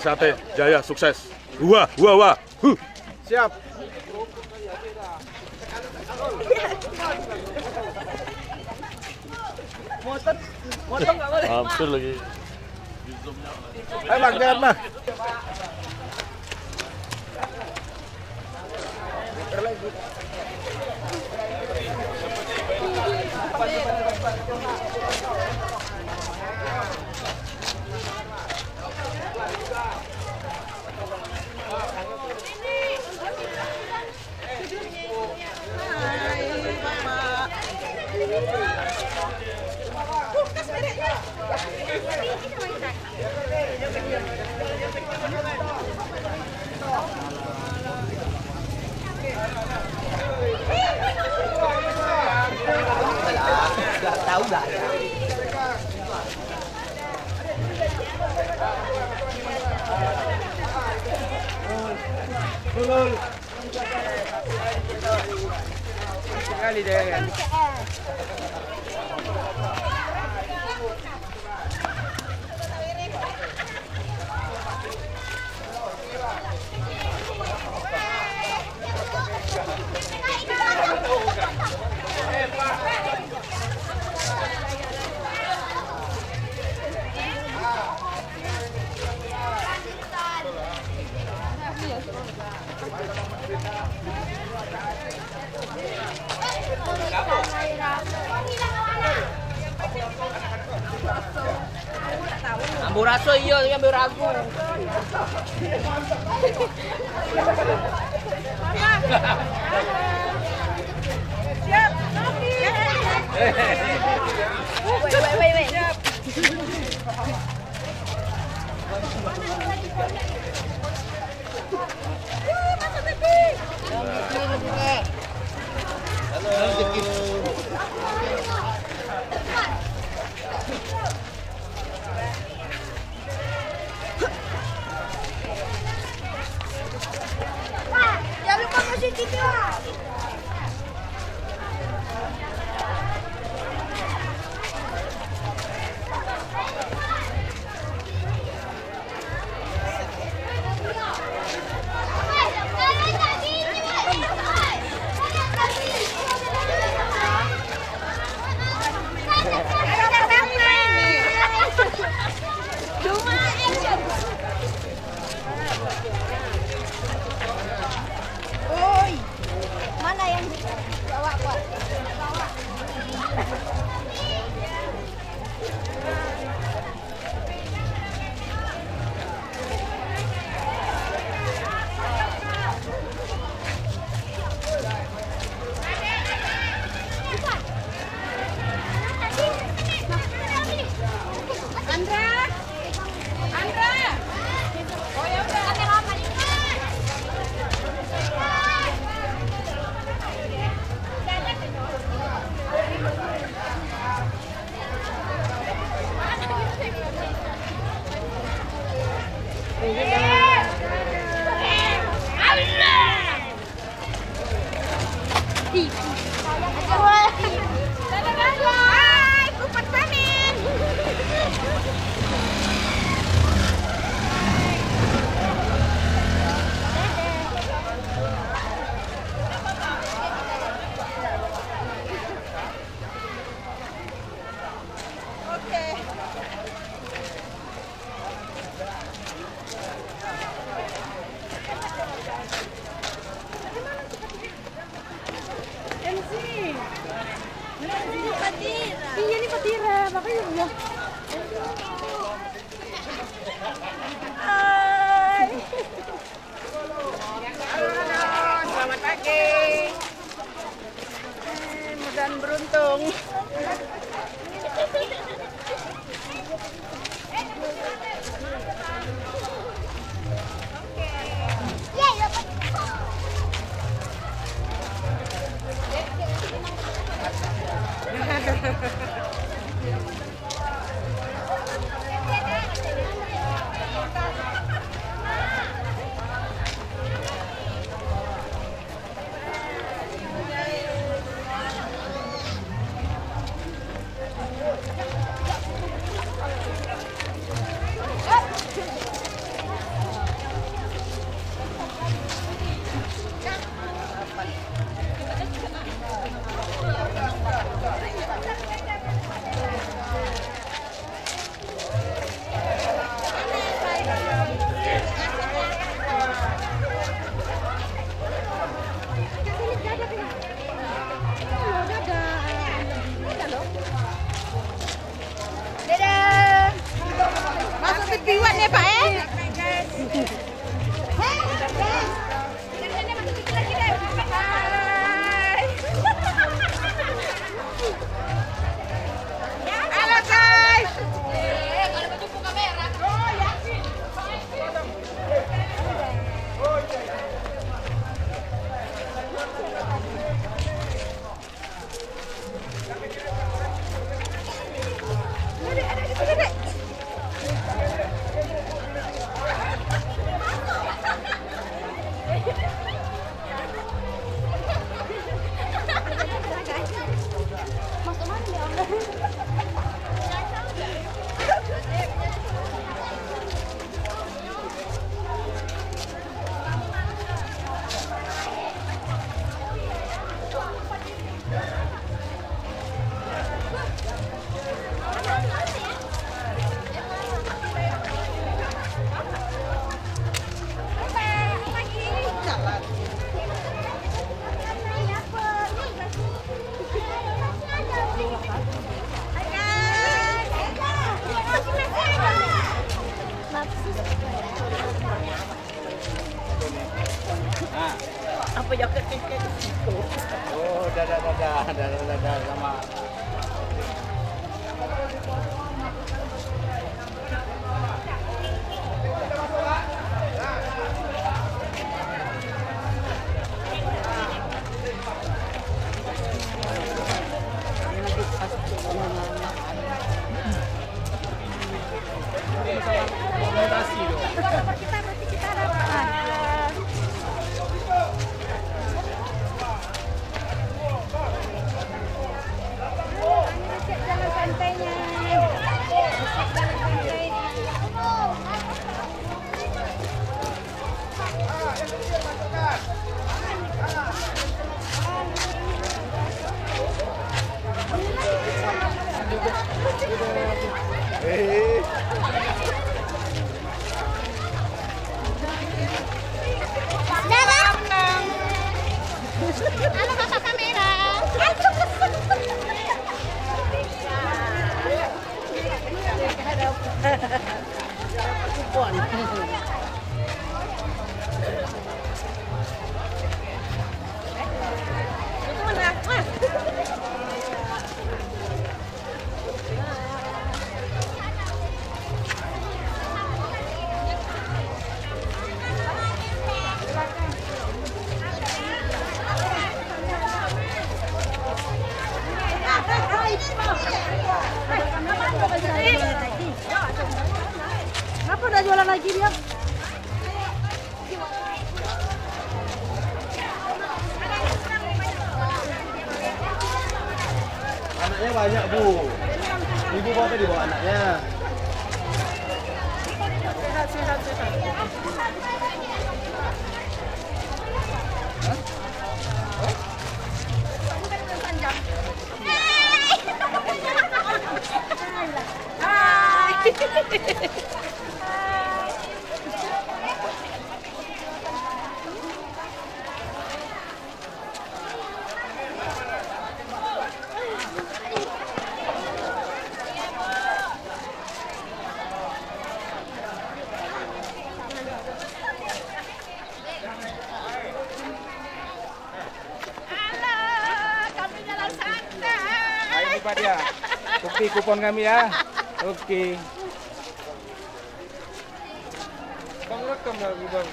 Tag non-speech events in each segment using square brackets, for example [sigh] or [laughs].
PSAT Jaya sukses. Wah, wah, wah. Huh. Siap. Hampir lagi. Ayo Bang, jangan Bang. Jangan lupa kasih kupon kami ya. Oke. Kamu rekam lagi bang.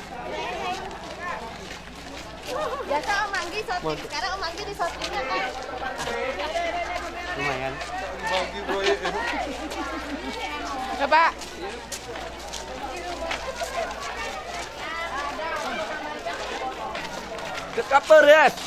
Biasa Om Anggi shooting, sekarang Om Anggi di shootingnya kan. Lumayan. Bagi boy. Coba. Dekaper ya. Yes.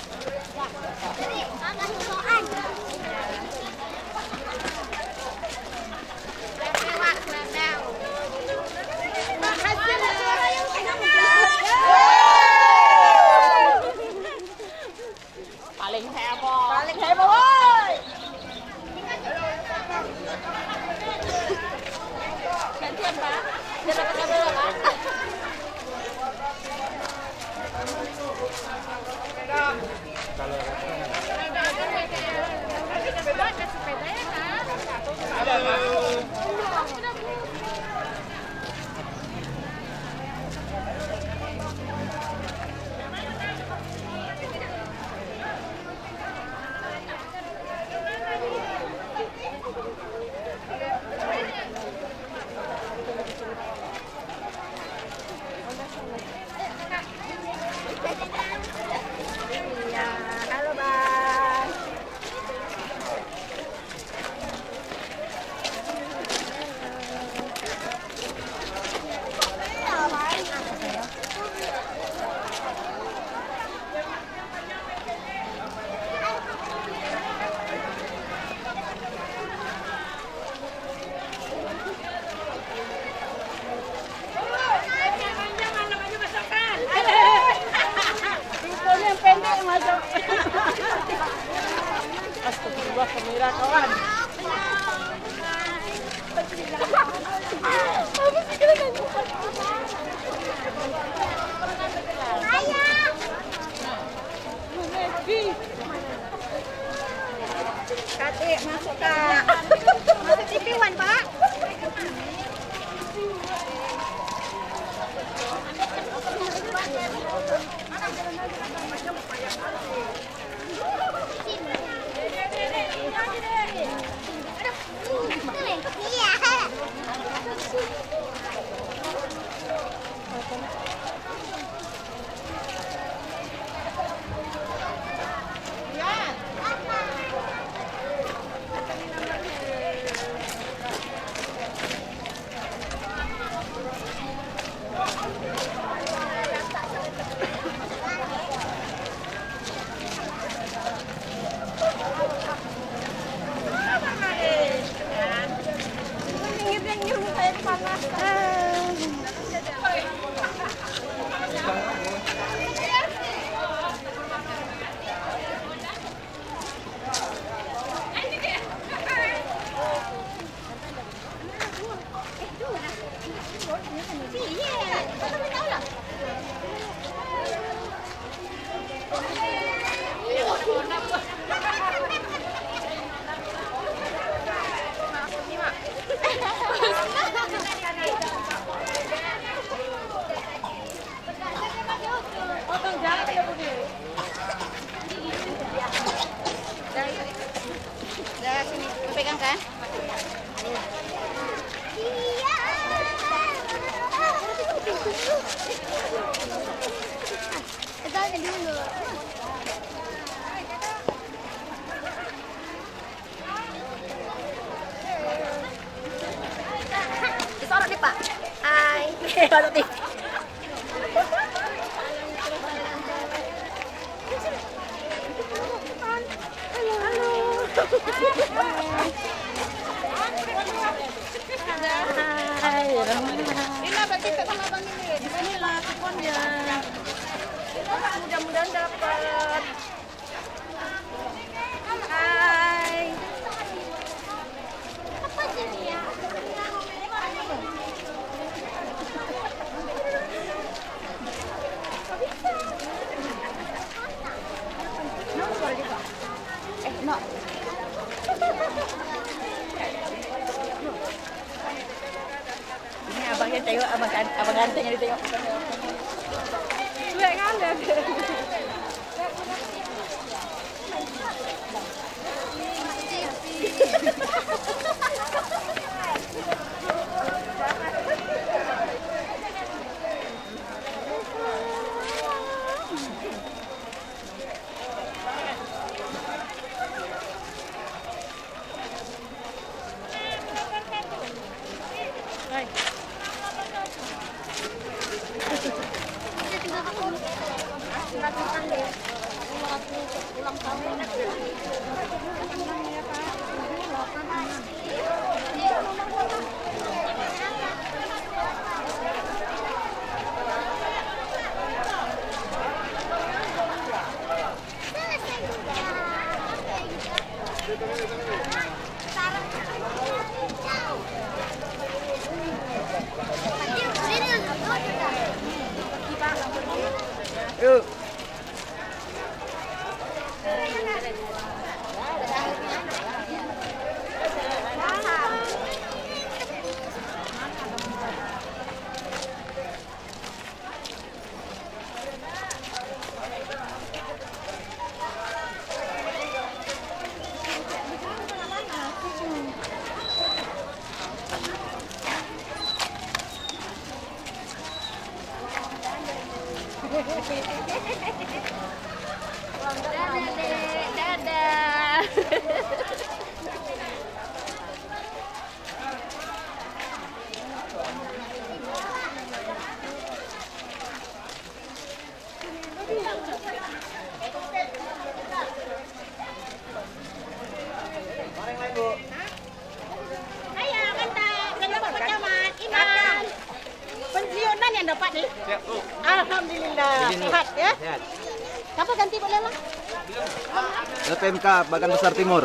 LPMK Bagan Besar Timur.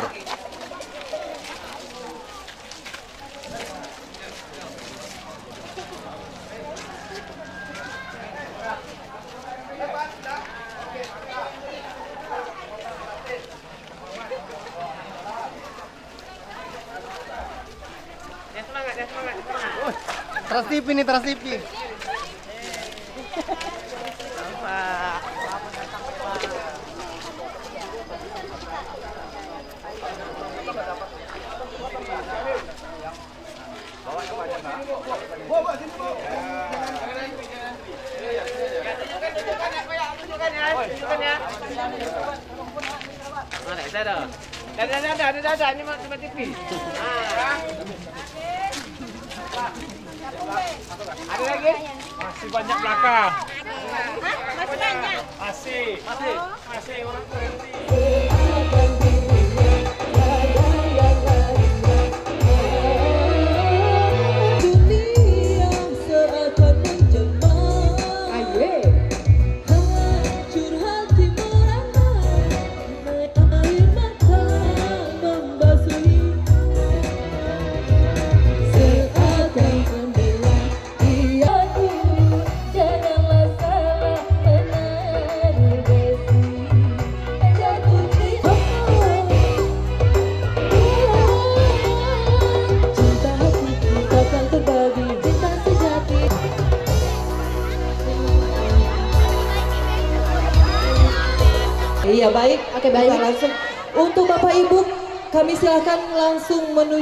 Trans TV nih, Trans TV.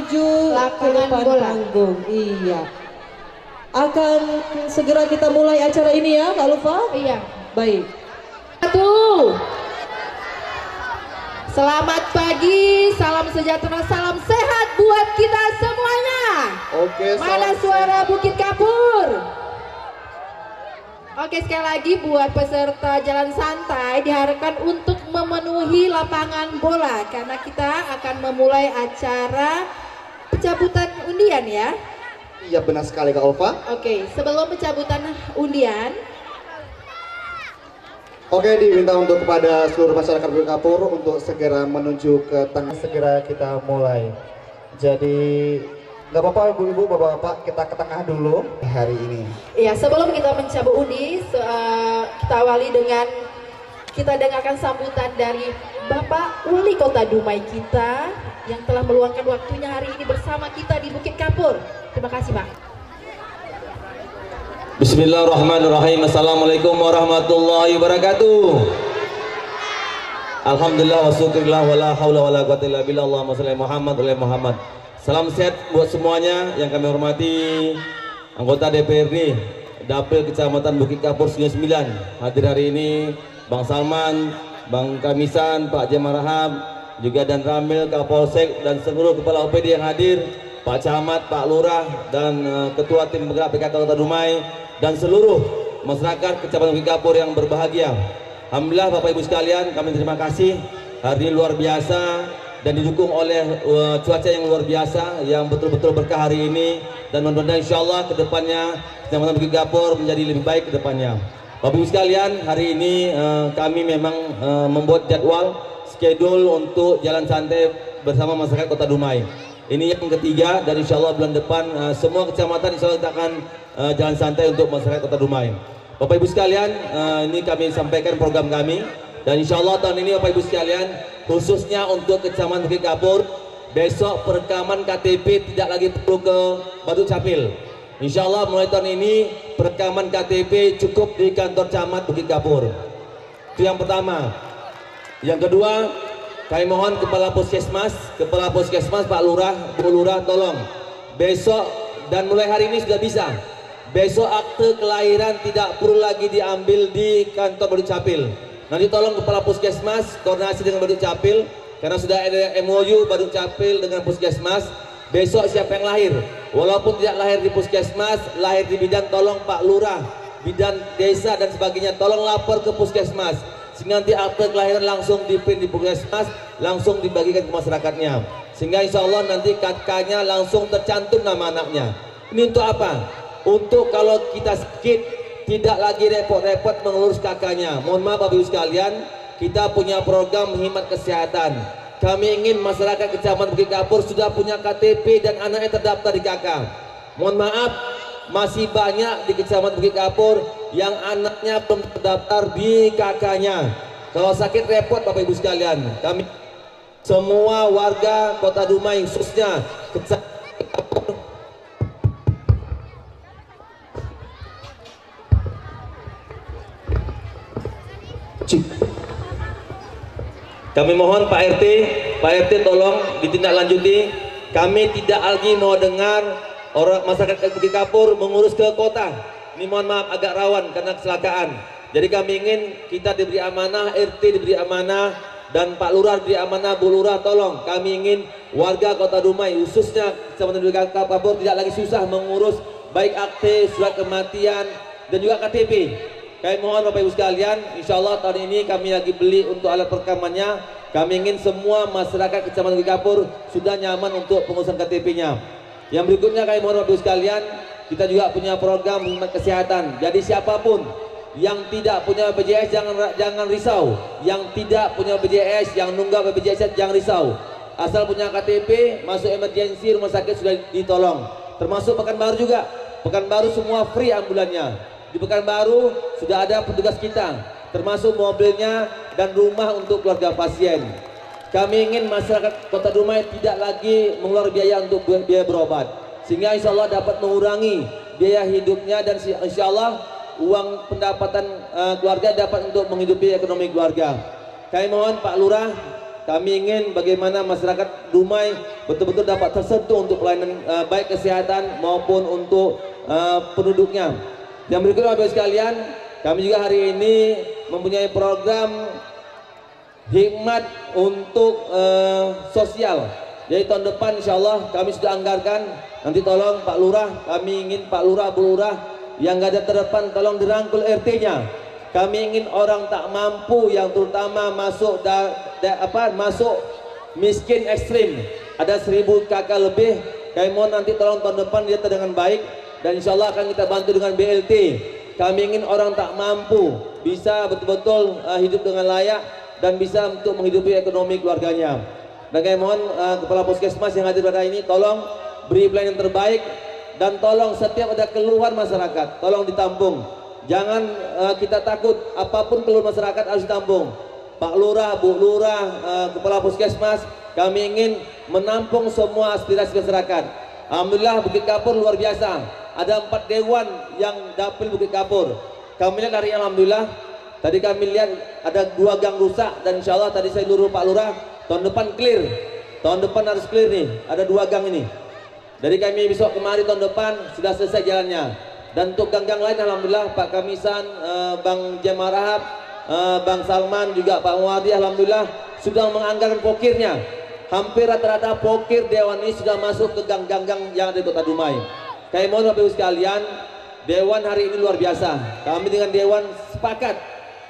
Menuju ke depan panggung. Iya. Akan segera kita mulai acara ini ya, Kak Lufa? Iya. Baik. Satu. Selamat pagi, salam sejahtera, salam sehat buat kita semuanya. Oke, Mana suara Bukit Kapur? Oke sekali lagi buat peserta jalan santai diharapkan untuk memenuhi lapangan bola karena kita akan memulai acara pencabutan undian ya. Iya benar sekali Kak Olva. Oke, sebelum pencabutan undian, Oke diminta untuk kepada seluruh masyarakat Kapur untuk segera menuju ke tengah segera kita mulai. Jadi nggak apa-apa ibu-ibu bapak-bapak kita ke tengah dulu hari ini. Ya, sebelum kita mencabut undi, se- eh, kita awali dengan kita dengarkan sambutan dari Bapak Wali Kota Dumai kita yang telah meluangkan waktunya hari ini bersama kita di Bukit Kapur. Terima kasih, Pak. Bismillahirrahmanirrahim. Assalamualaikum warahmatullahi wabarakatuh. Alhamdulillah wa syukurillah wa la hawla wa la quwata illa billah. Allahumma salli Muhammad wa Muhammad. Salam sehat buat semuanya yang kami hormati. Anggota DPRD Dapil Kecamatan Bukit Kapur Sungai 9 hadir hari ini Bang Salman, Bang Kamisan, Pak Jamal Rahab, juga dan Ramil Kapolsek dan seluruh kepala OPD yang hadir, Pak Camat, Pak Lurah dan uh, Ketua Tim Bergerak PKK Kota Dumai dan seluruh masyarakat Kecamatan Kapur yang berbahagia. Alhamdulillah Bapak Ibu sekalian, kami terima kasih hari ini luar biasa dan didukung oleh uh, cuaca yang luar biasa yang betul-betul berkah hari ini dan mudah-mudahan insya Allah ke depannya Kecamatan Bukit Kapur menjadi lebih baik ke depannya. Bapak Ibu sekalian, hari ini uh, kami memang uh, membuat jadwal schedule untuk jalan santai bersama masyarakat Kota Dumai. Ini yang ketiga dan insya Allah bulan depan uh, semua kecamatan insya Allah kita akan uh, jalan santai untuk masyarakat Kota Dumai. Bapak Ibu sekalian, uh, ini kami sampaikan program kami dan insya Allah tahun ini Bapak Ibu sekalian khususnya untuk Kecamatan Bukit Kapur besok perekaman KTP tidak lagi perlu ke Batu Capil Insya Allah mulai tahun ini perekaman KTP cukup di kantor camat Bukit Kapur. Itu yang pertama. Yang kedua kami mohon Kepala Puskesmas Kepala Puskesmas Pak Lurah Bu Lurah tolong. Besok dan mulai hari ini sudah bisa. Besok akte kelahiran tidak perlu lagi diambil di kantor Batu Capil. Nanti tolong Kepala Puskesmas koordinasi dengan Badut Capil karena sudah ada MOU Badut Capil dengan Puskesmas. Besok siapa yang lahir, walaupun tidak lahir di Puskesmas, lahir di bidan tolong Pak Lurah, bidan desa dan sebagainya, tolong lapor ke Puskesmas. Sehingga nanti akte kelahiran langsung dipin di Puskesmas, langsung dibagikan ke masyarakatnya. Sehingga insya Allah nanti kakaknya langsung tercantum nama anaknya. Ini untuk apa? Untuk kalau kita sakit tidak lagi repot-repot mengurus kakaknya. Mohon maaf Bapak Ibu sekalian, kita punya program menghemat kesehatan. Kami ingin masyarakat Kecamatan Bukit Kapur sudah punya KTP dan anaknya terdaftar di KK. Mohon maaf, masih banyak di Kecamatan Bukit Kapur yang anaknya belum terdaftar di kakaknya. Kalau sakit repot Bapak Ibu sekalian, kami semua warga Kota Dumai khususnya Kecamatan Kami mohon Pak RT, Pak RT tolong ditindaklanjuti. Kami tidak lagi mau dengar orang masyarakat Bukit Kapur mengurus ke kota. Ini mohon maaf agak rawan karena kecelakaan. Jadi kami ingin kita diberi amanah, RT diberi amanah, dan Pak Lurah diberi amanah, Bu Lurah tolong. Kami ingin warga Kota Dumai khususnya Kecamatan Bukit Kapur tidak lagi susah mengurus baik akte, surat kematian, dan juga KTP. Kami mohon Bapak Ibu sekalian, insya Allah tahun ini kami lagi beli untuk alat perekamannya. Kami ingin semua masyarakat Kecamatan Kapur sudah nyaman untuk pengurusan KTP-nya. Yang berikutnya kami mohon Bapak Ibu sekalian, kita juga punya program kesehatan. Jadi siapa pun yang tidak punya BPJS jangan jangan risau. Yang tidak punya BPJS, yang nunggak BPJS jangan risau. Asal punya KTP, masuk emergensi rumah sakit sudah ditolong. Termasuk Pekanbaru juga. Pekanbaru semua free ambulannya di Pekanbaru sudah ada petugas kita termasuk mobilnya dan rumah untuk keluarga pasien. Kami ingin masyarakat kota Dumai tidak lagi mengeluarkan biaya untuk biaya berobat. Sehingga insya Allah dapat mengurangi biaya hidupnya dan insya Allah uang pendapatan uh, keluarga dapat untuk menghidupi ekonomi keluarga. Kami mohon Pak Lurah kami ingin bagaimana masyarakat Dumai betul-betul dapat tersentuh untuk pelayanan uh, baik kesehatan maupun untuk uh, penduduknya yang berikutnya Bapak sekalian, kami juga hari ini mempunyai program hikmat untuk uh, sosial. Jadi tahun depan insya Allah kami sudah anggarkan. Nanti tolong Pak Lurah, kami ingin Pak Lurah, Bu Lurah yang ada terdepan tolong dirangkul RT-nya. Kami ingin orang tak mampu yang terutama masuk da, da, apa masuk miskin ekstrim. Ada seribu kakak lebih. Kami mohon nanti tolong tahun depan dia dengan baik dan insya Allah akan kita bantu dengan BLT. Kami ingin orang tak mampu bisa betul-betul uh, hidup dengan layak dan bisa untuk menghidupi ekonomi keluarganya. Dan kami mohon uh, Kepala Puskesmas yang hadir pada ini tolong beri pelayanan terbaik dan tolong setiap ada keluhan masyarakat tolong ditampung. Jangan uh, kita takut apa pun keluhan masyarakat harus ditampung. Pak Lurah, Bu Lurah, uh, Kepala Puskesmas, kami ingin menampung semua aspirasi masyarakat. Alhamdulillah Bukit Kapur luar biasa ada empat dewan yang dapil Bukit Kapur. Kami lihat hari Alhamdulillah, tadi kami lihat ada dua gang rusak dan insya Allah tadi saya luruh Pak Lurah, tahun depan clear. Tahun depan harus clear nih, ada dua gang ini. Dari kami besok kemari tahun depan sudah selesai jalannya. Dan untuk gang-gang lain Alhamdulillah Pak Kamisan, eh, Bang Jamal Rahab, eh, Bang Salman juga Pak Muadi Alhamdulillah sudah menganggarkan pokirnya. Hampir rata-rata pokir Dewan ini sudah masuk ke gang-gang yang ada di Kota Dumai. Kami mohon Bapak Ibu sekalian, Dewan hari ini luar biasa. Kami dengan Dewan sepakat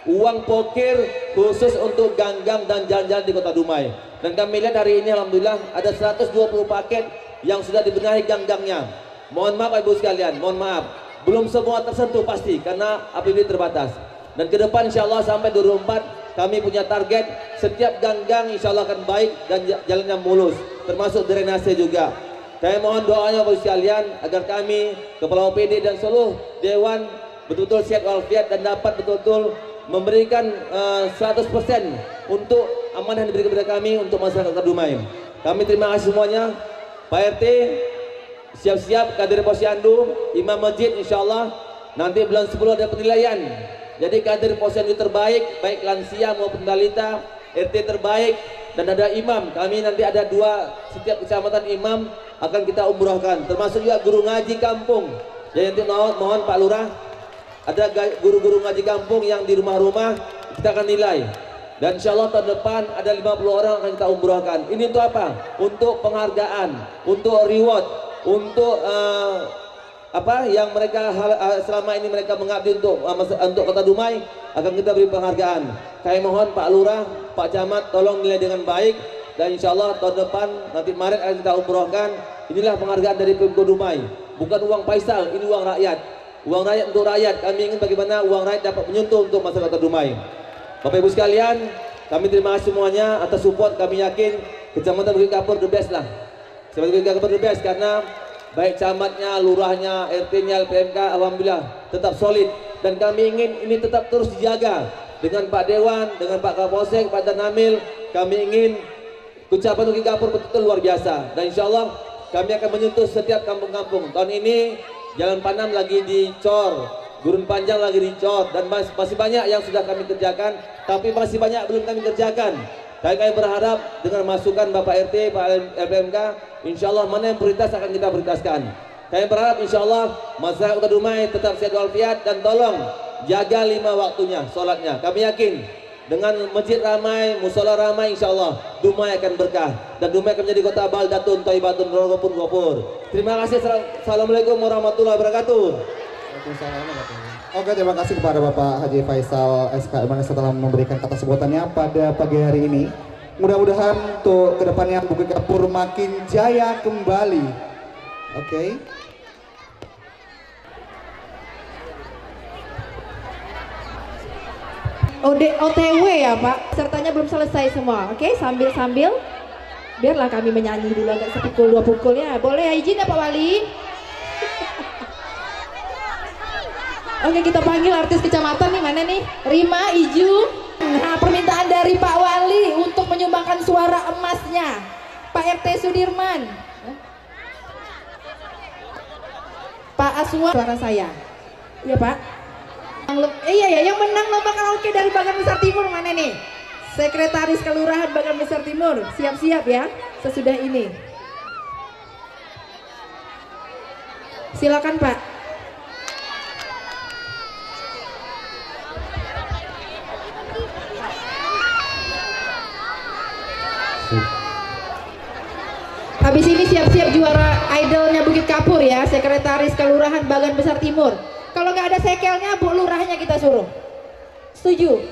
uang pokir khusus untuk gang-gang dan jalan-jalan di Kota Dumai. Dan kami lihat hari ini Alhamdulillah ada 120 paket yang sudah dibenahi gang-gangnya. Mohon maaf Ibu sekalian, mohon maaf. Belum semua tersentuh pasti karena APBD terbatas. Dan ke depan insya Allah sampai 2024 kami punya target setiap gang-gang insya Allah akan baik dan jalannya mulus. Termasuk drainase juga. Saya mohon doanya Bapak sekalian agar kami, Kepala OPD dan seluruh Dewan betul-betul sehat walafiat dan dapat betul-betul memberikan uh, 100% untuk amanah yang diberikan kepada kami untuk masyarakat Kadumai. Kami terima kasih semuanya. Pak RT, siap-siap kader posyandu, imam masjid insya Allah nanti bulan 10 ada penilaian. Jadi kader posyandu terbaik, baik lansia maupun balita, RT terbaik, dan ada imam. Kami nanti ada dua setiap kecamatan imam akan kita umrohkan, termasuk juga guru ngaji kampung. Jadi nanti mohon, mohon Pak Lurah, ada guru-guru ngaji kampung yang di rumah-rumah kita akan nilai. Dan insya Allah tahun depan ada 50 orang akan kita umrohkan. Ini untuk apa? Untuk penghargaan, untuk reward, untuk uh, apa yang mereka uh, selama ini mereka mengabdi untuk uh, untuk kota Dumai akan kita beri penghargaan. Kami mohon Pak Lurah, Pak Camat tolong nilai dengan baik dan insya Allah tahun depan nanti Maret akan kita umrohkan. Inilah penghargaan dari Pemko Dumai. Bukan uang Faisal, ini uang rakyat. Uang rakyat untuk rakyat. Kami ingin bagaimana uang rakyat dapat menyentuh untuk masyarakat Dumai. Bapak Ibu sekalian, kami terima kasih semuanya atas support. Kami yakin Kecamatan Bukit Kapur the best lah. Kecamatan Bukit Kapur the best karena baik camatnya, lurahnya, RT-nya, LPMK, alhamdulillah tetap solid dan kami ingin ini tetap terus dijaga dengan Pak Dewan, dengan Pak Kapolsek, Pak Danamil. Kami ingin ucapan Bukit Kapur betul-betul luar biasa dan insya Allah kami akan menyentuh setiap kampung-kampung. Tahun ini Jalan Panam lagi dicor, Gurun Panjang lagi dicor dan masih banyak yang sudah kami kerjakan tapi masih banyak belum kami kerjakan. Tapi kami berharap dengan masukan Bapak RT, Pak LPMK, insya Allah mana yang prioritas akan kita prioritaskan. Kami berharap insya Allah masyarakat Kota Dumai tetap sehat walafiat dan tolong jaga lima waktunya sholatnya. Kami yakin dengan masjid ramai, musola ramai insya Allah Dumai akan berkah dan Dumai akan menjadi kota baldatun, taibatun, rogopun, gopur. Terima kasih. Assalamualaikum warahmatullahi wabarakatuh. Oke, terima kasih kepada Bapak Haji Faisal SKM yang setelah memberikan kata sebutannya pada pagi hari ini. Mudah-mudahan untuk ke depannya Bukit Kapur makin jaya kembali. Oke. Okay. OTW ya Pak, sertanya belum selesai semua. Oke, okay? sambil-sambil biarlah kami menyanyi dulu agak sepukul dua pukul ya. Boleh izin ya Pak Wali? Oke kita panggil artis kecamatan nih mana nih? Rima Iju. Nah permintaan dari Pak Wali untuk menyumbangkan suara emasnya. Pak RT Sudirman. Pak Aswa suara saya. Iya Pak. Iya ya yang menang lomba karaoke dari Bagan Besar Timur mana nih? Sekretaris Kelurahan Bagan Besar Timur. Siap-siap ya sesudah ini. Silakan Pak. Habis ini siap-siap juara idolnya Bukit Kapur ya, sekretaris kelurahan Bagan Besar Timur. Kalau nggak ada sekelnya, Bu Lurahnya kita suruh. Setuju?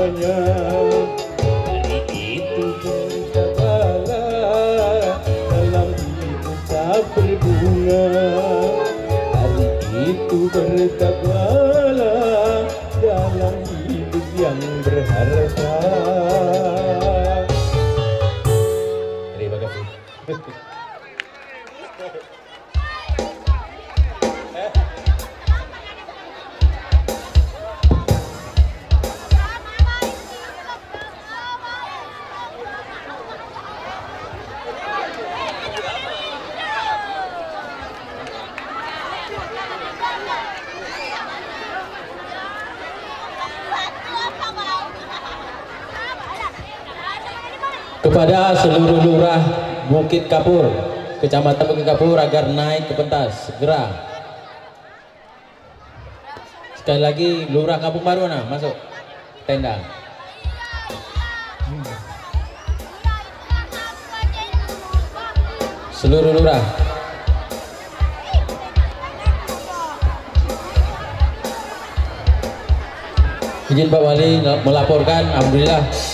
semuanya. Itu kita bala Dalam hidup tak berbunga. Hari itu bertapa Kapur, Kecamatan Bukit Kapur agar naik ke pentas segera. Sekali lagi lurah Kampung Baru nah masuk tenda. Seluruh lurah. Izin Pak Wali melaporkan, Alhamdulillah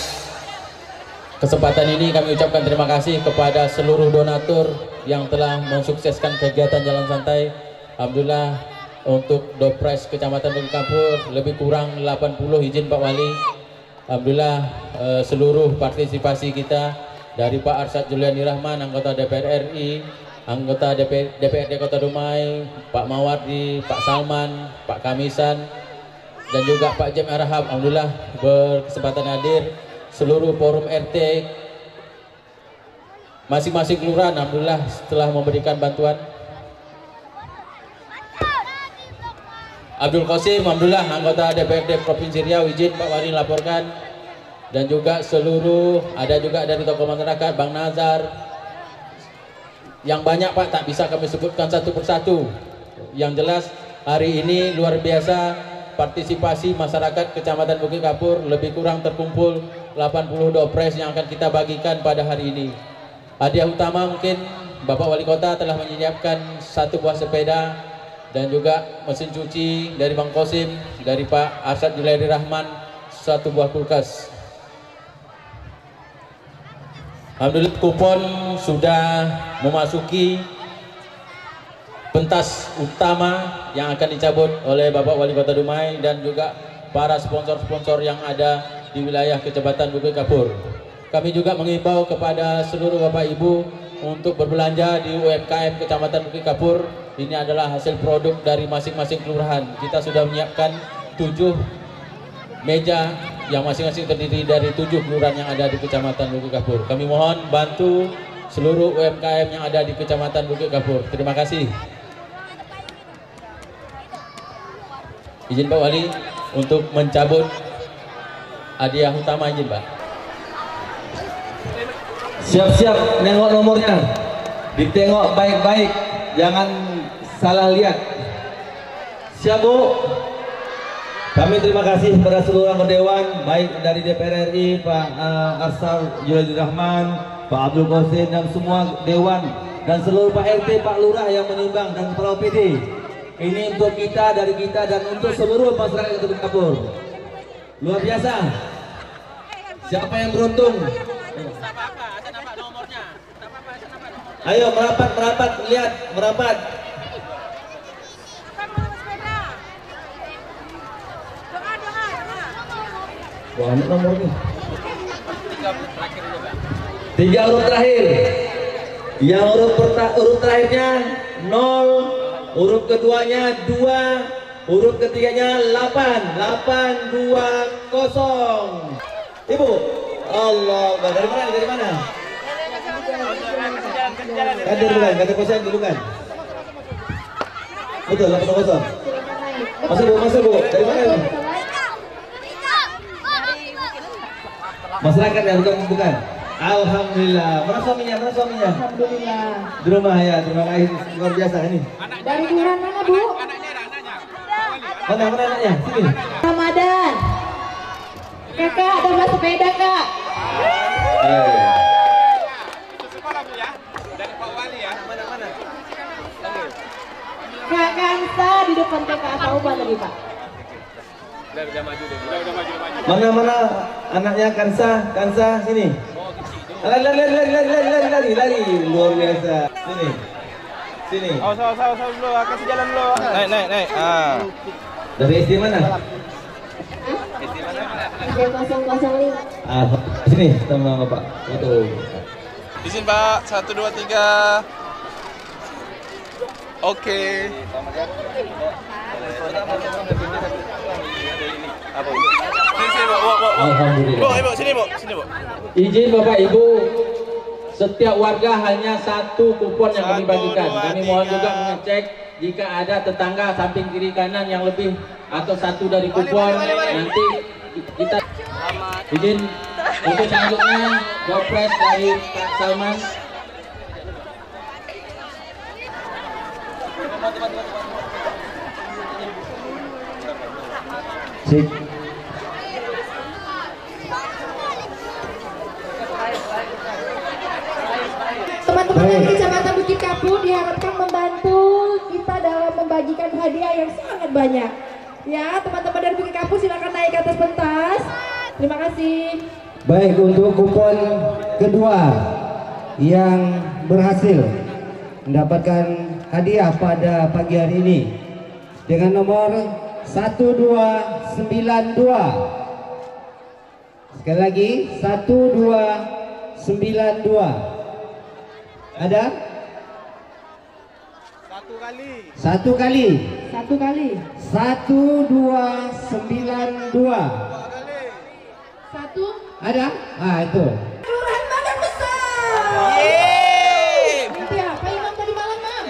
Kesempatan ini kami ucapkan terima kasih kepada seluruh donatur yang telah mensukseskan kegiatan Jalan Santai. Alhamdulillah untuk Dopres Kecamatan Bukit lebih kurang 80 izin Pak Wali. Alhamdulillah eh, seluruh partisipasi kita dari Pak Arsad Juliani Rahman, anggota DPR RI, anggota DP, DPRD Kota Dumai, Pak Mawardi, Pak Salman, Pak Kamisan, dan juga Pak Jem Arham. Alhamdulillah berkesempatan hadir seluruh forum RT masing-masing kelurahan Alhamdulillah setelah memberikan bantuan. Abdul Qasim Alhamdulillah anggota DPRD Provinsi Riau izin Pak Wari laporkan. Dan juga seluruh ada juga dari tokoh masyarakat Bang Nazar. Yang banyak Pak tak bisa kami sebutkan satu persatu. Yang jelas hari ini luar biasa partisipasi masyarakat Kecamatan Bukit Kapur lebih kurang terkumpul 80 dopres yang akan kita bagikan pada hari ini. Hadiah utama mungkin Bapak Wali Kota telah menyiapkan satu buah sepeda dan juga mesin cuci dari Bang Kosim, dari Pak Arsad Julairi Rahman, satu buah kulkas. Alhamdulillah kupon sudah memasuki pentas utama yang akan dicabut oleh Bapak Wali Kota Dumai dan juga para sponsor-sponsor yang ada di wilayah Kecamatan Bukit Kapur. Kami juga mengimbau kepada seluruh Bapak Ibu untuk berbelanja di UMKM Kecamatan Bukit Kapur. Ini adalah hasil produk dari masing-masing kelurahan. Kita sudah menyiapkan tujuh meja yang masing-masing terdiri dari tujuh kelurahan yang ada di Kecamatan Bukit Kapur. Kami mohon bantu seluruh UMKM yang ada di Kecamatan Bukit Kapur. Terima kasih. Izin Pak Wali untuk mencabut hadiah utama aja Mbak. Siap-siap nengok nomornya. Ditengok baik-baik, jangan salah lihat. Siap Bu. Kami terima kasih kepada seluruh anggota dewan, baik dari DPR RI, Pak uh, Arsal Rahman, Pak Abdul Qasim dan semua dewan dan seluruh Pak RT, Pak Lurah yang menyumbang dan Kepala OPD. Ini untuk kita, dari kita dan untuk seluruh masyarakat yang Kapur. Luar biasa. Siapa yang beruntung? Ayo merapat, merapat, lihat, merapat. Wah, ini. Tiga huruf terakhir. Yang huruf, huruf terakhirnya nol, huruf keduanya dua, Huruf ketiganya 8 820 Ibu Allah dari mana dari mana Kader bukan kader kosan dulu kan Betul 820 Masuk bu masuk bu dari mana ibu Masyarakat ya bukan bukan Alhamdulillah. Mana suaminya? Mana suaminya? Alhamdulillah. Di rumah ya. Terima kasih luar biasa ini. Dari kelurahan mana, Bu? Mana mana anaknya? Sini. Ramadan. Kakak ada sepeda kak. Kak Kansa di depan TKA Tauban tadi Pak. Udah, udah maju deh. Maju, maju. Mana mana anaknya Kansa, Kansa sini. Lari, lari, lari, lari, lari, lari, lari, luar biasa. Sini. Sini. Awas awas awas awas dulu, kasih jalan dulu. Naik naik naik. Ah. Dari SD mana? SD 005. Ah, sini sama Bapak. Itu. Izin Pak, satu dua tiga. Oke. Apa? Sini sini, Bu. Bu, Bu. Sini, Bu. Sini, Bu. Izin Bapak Ibu, setiap warga hanya satu kupon yang kami bagikan. Kami mohon juga mengecek jika ada tetangga samping kiri kanan yang lebih atau satu dari kupon nanti kita izin untuk selanjutnya Gopres dari Kak Salman. Sip. Dari Kecamatan Bukit Kapu diharapkan membantu kita dalam membagikan hadiah yang sangat banyak. Ya, teman-teman dari Bukit Kapu silakan naik ke atas pentas. Terima kasih. Baik untuk kupon kedua yang berhasil mendapatkan hadiah pada pagi hari ini dengan nomor 1292 Sekali lagi 1292 Ada? Satu kali. Satu kali Satu kali. 1292 Satu. Ada? Ah itu Kelurahan Bagan Besar. Yeay. Nanti apa Imam tadi malam, Mam?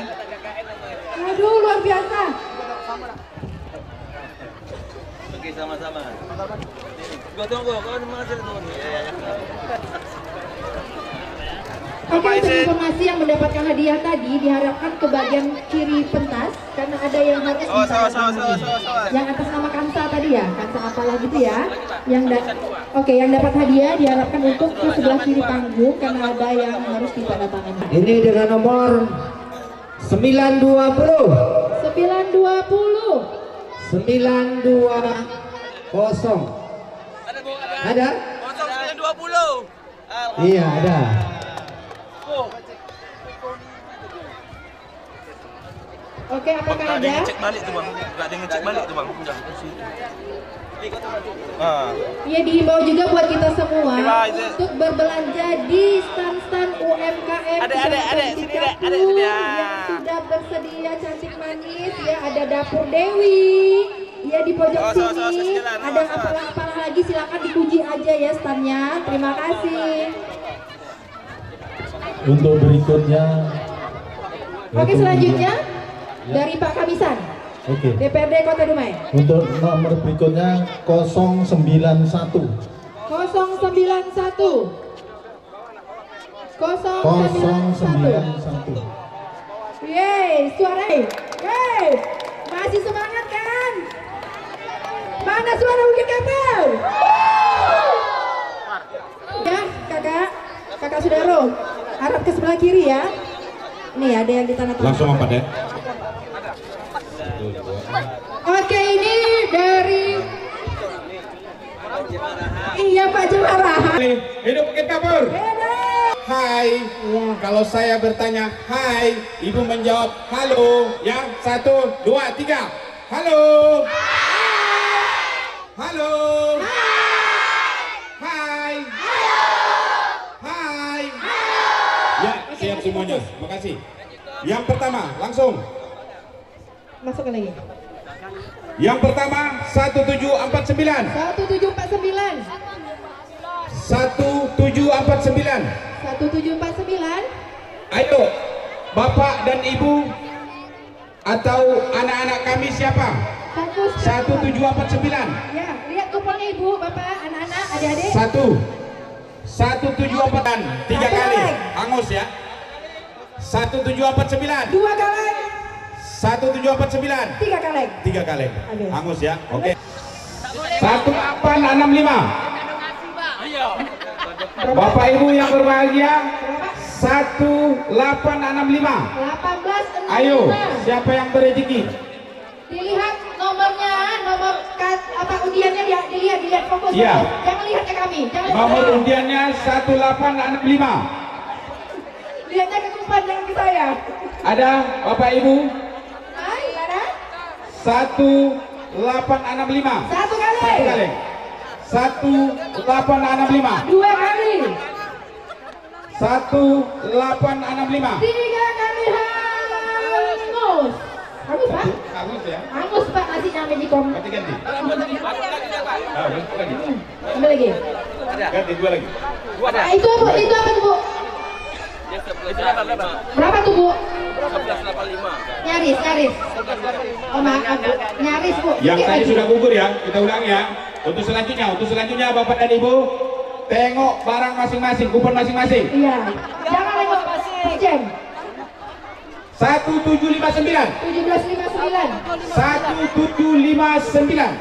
Aduh, luar biasa. Oke sama-sama. Gua tunggu, kau masih tunggu. Oke, untuk informasi yang mendapatkan hadiah tadi diharapkan ke bagian kiri pentas karena ada yang harus Oh, sawa, sawa, ditandatangani. sawa, sawa, sawa. Yang atas nama Kansa tadi ya, Kansa apalah gitu ya. Yang da- Oke, yang dapat hadiah diharapkan untuk ke sebelah kiri panggung karena ada yang harus ditandatangani. Ini dengan nomor 920 920 920 Ada? Kosong sembilan dua puluh. Iya ada Oke, apakah ada ada? ngecek balik tuh bang. Nggak ada ngecek balik tuh bang. Udah. Ah. Iya dihimbau juga buat kita semua untuk berbelanja di stand-stand UMKM Ada, ada, ada. Sini, ada, ada, sini, yang sudah bersedia cantik manis ya ada dapur Dewi ya di pojok Oh, salah, salah, sini sejalan, ada apalah-apalah lagi silakan dipuji aja ya standnya terima kasih Untuk berikutnya oke selanjutnya Ya. dari Pak Kamisan Oke. DPRD Kota Dumai Untuk nomor berikutnya 091 091 091 091 Yeay, suara Yeay, masih semangat kan? Mana suara Bukit Kapal? Ya, kakak, kakak Sudaro, harap ke sebelah kiri ya. Nih ada yang ditandatangani. Langsung apa deh? Oke, ini dari Iya Pak Jemara. Hidup Bukit Kapur. Hai. Kalau saya bertanya hai, ibu menjawab halo. Ya, satu, dua, tiga. Halo. Halo. Hai. Semuanya. Makasih. Yang pertama, langsung. Masuk lagi. Yang pertama 1749. 1749. 1749. 1749. Ayo, Bapak dan Ibu atau anak-anak kami siapa? Fokus. 1749. Ya, lihat kuponnya Ibu, Bapak, anak-anak, adik-adik. Satu. 1749. Tiga kali. Hangus ya. 1749. Dua kali. 1749. Tiga kali. Tiga kali. Oke. Hangus ya. Oke. 1865. Bapak Ibu yang berbahagia 1865. 1865. Ayo, siapa yang berezeki? Dilihat nomornya, nomor kat, apa undiannya dia dilihat, dilihat fokus. Iya. Jangan lihat ke kami. Jangan Nomor ke saya. undiannya 1865. Lihatnya ke kumpan, jangan ke saya. Ada Bapak Ibu? Hai, ada? 1865. Satu kali. Satu kali. 1865. Dua kali. 1865. Tiga kali hangus. Magicom. Ganti ganti. Ah, ganti lagi. Ambil lagi. Ganti dua lagi. Ah, itu apa? Itu apa tuh, Berapa tuh, Bu? Nyaris, nyaris. Oh, maaf, Bu. Nyaris, Bu. Yang tadi sudah gugur ya, kita ulangi ya. Untuk selanjutnya, untuk selanjutnya Bapak dan Ibu, tengok barang masing-masing, kupon masing-masing. Iya. Jangan lewat jam. 1759. 1759. 1759.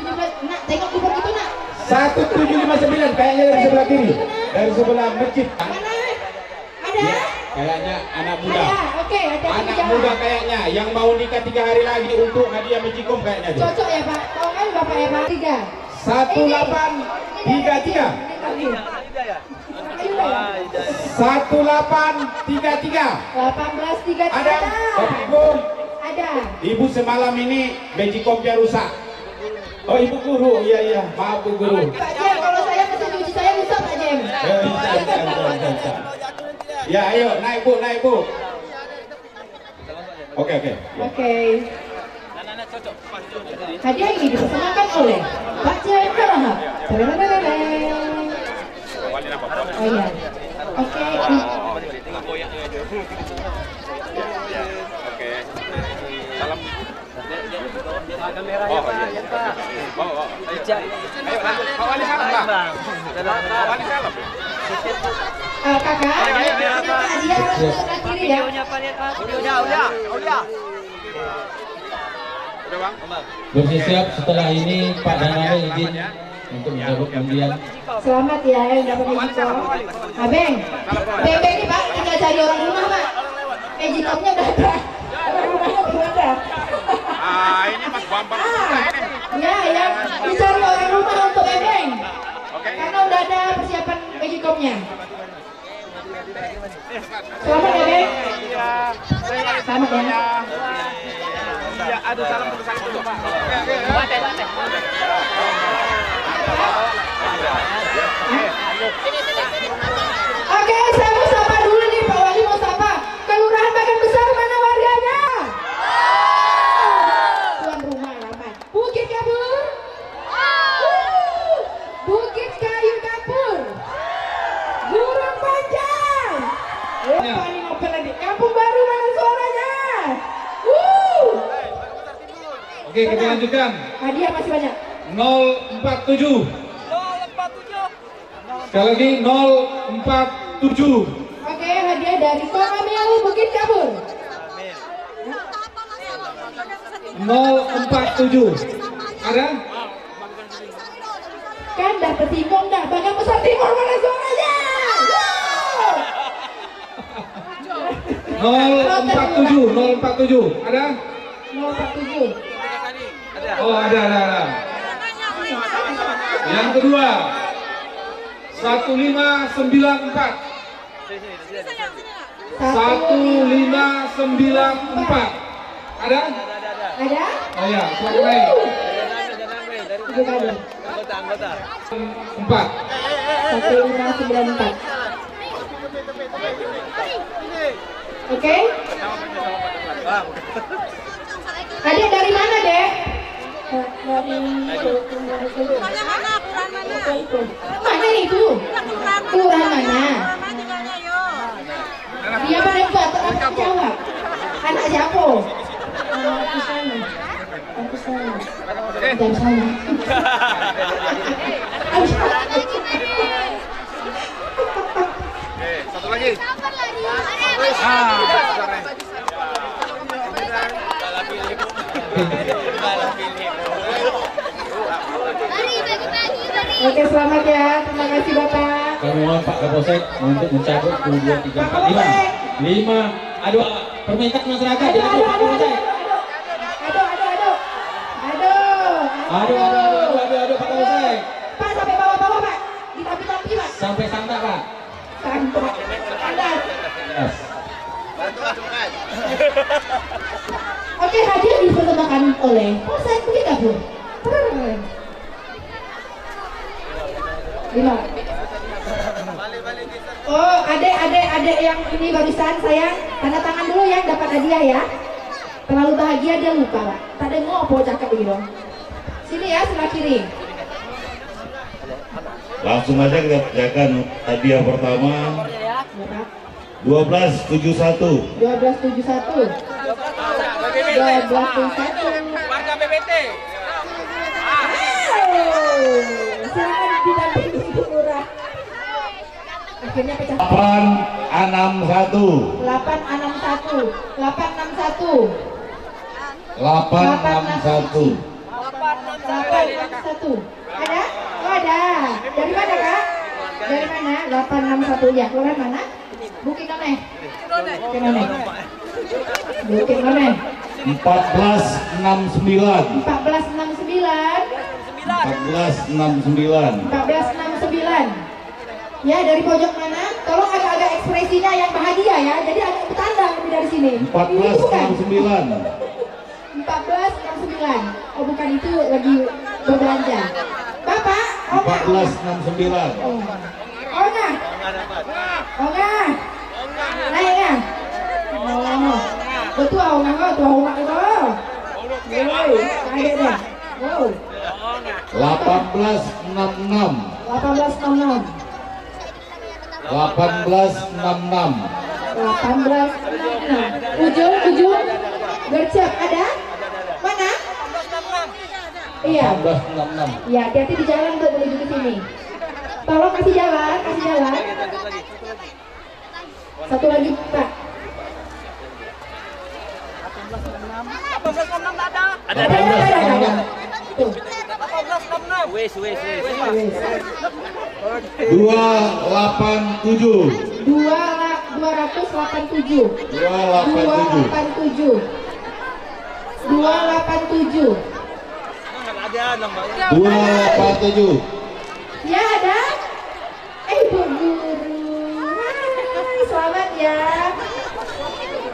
17. Nak, tengok kupon itu, Nak. 1759 kayaknya dari sebelah kiri. Dari sebelah masjid. Ada? Kayaknya anak muda. Ada. Oke, ada Anak muda kayaknya yang mau nikah tiga hari lagi untuk hadiah Magicom kayaknya dia. Cocok ya, Pak. Tahu kan Bapak ya, Pak? Tiga. Satu delapan tiga tiga. Satu delapan tiga tiga. 18 Ada Bapak Ibu. Ada. Ibu semalam ini Magicomnya rusak. Oh ibu guru, iya iya, maaf bu guru. Pak Jem, kalau saya mesin cuci saya rusak, Pak Jem. Ya, bisa, bisa, bisa, bisa. Ya ayo naik bu, naik bu. Oke oke. Oke. Hadiah ini dipersembahkan oleh Pak Karahap. Terererereng. Oh iya. Oke. Oh, iya. Oh, oh. Ayo, lanjut. Pak Wali salam, Pak. Pak Wali salam. Eh, kakak, hadiah sebelah kiri ya. Udah, udah, udah. Udah, Bang. Bersiap setelah ini Pak Danare izin untuk mencabut undian. Selamat ya yang dapat Magicom. Abeng, Bebe ini Pak tinggal cari orang rumah Pak. Magicomnya udah ada. Orang rumahnya belum ada. Ah, ini Mas Bambang. Ya, yang dicari orang rumah untuk Karena udah ada persiapan Magicomnya. Selamat ya, Beng. Selamat ya. Ya, aduh salam dulu, salam dulu, Pak. Oke, saya mau sapa dulu nih Pak Wali mau sapa. Kelurahan Bagan Besar mana warganya? Tuan rumah ramai. Bukit Kabur. Wuh. Bukit Kayu Kapur. Gurun Panjang. Eh, paling open lagi. Kampung Baru mana suaranya? Wuh. Oke kita lanjutkan. Hadiah masih banyak. 047. Sekali lagi 047. Oke, hadiah dari Kong Amil Bukit Kabur. 047. Ada? Kan dah tersinggung dah. Bagan Besar Timur mana suaranya? Wuh. 047, 047. Ada? 047. Oh, ada, ada, ada. Yang kedua 1594. 1594. Ada? Ada? Oh ya, silakan naik. Ibu Kabur. Empat. 1594. Oke? Hadiah dari mana, Dek? Dari Mana itu? Kelurahan mana? Dia mana buat jawab? Anak? Anak di sana. Oke, satu lagi. Oke, selamat ya. Terima kasih, Bapak. Kami mohon Pak Kapolsek untuk mencabut 2, 3, 4, 5. 5. Aduh, permintaan masyarakat Aduh, aduh, Pak aduh, Kapolsek. Aduh, aduh, aduh. Aduh. Aduh, aduh, aduh, aduh, aduh, Pak Kapolsek. Pak, sampai bawah-bawah, Pak. Ditapi-tapi, Pak. Sampai santai Pak. Santai. Santai. Yes. Oke, hadiah dipersembahkan oleh Polsek Bukit Kabur. Tereng. Lima. Oh, adek, adek, adek yang ini barusan sayang, tanda tangan dulu yang dapat hadiah ya. Terlalu bahagia dia lupa. Tak ada ngopo cakap begitu. Sini ya sebelah kiri. Langsung aja kita bacakan hadiah pertama Berapa? 1271 1271. 1271. Warga PPT. Oh, silakan didampingi Ibu Lurah. Akhirnya pecah. 861 861 861 861 861 ada? Oh ada. Dari mana kak? dari mana? 861 ya keluaran mana? Bukit Noneh. Bukit Noneh. Bukit Noneh. 1469 1469 1469 1469 Ya dari pojok mana? Tolong agak-agak ekspresinya yang bahagia ya. Jadi agak bertanda lebih dari sini. Ini bukan. 1469 1469. Oh bukan itu lagi berbelanja. Bapak, oh enggak. 1469 Oh. Oh enggak. Oh enggak. Naik ya? Oh. Betul oh enggak tuh oh enggak itu. Kaget deh. Wow. 1866 1866. 1866 1866. Ujung, ujung. Gercep ada? Mana? Iya. 1866 Ya, hati-hati di jalan untuk menuju ke sini. Tolong kasih jalan, kasih jalan. Satu lagi, Pak. 1866 ada. Ada, ada, ada, ada, ada. Tuh. 1866. Wes, wes, wes. 287 Dua la- 287. 287 287. 287. Ada nomor. 287 Ya ada? Eh Ibu Guru. Hai, selamat ya.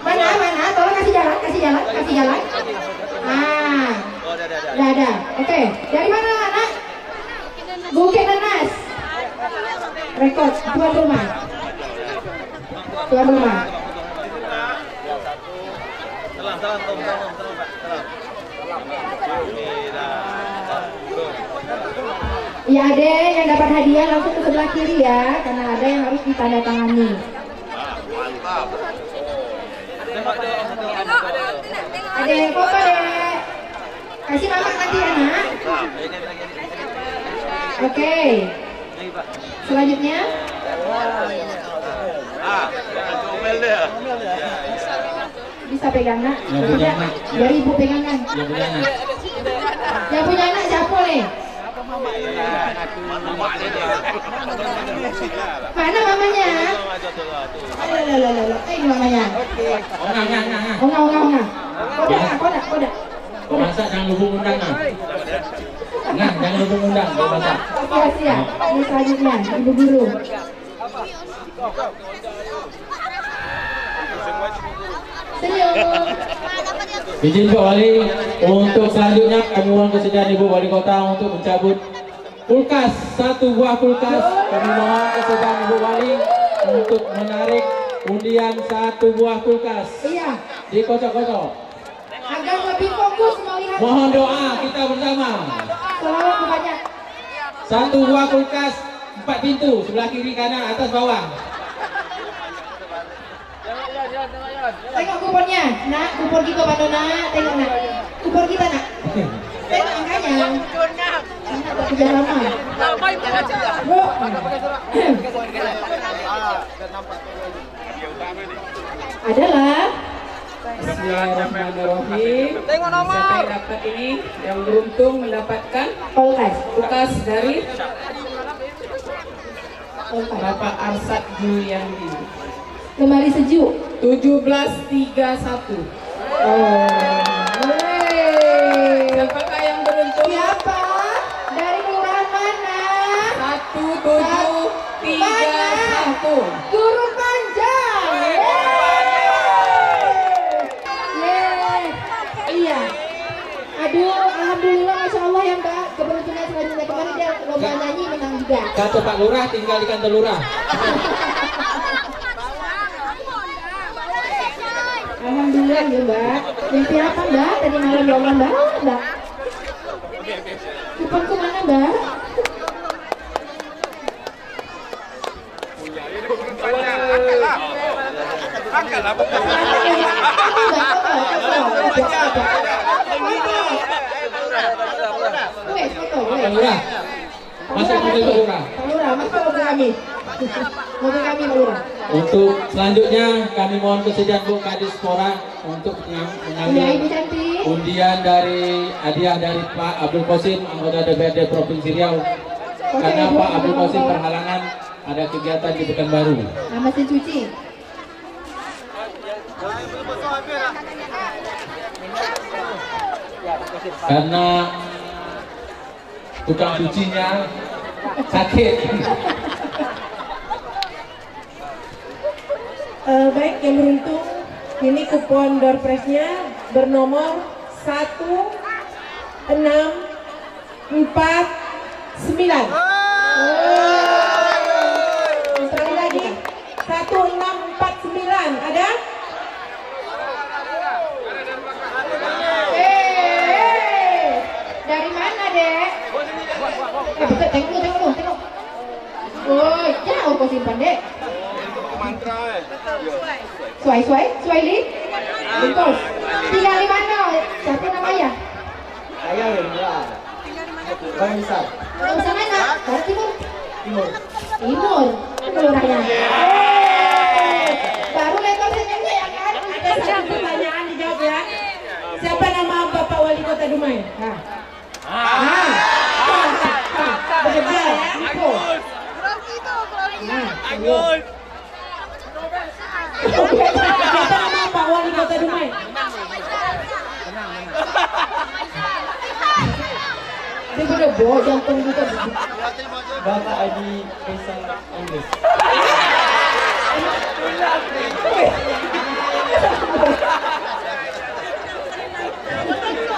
Mana mana? Tolong kasih jalan, kasih jalan, kasih jalan. Ah, Oh, ada, ada. Oke, dari mana anak? Bukit Nenas. Rekod tuan rumah. Tuan rumah. Pak. Salam. Ya ada yang dapat hadiah langsung ke sebelah kiri ya, karena ada yang harus ditandatangani. Ada yang foto deh. Kasih mama nanti ya nak. Oke. Selanjutnya. Comel dia. Bisa pegang nak. Tidak. Biar ibu pegangan. Yang punya anak. Yang punya anak siapa nih? Mana mamanya? Alah, alah, alah, alah. Eh, mamanya. Enggak, enggak. Kodak, nak, kodak, kodak. Kau masak jangan lupa undang nah. Nah, jangan lupa undang kau masak. Siap, siap. Ini selanjutnya, ibu guru. Senyum. Izin Pak Wali, untuk selanjutnya kami mohon kesediaan Ibu Wali Kota untuk mencabut kulkas satu buah kulkas. Kami mohon kesediaan Ibu Wali untuk menarik undian satu buah kulkas. Iya. Dikocok-kocok. Agar lebih fokus melihat. Mohon doa kita bersama. Selawat banyak. Satu buah kulkas empat pintu sebelah kiri kanan atas bawah. Tengok kuponnya, nak. Kupon kita mana nak? Tengok nak. Kupon kita nak. Tengok angkanya. Tak kerja lama. Bu. Adalah Bismillahirrahmanirrahim. Tengok nomor. Siapa yang dapat ini yang beruntung mendapatkan kulkas. kulkas dari. Bapak Arsad Juyandi. Lemari sejuk. 1731. Oh. Siapakah yang beruntung? Siapa? Dari kelurahan mana? Satu tujuh tiga satu. Guru panjang. Yeay. Iya. Aduh, alhamdulillah, masya Allah ya Mbak. Keberuntungan selanjutnya kemarin dia lomba nyanyi menang juga. Kata Pak Lurah tinggal di kantor Lurah. Alhamdulillah. Alhamdulillah ya mbak. Mimpi apa mbak? Tadi malam Allah mbak. Mbak. Kupon ke mana mbak? Angkatlah. Wes, itu, wes. Pak Lurah. Masuk mobil Pak Lurah. Pak Lurah, masuk mobil kami. Mobil kami Pak Lurah. Untuk selanjutnya kami mohon kesediaan Bu Kadis Pora untuk mengam- mengambil cantik. undian dari hadiah dari Pak Abdul Qasim anggota DPRD Provinsi Riau karena Ibu, Pak Abdul Qasim Ibu. berhalangan ada kegiatan di Pekanbaru. Nah, cuci. karena tukang cucinya sakit. Eh, baik yang beruntung ini kupon door prize-nya bernomor 1 6 4 9. Sekali lagi 1649 ada? Eh, dari mana dek? Eh, betul, tengok dulu, tengok dulu, tengok. Woi, jauh kau simpan dek. Suai, suai, suai li. Betul. Tinggal di mana? Siapa nama ayah? Ayah Wendra. Bang Misal. Kalau sana nak, dari timur. Timur. Timur. Kelurahannya. Eh, baru lekor senyum ya kan? Ada satu pertanyaan dijawab ya. Siapa nama Bapak Wali Kota Dumai? Nah. Ah. Ya. Pak Wali Kota Dumai? Dia sudah bawa jantung juga. Bapak Adi Faisal Andes.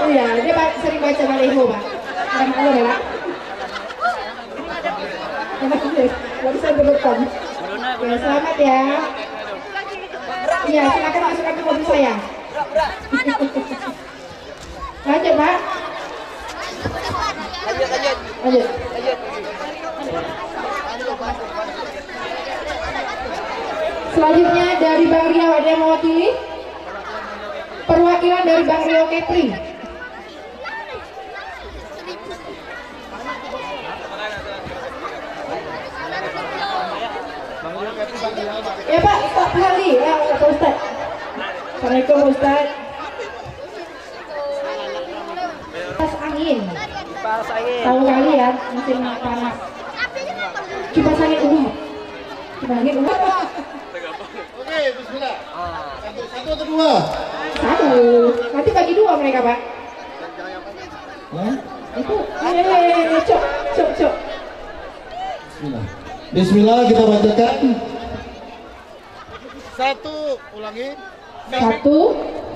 Iya, dia sering baca baleho, Pak. Kan kalau ya, Pak. Gak bisa berdepan. Ya, selamat ya. Iya, silakan masukkan ke mobil saya. Lanjut, Pak. Lanjut. Selanjutnya dari Bang Riau ada yang mewakili? Perwakilan dari Bang Rio Kepri. Ya Pak, Pak Hali, ya Pak Ustad. Assalamualaikum Ustad. Kipas angin. Kipas angin. Tahu kali ya, musim panas. Kipas angin umum. Kipas angin umum. Oke, bismillah. Satu, satu atau dua? Satu. Nanti bagi dua mereka Pak. Itu, eh, cok, cok, cok. Bismillah. Bismillah kita bacakan. Satu, ulangi. Satu,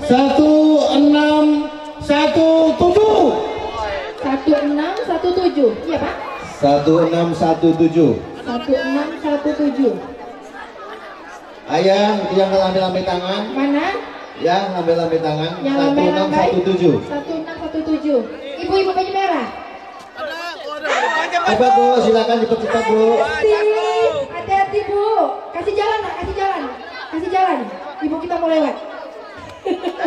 Satu, enam, satu, tujuh. satu enam, satu tujuh. Iya Pak. 1617 Satu enam, satu tujuh. Ayah yang ambil ambil tangan Mana? Ya ambil ambil tangan Yang lambai-lambai? 1617 Satu enam, satu tujuh. Ibu-ibu baju merah. Cepat bu silakan cepat-cepat bu Hati, hati-hati bu. Kasih jalan nak, kasih jalan. Kasih jalan. Ibu kita mau lewat.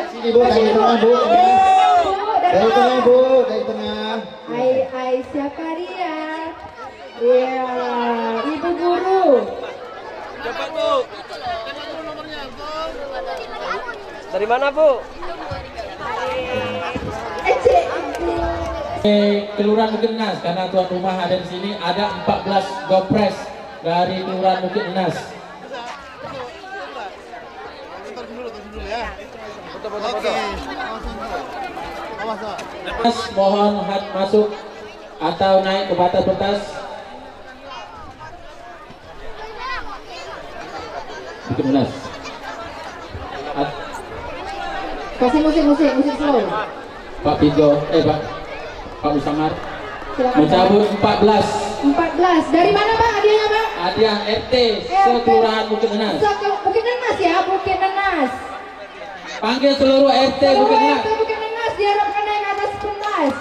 Sini bu dari tengah bu dari tengah bu dari tengah Hai, hai, siapa dia? Iya, ibu guru. Cepat Bu. Dari mana Bu? Eh, Kelurahan Bukit Enas karena tuan rumah ada di sini ada 14 gopres dari Kelurahan Bukit Enas. Mas mohon hat masuk atau naik ke batas batas. Enas. At- Kasih musik, musik, musik slow. Pak Pigo, eh Pak Pak Musamar mencabut 14 14. Dari mana Pak hadiahnya Pak? hadiah RT sekelurahan Bukit Enas. Satu, Bukit Nenas ya, Bukit Nenas. Panggil seluruh RT Bukit Nengas. RT Bukit Nengas diharapkan naik ke atas pentas.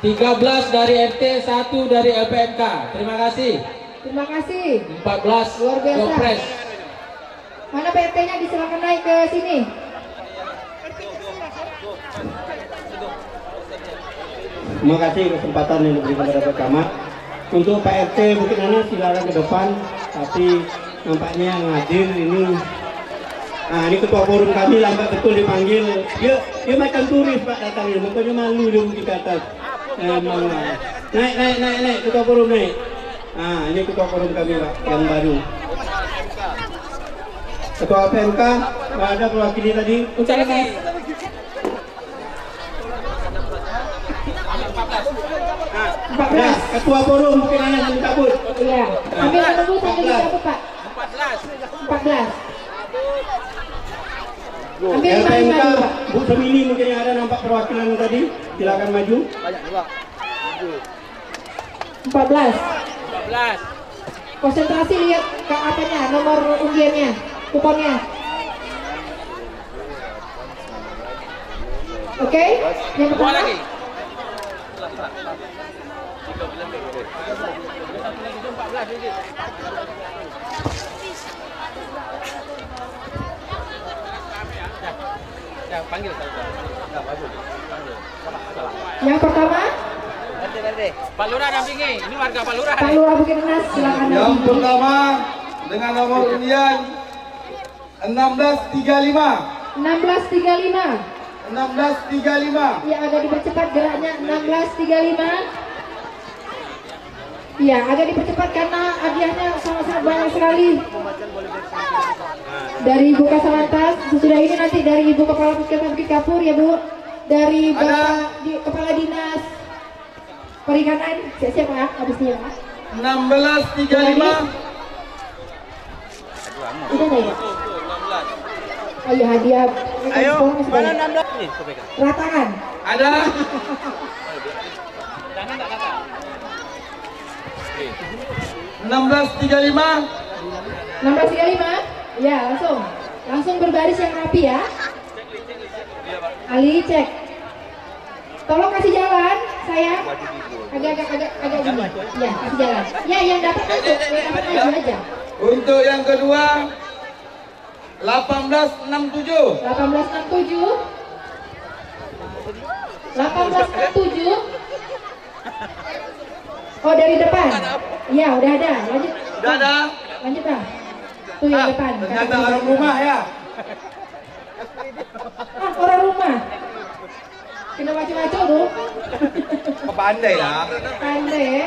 13 dari RT, 1 dari LPMK. Terima kasih. Terima kasih. 14 Luar biasa. Gopres. Mana PRT-nya disilakan naik ke sini. Terima kasih kesempatan yang diberikan kepada Pak Camat. Untuk Pak RT Bukit Nanas silakan ke depan, tapi nampaknya yang hadir ini Nah, ini ketua forum kami lambat betul dipanggil. Dia dia macam turis Pak datangnya, makanya malu dia mungkin ke atas. Lah. Naik, naik, naik, naik, ketua forum naik. Nah, ini ketua forum kami Pak, yang baru. Ketua PMK, ada perwakili tadi. Ucap lagi. Ya, ketua forum mungkin anak yang cabut. Iya. Ambil tunggu sambil dicabut Pak. 14. Ambil lima LPMK. Bu Semini mungkin yang ada nampak perwakilan tadi, silakan maju. 14. 14. Konsentrasi lihat ke apanya, nomor undiannya, kuponnya. Oke, yang Dua pertama. lagi. Ya, panggil. Yang pertama, Pak Lurah dampingi. Ini warga Pak Lurah. Pak Lurah Bukit Nengas, silakan Yang dampingi. pertama dengan nomor undian 1635. 1635 1635. Ya agak dipercepat geraknya 1635 Iya, agak dipercepat karena hadiahnya sangat-sangat banyak sekali. Dari Ibu Kasalantas, sesudah ini nanti dari Ibu Kepala Puskesmas Bukit Kapur ya Bu. Dari di, Kepala Dinas Perikanan, siap siap ya, habisnya. 16.35. Itu nggak ya? Ayo hadiah. Ayo, mana 16? Ratangan. Ada. [laughs] Jangan 1635 1635 ya langsung. Langsung berbaris yang rapi ya. Ali cek. Tolong kasih jalan saya, agak agak agak gini. Ya kasih jalan. Ya yang dapat masuk. Yang dapat maju aja. Untuk yang kedua 1867 1867 1867 Oh dari depan ya udah ada lanjut Udah ada. lanjut bang tuh yang depan Ternyata orang rumah ya. ah orang rumah kena macam-macam tuh Pandai lah. pandai ya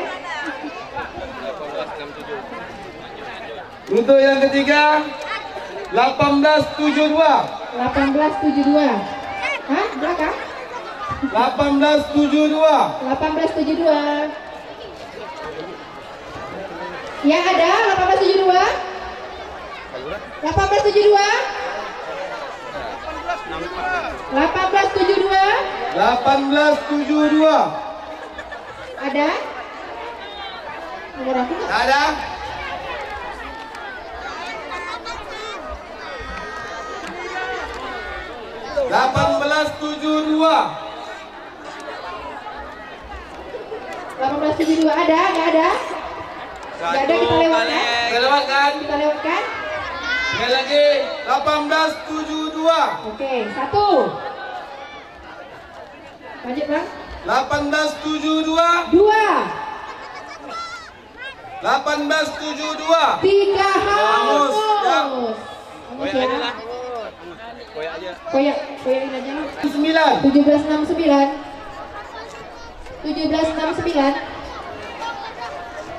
Untuk yang ketiga 1872. 1872 Hah? Belakang? 1872. 1872 Ya ada 1872 1872 1872 1872. Ada? Nomor aku? Ada. Delapan belas tujuh dua. 1872 ada? Nggak ada? Nggak ada kita lewatkan? Kita lewatkan. Kita lewatkan? Sekali lagi. Delapan belas tujuh dua. Oke, satu Lanjut bang Delapan belas tujuh dua. Dua Delapan belas tujuh dua. Tiga hangus Ya. Hangus Koyak ya aja lah. Koyak aja. Koyak, koyakin aja lah Sembilan. 1769 1769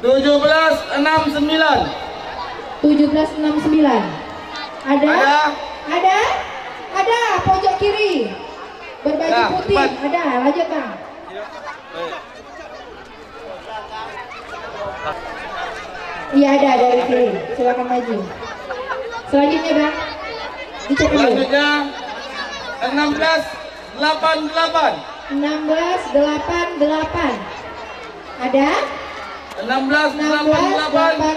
Tujuh belas enam sembilan. 1769 Ada? Ada. Ada? Ada, pojok kiri Berbaju Ya, putih, cepat. ada, lanjut bang Iya ada dari kiri, silakan maju Selanjutnya bang Dicek dulu Selanjutnya enam belas delapan delapan. 1688 Ada? Enam belas delapan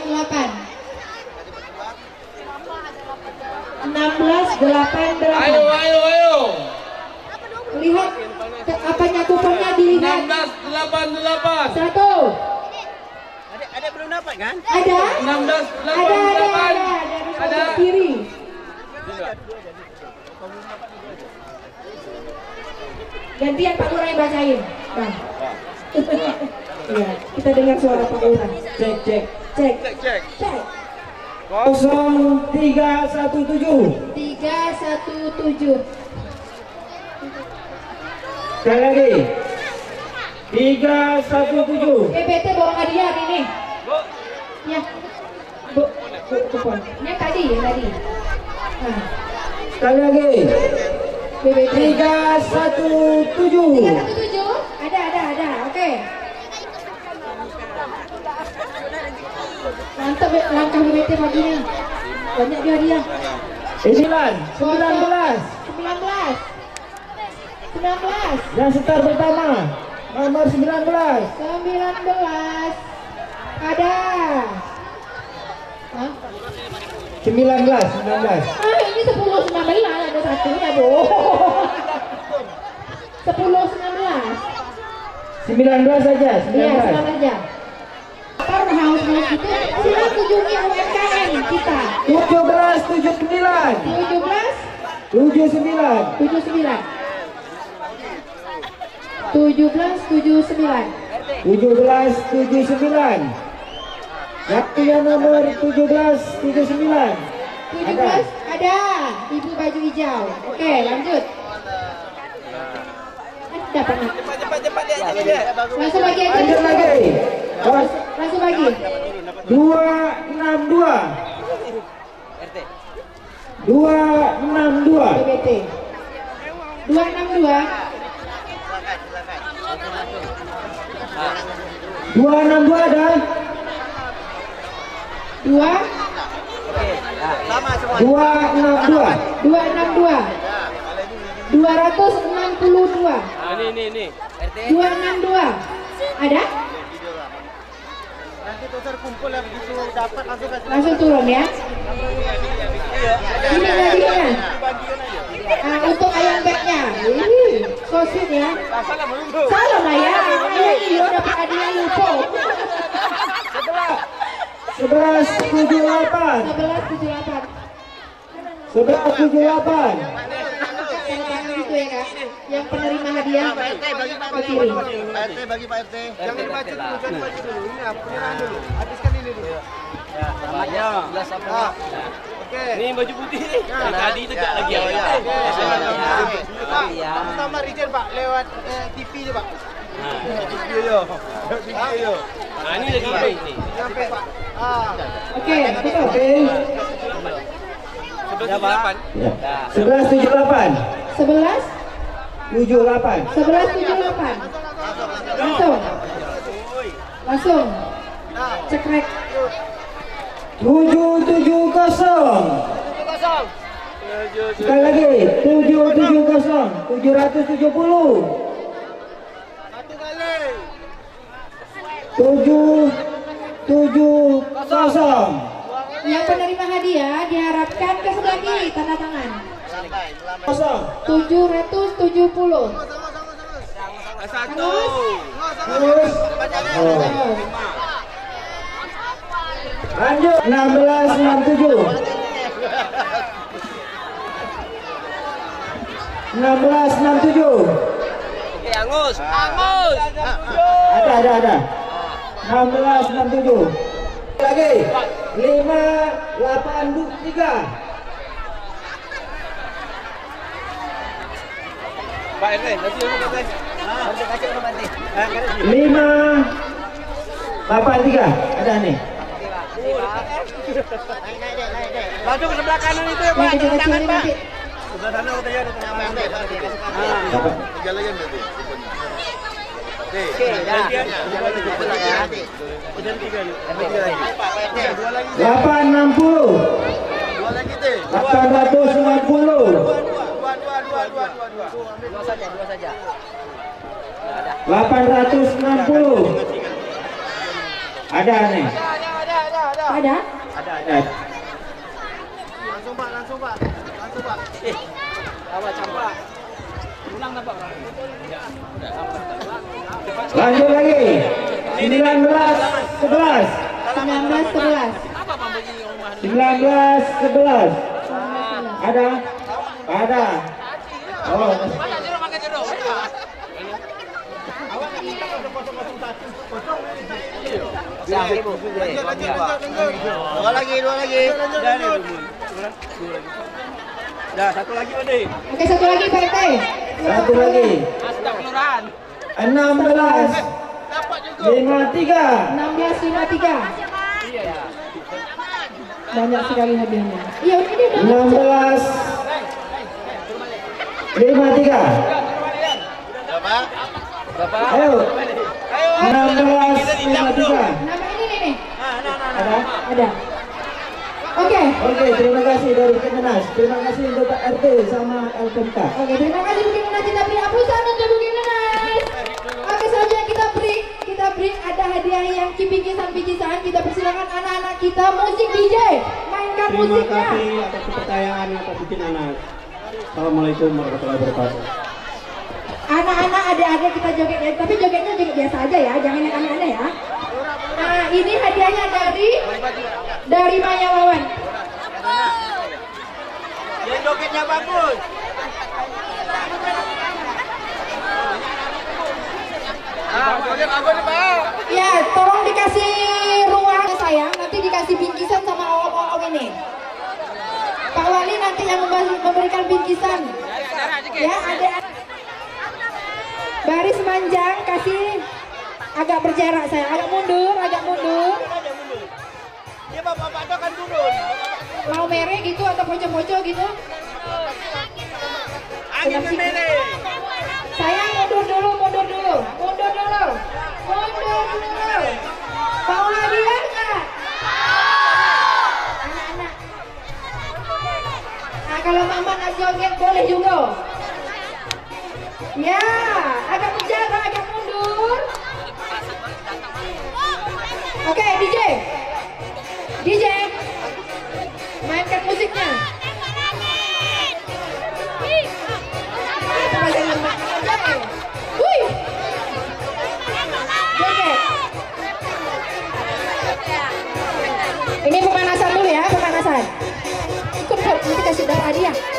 delapan. 1688 1688 18 Ayo, ayo, ayo. Lihat ke- apanya kuponnya dilihat. 1688. Satu. Ada ada belum dapat kan? Ada? 16 Ada, ada, ada, ada di sebelah kiri. Gantian Pak Lurah yang bacain. Bang. Iya, kita dengar suara Pak Lurah. Cek cek. Cek. Cek. Cek. 0317 317. Sekali lagi 317 PPT bawa hadiah hari ini. Ya. Bu, bu, kupon. Ini tadi, yang tadi. Nah, Sekali lagi PPT. 317 317? Ada, ada, ada. Oke. Mantap ya, langkah BBT pagi ini. Banyak dia hadiah. 9 19 19. 19. Yang setar pertama Nomor 19 19. Ada. Hah? 19 19 Ah, ini 10 19 ada satunya, Bu. 10 19. 19 saja Iya, 19 senang aja. Farmhouse House itu silakan kunjungi UMKM kita. 17 79 17 79 79. 17 79. 17 79 Yang punya nomor 17 79 17 ada. Ibu baju hijau. Oke, lanjut. Dapat nak. Cepat cepat cepat lihat lihat. Langsung bagi aja. Lanjut lagi Bos Langsung bagi. 262 RT. 262 BBT. 262. 262 ada 2 Okey. Nah, sama semua. 262 262. 262. Ah, ni ni ni. RT. 262. Ada? Nanti tutor kumpul lah begitu dapat langsung turun ya. Ini hadiahnya. Ah, untuk ayam beknya. Sweet ya. Salam menunggu. Salam lah ya. Ini dia dapat hadiah lupa. 11 78 11 78. 11 78 Tanda tangan gitu ya kak. Yang penerima hadiah. Pak RT bagi Pak RT. Jangan dibaca dulu, jangan dibaca dulu. Ini dulu. Habiskan ini dulu. Ya. Jelas apa? Oke. Ini baju putih. Tadi tegak lagi ya. Pak, nama Rijen Pak lewat eh, TV je Pak. TV je. TV je. Ah ini lagi baik ni. Sampai Pak. Ah. Oke, betul. Oke Sebelah delapan. Ya. 11 78 11 78 11 78. Langsung. Langsung. Cekrek. 770 Sekali lagi 770 770 770 Yang penerima hadiah diharapkan ke sebelah kiri tanda tangan. 770. Satu. Terus. Lanjut 1667 1667 Okey, Angus. Angus. Ada ada ada 1667 Lagi 583 Pak RT, nanti kasih. Ah, kasih. 583 Ada nih Langsung ke sebelah kanan itu ya Pak. Jangan tangan Pak. Sebelah sana katanya ada tengah Pak RT. Pak RT. Dapat. Tiga lagi berarti. Dan tiga ni. Tiga lagi. Pak RT. Dua. 860 Dua lagi teh. 890 Dua, dua, dua, dua, dua, dua. Dua saja, dua saja. 860 Ada nih Ada? Ada Langsung Pak, langsung Pak. Awak campak. Ulang nampak. Lanjut lagi. 19 11. 19 11. 19 11. Ada? Ada. Oh. Dua lagi, dua lagi. Dah, satu lagi Ode. Oke, satu lagi Pak. Satu lagi. Astak kelurahan. 16 53. 16 53. Banyak sekali hadiahnya. Iya, ini dia. 16 53. Berapa? Berapa? Ayo. 16 53. Nama ini nih nih. Ada? Ada. Oke. Oke, terima kasih dari Kemenas. Terima kasih untuk Pak RT sama LPMK. Oke, terima kasih Bukit Menas. Kita beri aplasan untuk Bukit Menas. Break. Ada hadiah yang kipingkisan-pingkisan. Kita persilakan anak-anak kita musik DJ. Mainkan Terima musiknya. kasih atas kepercayaan atas bikin anak. Assalamualaikum warahmatullahi wabarakatuh. Anak-anak adik-adik kita joget ya, tapi jogetnya joget biasa aja ya, jangan yang aneh-aneh ya. Nah, ini hadiahnya dari dari Maya Wawan. Yang jogetnya bagus. Ah, joget bagus nih, Pak. Ya, tolong dikasih ruang sayang, nanti dikasih bingkisan sama om-om ini. Pak Wali nanti yang memberi- memberikan bingkisan. Ya, ada baris panjang kasih agak berjarak saya, agak mundur, agak mundur. Dia bapak-bapak akan turun. Mau merah gitu atau pocong-pocong gitu? Angin merah. Mundur dulu, mundur dulu, mundur dulu, mundur dulu. Mau hadiah nggak? Anak-anak. Nah, kalau mama nak joget boleh juga. Ya, agak berjarak, agak mundur. Oke, DJ. DJ. Mainkan musiknya. Nanti kasih dapat hadiah.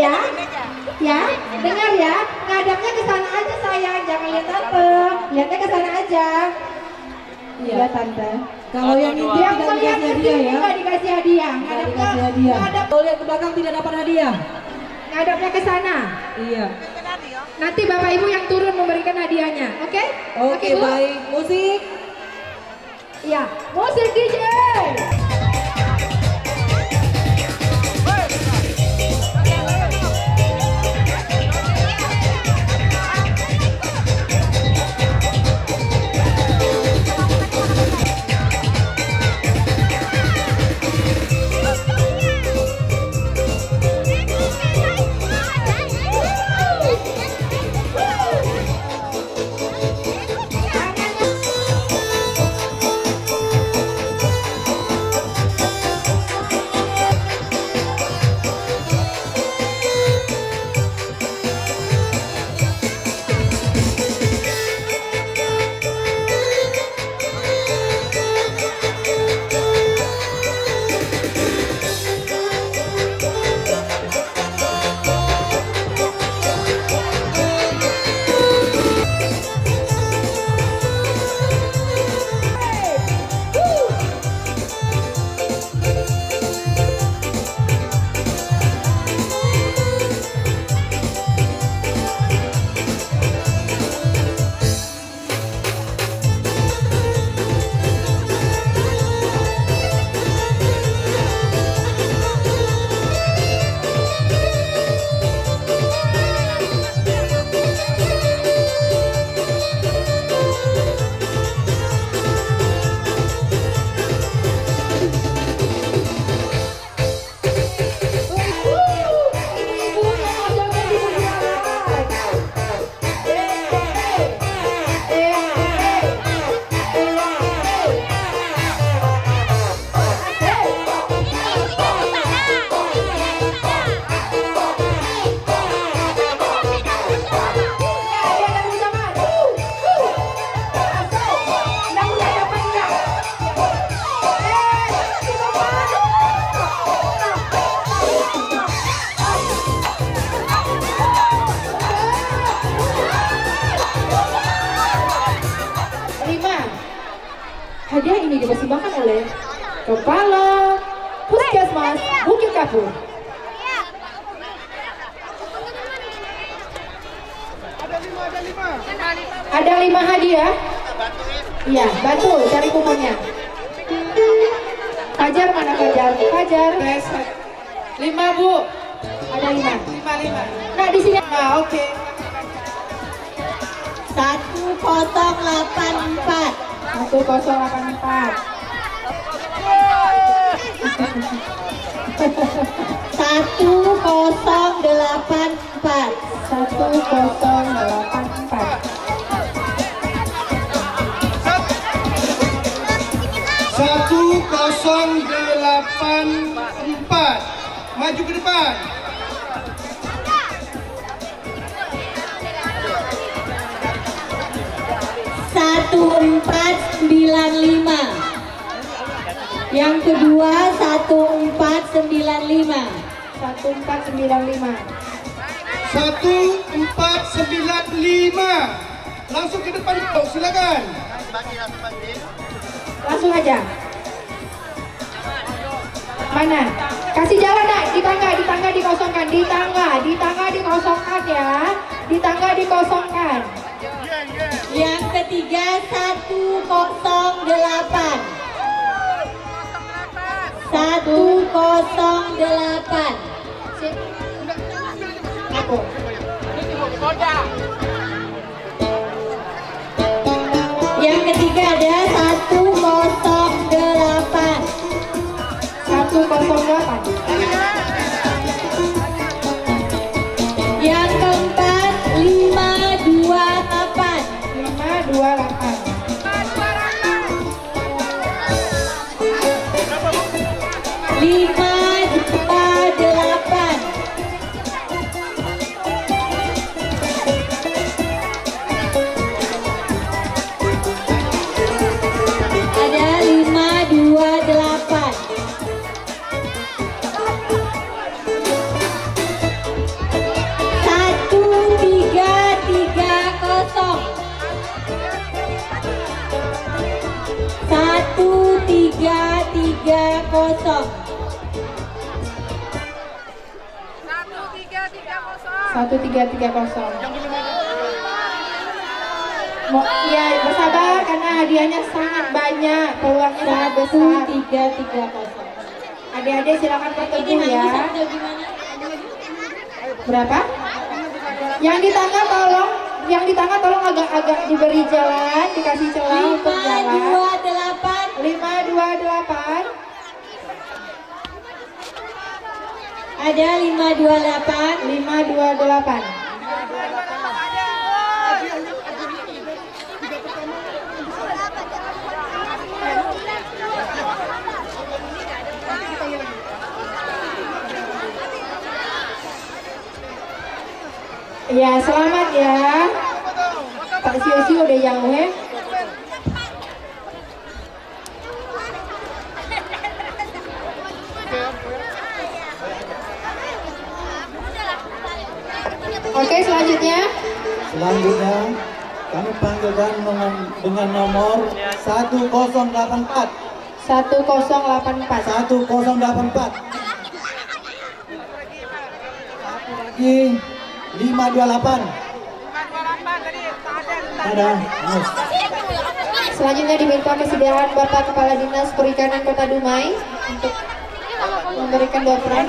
Ya, ya, dengar ya. Ngadapnya ke sana aja sayang, jangan lihat tante. Lihatnya ke sana aja. Iya tante. Kalau yang ini yang tidak dikasih ke hadiah ya. nggak dikasih hadiah. Ngadapnya, dikasih hadiah. ngadap, Kalau lihat ke belakang tidak dapat hadiah. ngadapnya ke sana. Iya. Nanti bapak ibu yang turun memberikan hadiahnya, oke? Oke, Bu? baik. Musik. Iya, musik DJ. 1084 maju ke depan. Satu empat sembilan lima. Yang kedua satu empat sembilan lima. Satu empat sembilan lima. Satu empat sembilan lima. Langsung ke depan silakan. Langsung aja. Mana? Kasih jalan nak, di tangga, di tangga dikosongkan, di tangga, di tangga dikosongkan ya, di tangga dikosongkan. Yang ketiga satu kosong delapan. Satu kosong delapan. Aku. Yang ketiga ada satu 108 yang keempat 528 528 1330. Iya ya bersabar karena hadiahnya sangat banyak, peluangnya sangat besar. 1330. Adik-adik silakan bertemu ya. Berapa? Yang di tangga tolong, yang di tangga tolong agak-agak diberi jalan, dikasih celah untuk jalan. 528. 528. Ada lima dua delapan. Lima dua delapan. Ya selamat ya. Pak Sio-Sio udah jauh ya. Oke selanjutnya. Selanjutnya kami panggilkan dengan, dengan nomor 1084 1084 1084 lagi 528 ada Mas. Selanjutnya diminta kesediaan Bapak Kepala Dinas Perikanan Kota Dumai untuk memberikan dompet.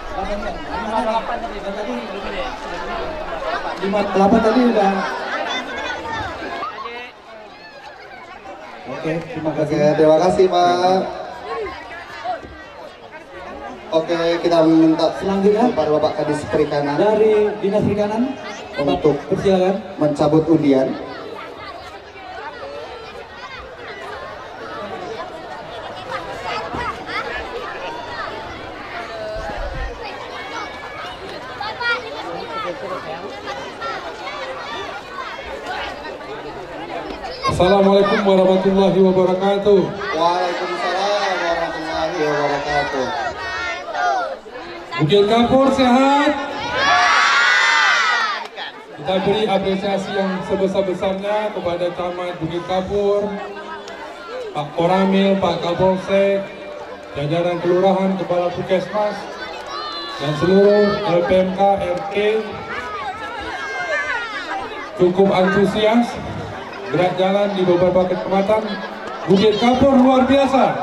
58 tadi udah Oke, terima kasih. Oke, terima kasih, Pak. Oke, kita minta selanjutnya kepada Bapak Kadis Perikanan dari Dinas Perikanan untuk persilakan mencabut undian. Assalamualaikum warahmatullahi wabarakatuh. Waalaikumsalam warahmatullahi wabarakatuh. Bukit Kapur sehat. Kita beri apresiasi yang sebesar-besarnya kepada Camat Bukit Kapur, Pak Koramil, Pak Kapolsek, jajaran kelurahan, kepala puskesmas, dan seluruh LPMK, RT cukup antusias gerak jalan di beberapa kecamatan. Bukit Kapur luar biasa.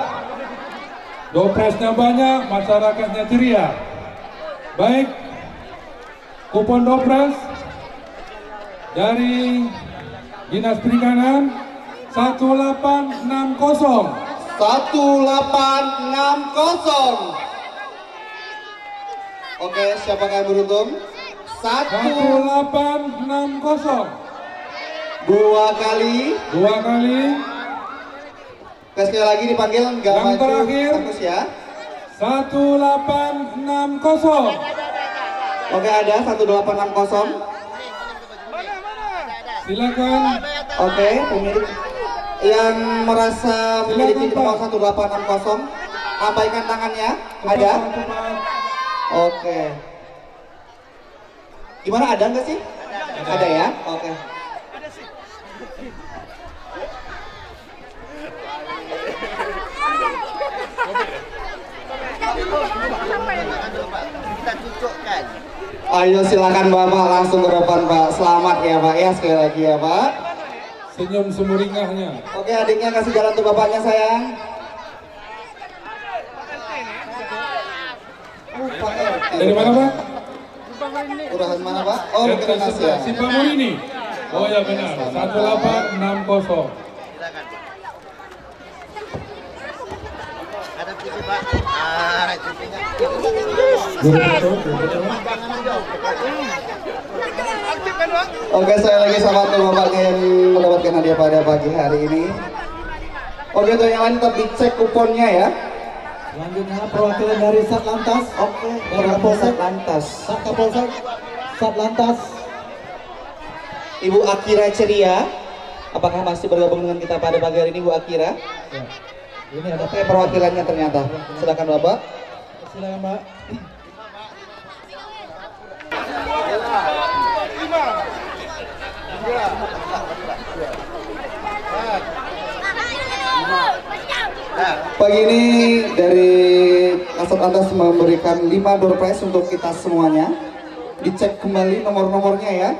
Dopresnya banyak masyarakatnya ceria. Baik kupon dopres dari Dinas Perikanan 1860 1860 Oke, siapakah yang beruntung? Satu 1860 Dua kali. Dua kali. Oke, sekali lagi dipanggil nggak Yang maju. terakhir. Terus ya. 1860 Oke, ada 1860 Silakan. Oke, pemilik yang merasa memiliki nomor 1860 Lambaikan tangannya. Ada? Oke. Gimana ada nggak sih? Ada, ya? Oke. Kita Ayo silakan Bapak langsung ke depan Pak. Selamat ya Pak. Ya sekali lagi ya Pak. Senyum sumringahnya Oke adiknya kasih jalan untuk bapaknya sayang. Dari mana Pak? Kelurahan mana Pak? Oh Anas ya. Simpang ini Oh ya benar. 1860 Ada TV Pak. Oke saya lagi sama tuh bapaknya yang mendapatkan hadiah pada pagi hari ini Oke untuk yang lain tetap dicek kuponnya ya Selanjutnya perwakilan dari Satlantas. Oke, dari Kapolsek. Lantas Sat Kapolsek. Satlantas. Ibu Akira Ceria Apakah masih bergabung dengan kita pada pagi hari ini Bu Akira? Ya. Ini ada Oke perwakilannya ternyata Silakan Bapak Silakan Mbak. Pagi ini dari Kasat Lantas memberikan 5 door prize untuk kita semuanya. Dicek kembali nomor-nomornya ya.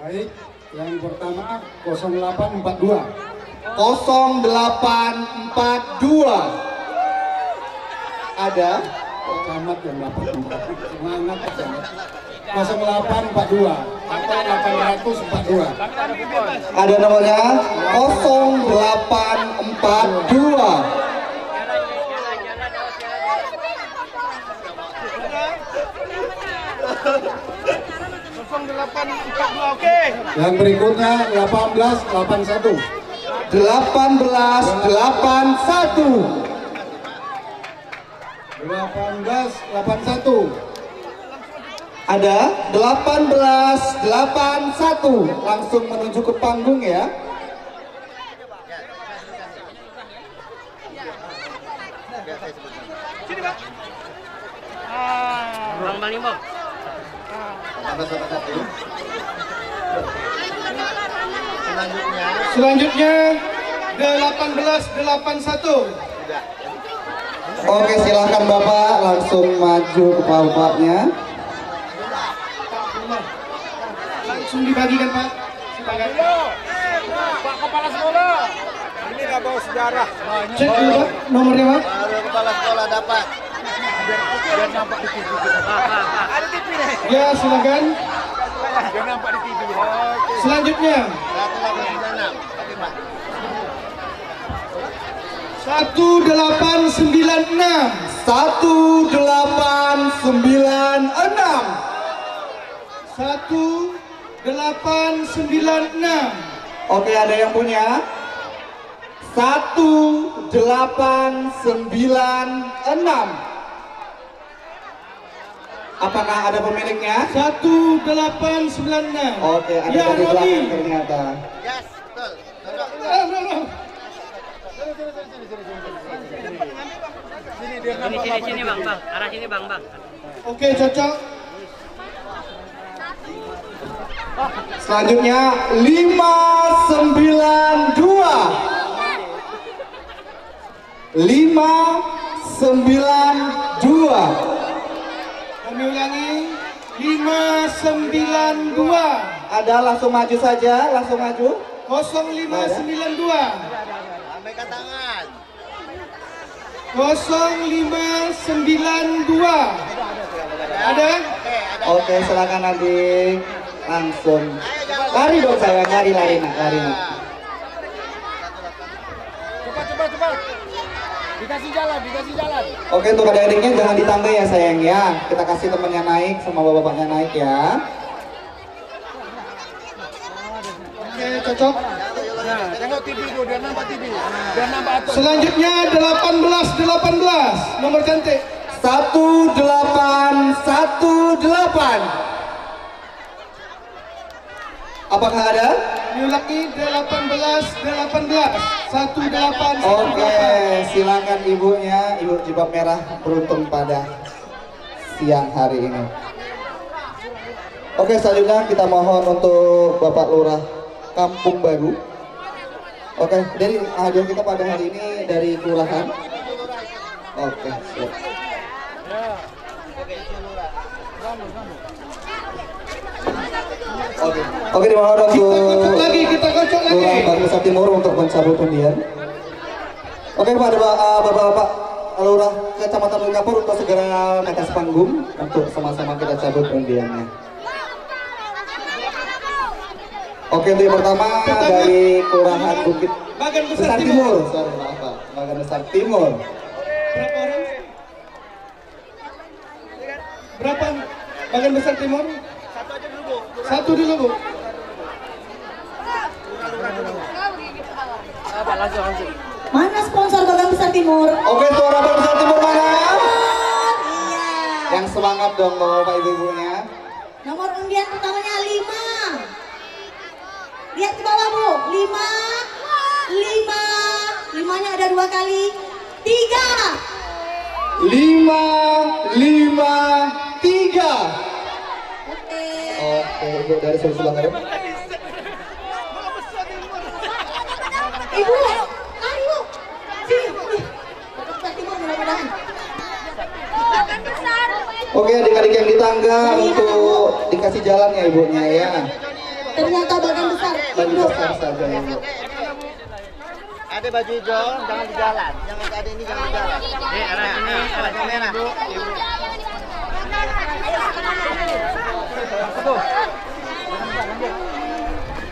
Baik, yang pertama 0842. 0842. Ada Camat yang 84. Semangat camat. 0842 atau 842. ada nomornya 0842. Oke. Yang berikutnya 1881. 1881. 1881. Ada 1881. Langsung menuju ke panggung ya. Orang Bang Limau. Selanjutnya Selanjutnya 1881. Oke silahkan Bapak langsung maju ke bapaknya. Langsung dibagikan Pak. Silakan. Pak Kepala Sekolah. Ini nggak bawa sejarah. Cek dulu Pak nomornya Pak. baru kepala sekolah dapat. Biar nampak di TV. Ada TV nih. Ya silakan. Biar nampak di TV. Selanjutnya 1896. Oke Pak. 1896. 1896. 1896. Oke ada yang punya? 1896. Apakah ada pemiliknya? 1896. Oke, ada Ya, dari Rodi. belakang ternyata. Yes, Sini Sini sini bang bang. Arah sini bang bang. Oke, cocok. Selanjutnya 592. 592. Kami ulangi. 592. Ada langsung maju saja, langsung maju. 0592. Lambaikan tangan. 0592. Ada? Oke, silakan nanti langsung. Lari dong saya, lari lari nak, lari nak. Cepat cepat cepat. Dikasih jalan, dikasih jalan. Oke untuk adik-adiknya jangan ditangga ya sayang ya. Kita kasih temennya naik sama bapak-bapaknya naik ya. Oke, cocok. Nah, tengok TV dulu, biar nampak TV. Biar nampak atas. Selanjutnya 18 18 nomor cantik. 1818. Apakah ada? Diulangi 18 18 18 Oke, silakan ibunya, ibu jilbab merah beruntung pada siang hari ini. Oke, selanjutnya kita mohon untuk Bapak Lurah Kampung Baru. Oke, dari hadiah kita pada hari ini dari kelurahan. Oke, siap. Oke, oke dimohon untuk lagi, kita kocok lagi. Lurah Bangsa Timur untuk mencabut undian. Oke kepada ba- uh, bapak-bapak lurah kecamatan Lungkapur untuk segera ke atas panggung untuk sama-sama kita cabut undiannya. Oke untuk yang pertama dari kelurahan Bukit Bagian Besar Timur. Sorry maaf Pak. Bagian Besar Timur. Berapa orang? Berapa? Bagian besar timur? Satu dulu, Bu. Apa langsung langsung. Mana sponsor Bagan Besar Timur? Oke suara Bagian Besar Timur mana? Yang semangat dong bapak ibu-ibunya. Nomor undian pertamanya 5. Lihat ke bawah, Bu. 5. 5. Limanya ada dua kali. 3. Lima, lima, tiga. Oke, ibu dari sebelah sebelah kanan. Ibu, Bu. Sini. Mudah-mudahan. Oke adik-adik yang di tangga untuk dikasih jalan ya ibunya ya. Ternyata bagan besar. Saja. Ada baju hijau, jangan di jalan. Jangan ada ini, jangan di jalan. Eh arah sini, arah merah.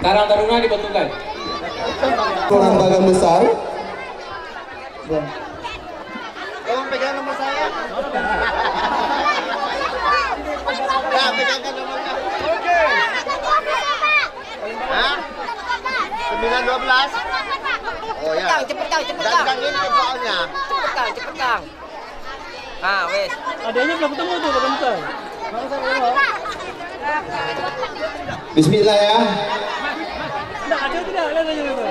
Karang Taruna dibentukkan. Kurang bagan besar. Tolong pegang nomor saya. Ya, [laughs] pegangkan nomornya. Oke. Hah? 912. Oh ya. Cepet, cepet, Kang, cepet, Dan Kang. Kang ini soalnya. Cepet kang, cepet kang. Ah wes. Adanya belum ketemu tuh Bagan Besar. Bismillah ya. Enggak ada tidak? Lihat aja itu.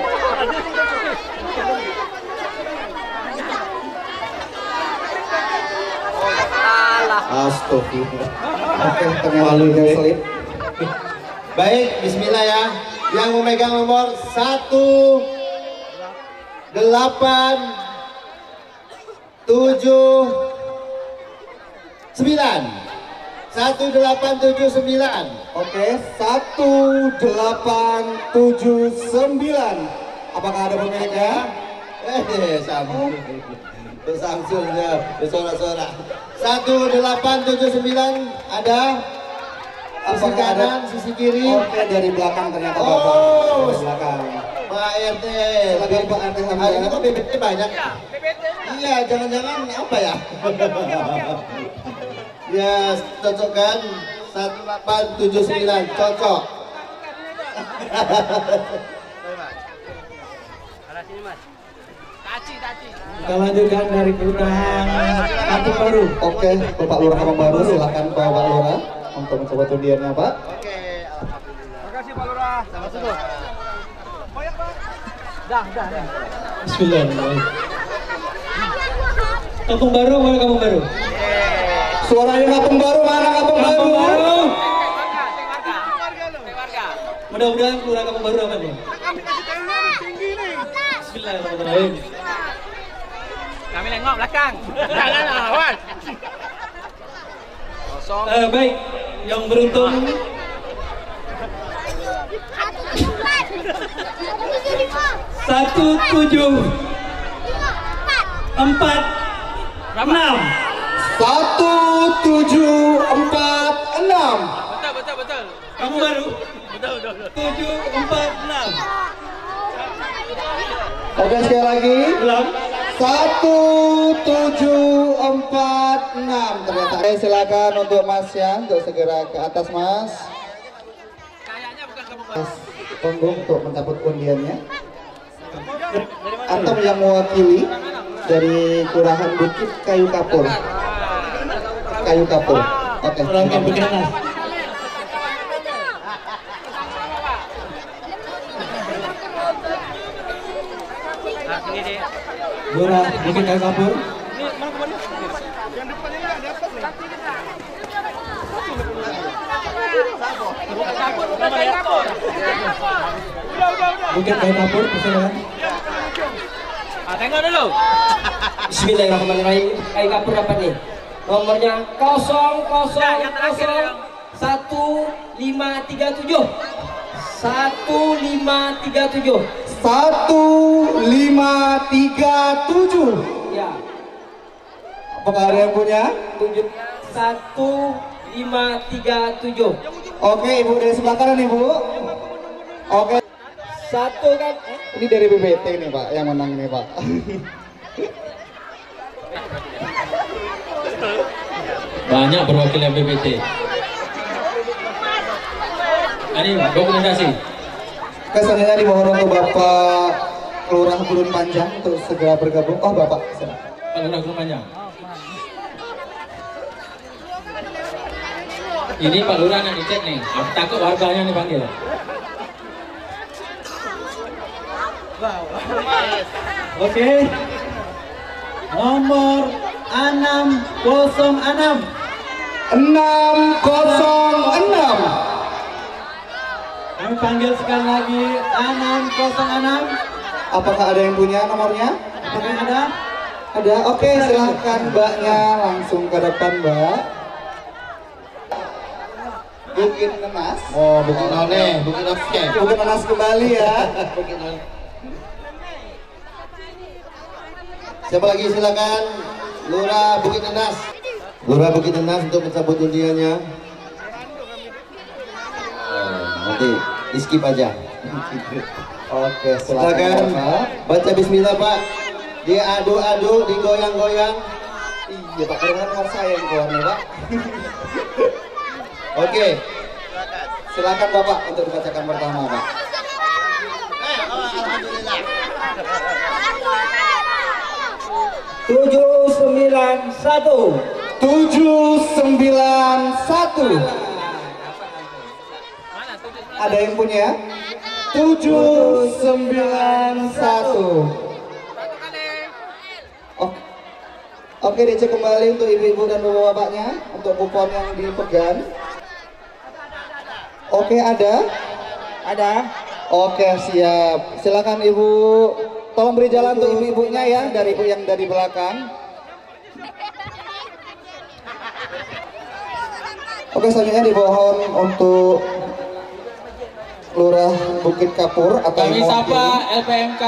Alah. Astagfirullah. Oke, udah selip. Baik, bismillah ya. Yang memegang nomor satu delapan tujuh sembilan satu delapan tujuh sembilan. Oke, satu delapan tujuh sembilan. Apakah ada pemiliknya? Eh, sambung. Itu Samsul ya, bersorak-sorak. Satu delapan tujuh sembilan ada. Sisi Apakah ada? kanan, sisi kiri. Oke, dari belakang ternyata bapak. Oh, Dari belakang. Pak RT. Silakan Pak RT. Hari kok BBT banyak? Iya, jangan-jangan apa ya? [laughs] ya, cocok kan? 1879, cocok. Arah sini mas. Kita lanjutkan dari kelurahan Kampung Baru. Oke, Bapak Lurah Kampung Baru silakan Bapak Lurah untuk mencoba undiannya Pak. Makasih Pak Lurah. Sama-sama. Dah, dah, dah. Bismillahirrahmanirrahim. Kampung Baru mana Kampung Baru? Suaranya Kampung Baru mana Kampung Baru? Kampung Baru. Mudah-mudahan kelurahan Kampung Baru apa nih? Bismillahirrahmanirrahim. Kami nengok belakang. [laughs] Jangan lawan. Eh, baik, yang beruntung. Satu tujuh. Empat. Enam. Satu tujuh empat enam. Betul, betul, betul. kamu baru. Betul, betul, betul. tujuh empat enam. Oke sekali lagi. belum Satu tujuh empat enam ternyata. Oke silakan untuk Mas ya untuk segera ke atas Mas. Mas punggung untuk mencabut undiannya. Antum yang mewakili dari Kelurahan Bukit Kayu Kapur. Kayu Kapur. Oke. Kelurahan Bukit Anas. Nah, sini deh. Lurah Bukit Kayu Kapur Bukit Kayu Kapur persilakan Ah, tengok dulu. Bismillahirrahmanirrahim. Kayak kapur dapat nih. Nomornya 000 Ya, yang terakhir. 1537. 1537. Satu lima tiga tujuh. Ya. Apakah ada yang punya? Tunjuknya 1537. Oke, Ibu dari sebelah kanan Ibu. Oke. Satu kan Ini dari BBT nih Pak, yang menang nih Pak. Banyak perwakilan BPT. Ini dokumentasi. Kesannya dimohon untuk Bapak Kelurahan Gurun Panjang untuk segera bergabung. Oh Bapak, silakan. Pak Lurah Gunung Panjang. Ini Pak Lurah yang dicek nih. Aku takut warganya nih panggil. Oke. Nomor 606. 606. Kami panggil sekali lagi 606. Apakah ada yang punya nomornya? Apakah ada? Ada. Oke, silakan Mbaknya langsung ke depan, Mbak. Bukit Nenas. Oh, Bukit None, Bukit Nafke. Bukit Nenas kembali ya. Bukit None. Siapa lagi silakan? Lurah Bukit Nenas. Lurah Bukit Nenas untuk mencabut undiannya. Eh, nanti di skip aja. Oke, silakan baca Bismillah Pak. Diadu-adu, digoyang-goyang. Iya Pak, karena nomor saya yang keluar nih Pak. [laughs] Oke. Silakan Bapak untuk dibacakan pertama Pak. tujuh sembilan satu. Tujuh sembilan satu. Ada yang punya? Tujuh sembilan satu. Oke. Oke, dicek kembali untuk ibu-ibu dan bapak-bapaknya untuk kupon yang dipegang. Oke, ada? Ada. Oke, siap. Silakan Ibu. Tolong beri jalan untuk ibu-ibunya ya dari ibu yang dari belakang. Oke, selanjutnya dimohon untuk Lurah Bukit Kapur atau Kami sapa LPMK.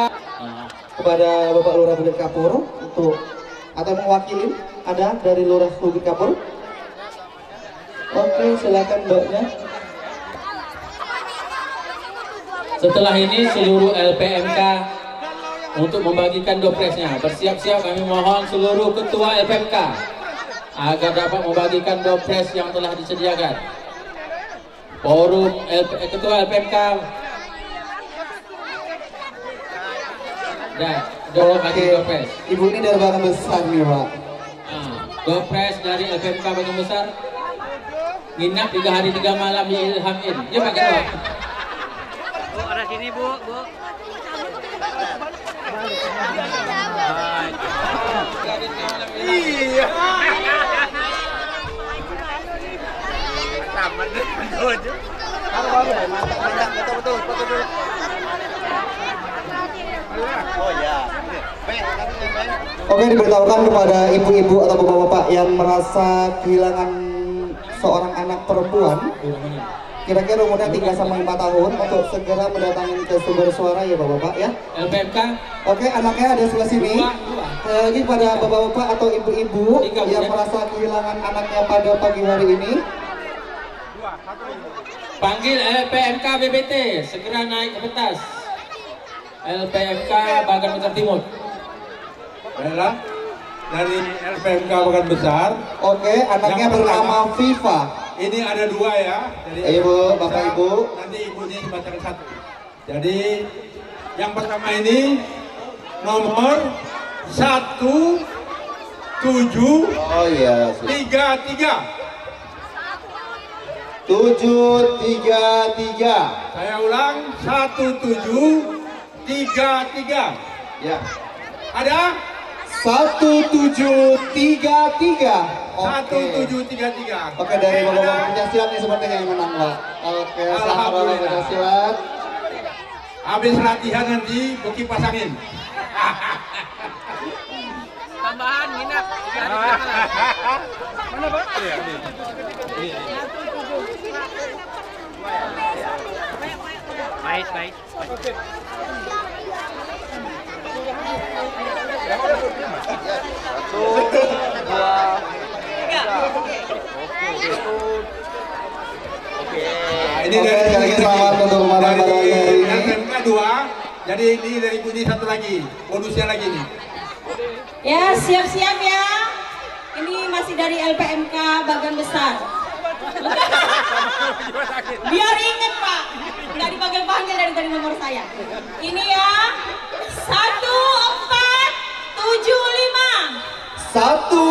kepada Bapak Lurah Bukit Kapur untuk atau mewakili ada dari Lurah Bukit Kapur. Oke, silakan Mbaknya. Setelah ini seluruh LPMK untuk membagikan dopresnya. Bersiap-siap kami mohon seluruh ketua LPMK agar dapat membagikan dopres yang telah disediakan. Forum LP, ketua LPMK Dan dorong lagi Gopres. Ibu ini dari bagan besar nih Pak. Ah, Gopres dari LPMK Bagian Besar. Nginap tiga hari tiga malam di Ilham Inn. Ya Pak Ketua. Bu, arah sini Bu, Bu. Iya. Betul betul dulu. Oh ya. Oke diberitahukan kepada ibu-ibu atau bapak-bapak yang merasa kehilangan seorang anak perempuan kira-kira umurnya 3 sampai 4 tahun untuk segera mendatangi ke sumber suara ya bapak-bapak ya. LPMK. Oke anaknya ada sebelah sini. Lagi pada bapak-bapak atau ibu-ibu yang merasa kehilangan anaknya pada pagi hari ini Panggil LPMK BBT, segera naik ke pentas. LPMK Bagan Besar Timur. Baiklah, dari LPMK Bagan Besar. Oke, anaknya Yang bernama pertama, Viva. Ini ada dua ya. Jadi Ayo, Bu, Bapak, Ibu. Nanti ibunya dibacakan satu. Jadi yang pertama ini nomor satu tujuh Oh iya. tiga tiga. Tujuh tiga tiga. Saya ulang satu tujuh tiga tiga. Ya. Ada? Satu tujuh tiga tiga. Satu tujuh tiga tiga. Oke dari bapak-bapak pencaksilat nih sepertinya yang menang pak. Oke selamat bapak pencaksilat. Habis latihan nanti buki pasangin. Tambahan minat. [laughs] Mana pak? Baik, baik. Satu, dua, tiga. Oke. Ini dari sekali lagi selamat untuk pada hari ini. LPMK dua. Jadi ini dari bunyi satu lagi. Bonusnya lagi nih. Ya, siap-siap ya. Ini masih dari LPMK Bagan Besar. Biar inget Pak, nggak dipanggil-panggil dari tadi nomor saya. Ini ya, satu empat tujuh lima. Satu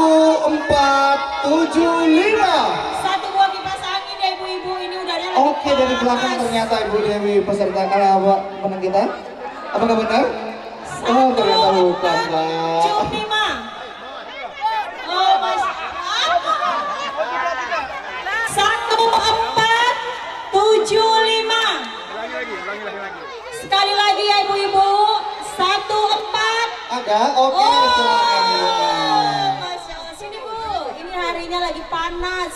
empat tujuh lima. Satu buah kipas angin ya ibu-ibu ini udaranya lagi Oke dari belakang ternyata Ibu Dewi peserta uh, menang kita. Apakah benar? Oh ternyata bukan pak. Ada? Oke silakan. Oh, Masya Allah. Sini bu. Ini harinya lagi panas.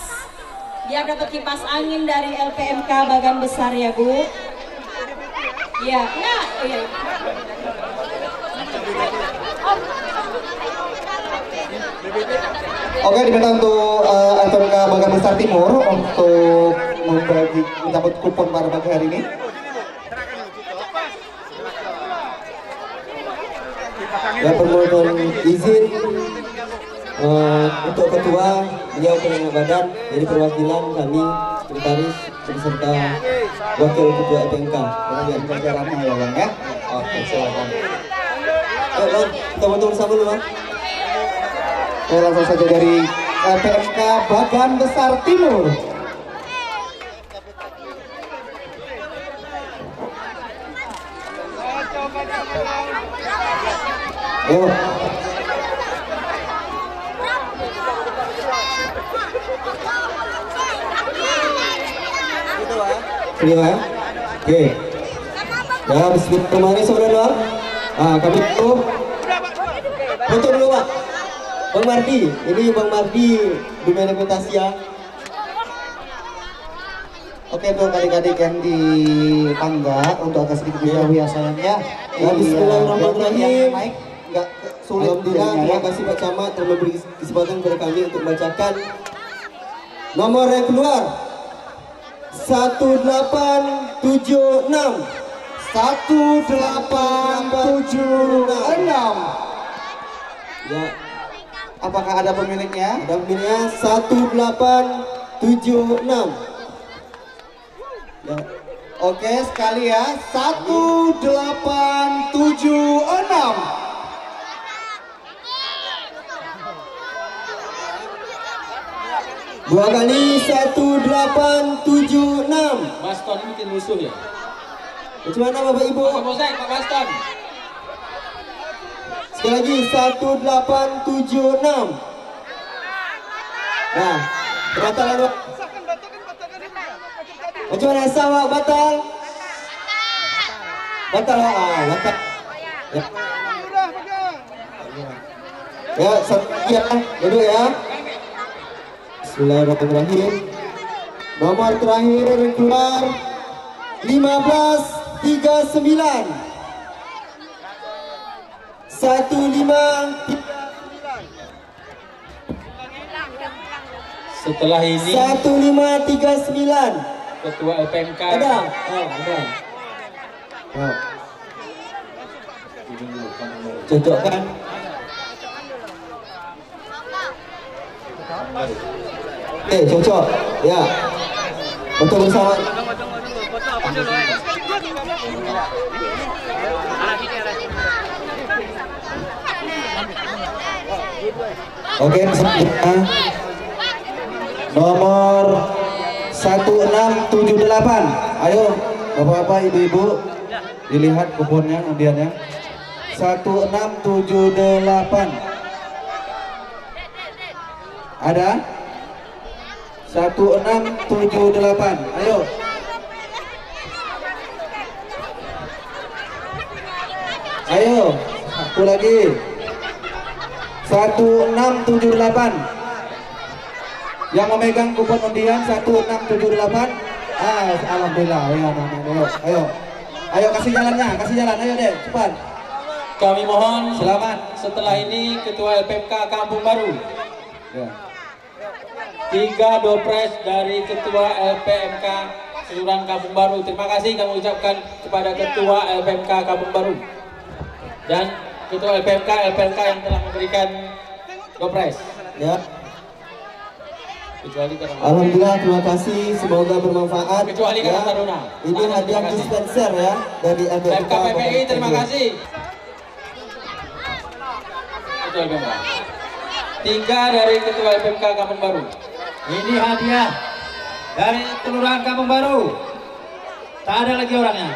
Biar dapat kipas angin dari LPMK Bagan Besar ya bu. Iya, enggak. Iya. Oke diminta untuk uh, LPMK Bagan Besar Timur untuk membagi mencabut kupon pada pagi hari ini. Ya permohonan izin eh, untuk ketua beliau penengah badan dari perwakilan kami sekretaris beserta wakil ketua FMK. Biar kerja ramah ya bang ya. Oke silakan. Ayo bang, foto bersama dulu bang. Langsung saja dari LPMK Bagan Besar Timur. Ayo. Ini ya. Oke. Ya, bismillahirrahmanirrahim saudara. Ah, kami itu foto dulu Pak. Bang Mardi, ini Bang Mardi Dunia Reputasi ya. Oke untuk adik-adik yang di tangga untuk agak sedikit dijauh ya sayangnya. Ya, Bismillahirrahmanirrahim. Nggak sulit Alhamdulillah, terima ya. kasih Pak Camat telah memberi kesempatan kepada kami untuk membacakan nomor yang keluar. 1876 1876. Ya, Apakah ada pemiliknya? ada pemilihan 1876 Ya, Oke sekali ya. 1876 Dua kali satu delapan tujuh enam. Baston ini bikin musuh ya. Macam mana Bapak Ibu? Pak Kapolsek, Pak Baston. Sekali lagi satu delapan tujuh enam. Nah, batal apa? Macam mana sama batal? Batal ah, batal. Ya. Ya, ya, duduk ya. Bismillahirrahmanirrahim. Nomor terakhir yang keluar 1539. 15 Setelah ini 1539. Ketua LPMK Ada. Oh, ada. Oh. Cocok kan? Eh, cocok. Ya. Untuk bersama. Oke, selanjutnya nomor 1678. Ayo, Bapak-bapak, Ibu-ibu, dilihat kuponnya undiannya. 1678. Ada? 1678. Ayo. Ayo, satu lagi. 1678. Yang memegang kupon undian 1678. Ah, alhamdulillah. Ayo, ayo, ayo. Ayo. Kasih jalannya, kasih jalan. Ayo deh, cepat. Kami mohon Selamat. setelah ini Ketua LPMK Kampung Baru Ya. Tiga dopres dari Ketua LPMK Kelurahan Kampung Baru. Terima kasih kami ucapkan kepada Ketua LPMK Kampung Baru dan Ketua LPMK LPMK yang telah memberikan dopres. Ya. Kecuali karena Alhamdulillah terima kasih semoga bermanfaat. Kecuali ya. Taruna. Ini hadiah dispenser ya dari LPMK. FKPPI terima kasih. Ketua LPMK. Tiga dari Ketua LPMK Kampung Baru. Ini hadiah dari Kelurahan Kampung Baru. Tak ada lagi orangnya.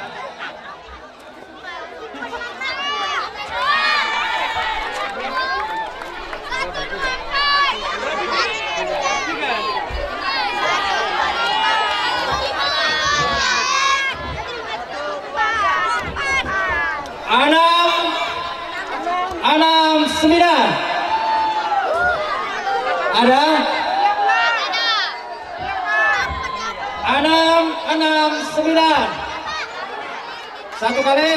Enam, enam sembilan. Ada? Enam, enam, sembilan. Satu kali.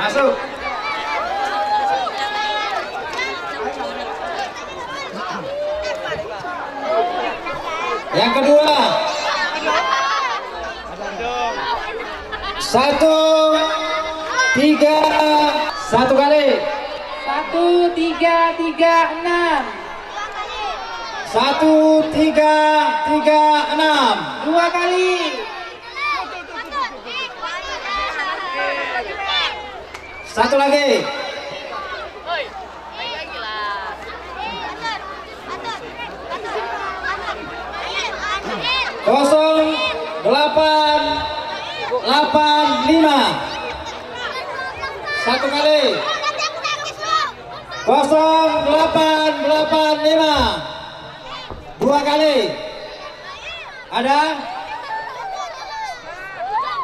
Masuk. Yang kedua. Satu, tiga, satu kali. Satu, tiga, tiga, enam. Satu, tiga, tiga, enam. Dua kali. Satu lagi. Kosong, delapan, delapan, lima. Satu kali. Kosong, delapan, delapan, lima. Dua kali. Ada?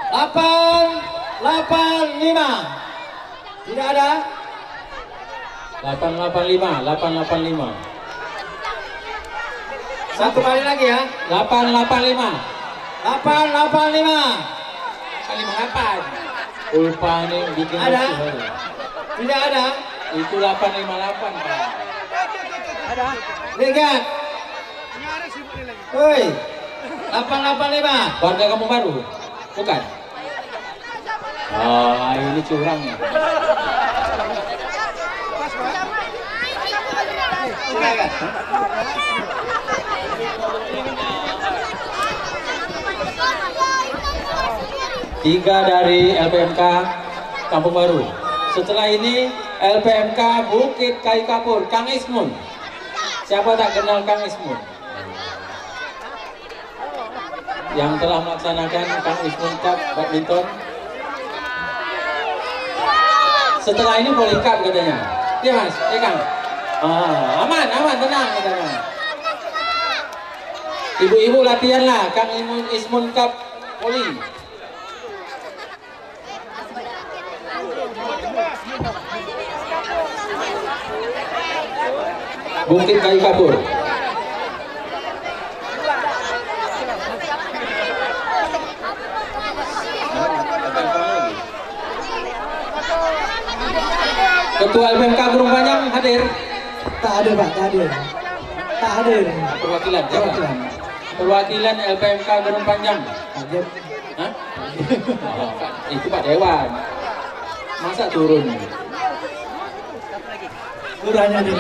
Delapan, delapan, lima. Tidak ada? 885, 885. Satu kali lagi ya. 885. 885. Kali mengapa? Ulpa ini bikin Ada? lucu, baru. Tidak ada? Itu 858, Pak. Ada? Lihat. Woi. 885. Warga Kampung Baru? Bukan? Oh, ini curang ya. Tiga dari LPMK Kampung Baru. Setelah ini LPMK Bukit Kayu Kapur, Kang Ismun. Siapa tak kenal Kang Ismun? Yang telah melaksanakan Kang Ismun Cup Badminton. Setelah ini boleh cup katanya. Iya mas, iya Kang. Ah, aman, aman, tenang katanya. Ibu-ibu latihan lah, Kang Ismun, Ismun Cup Poli. Bukit Kayu Kapur. Ketua LPMK Gunung Panjang hadir? Tak ada Pak, tak ada. Tak hadir. Perwakilan? Perwakilan LPMK Gunung Panjang. Hah? Oh, Pak- itu Pak Dewan. Masa turun? Lurahnya di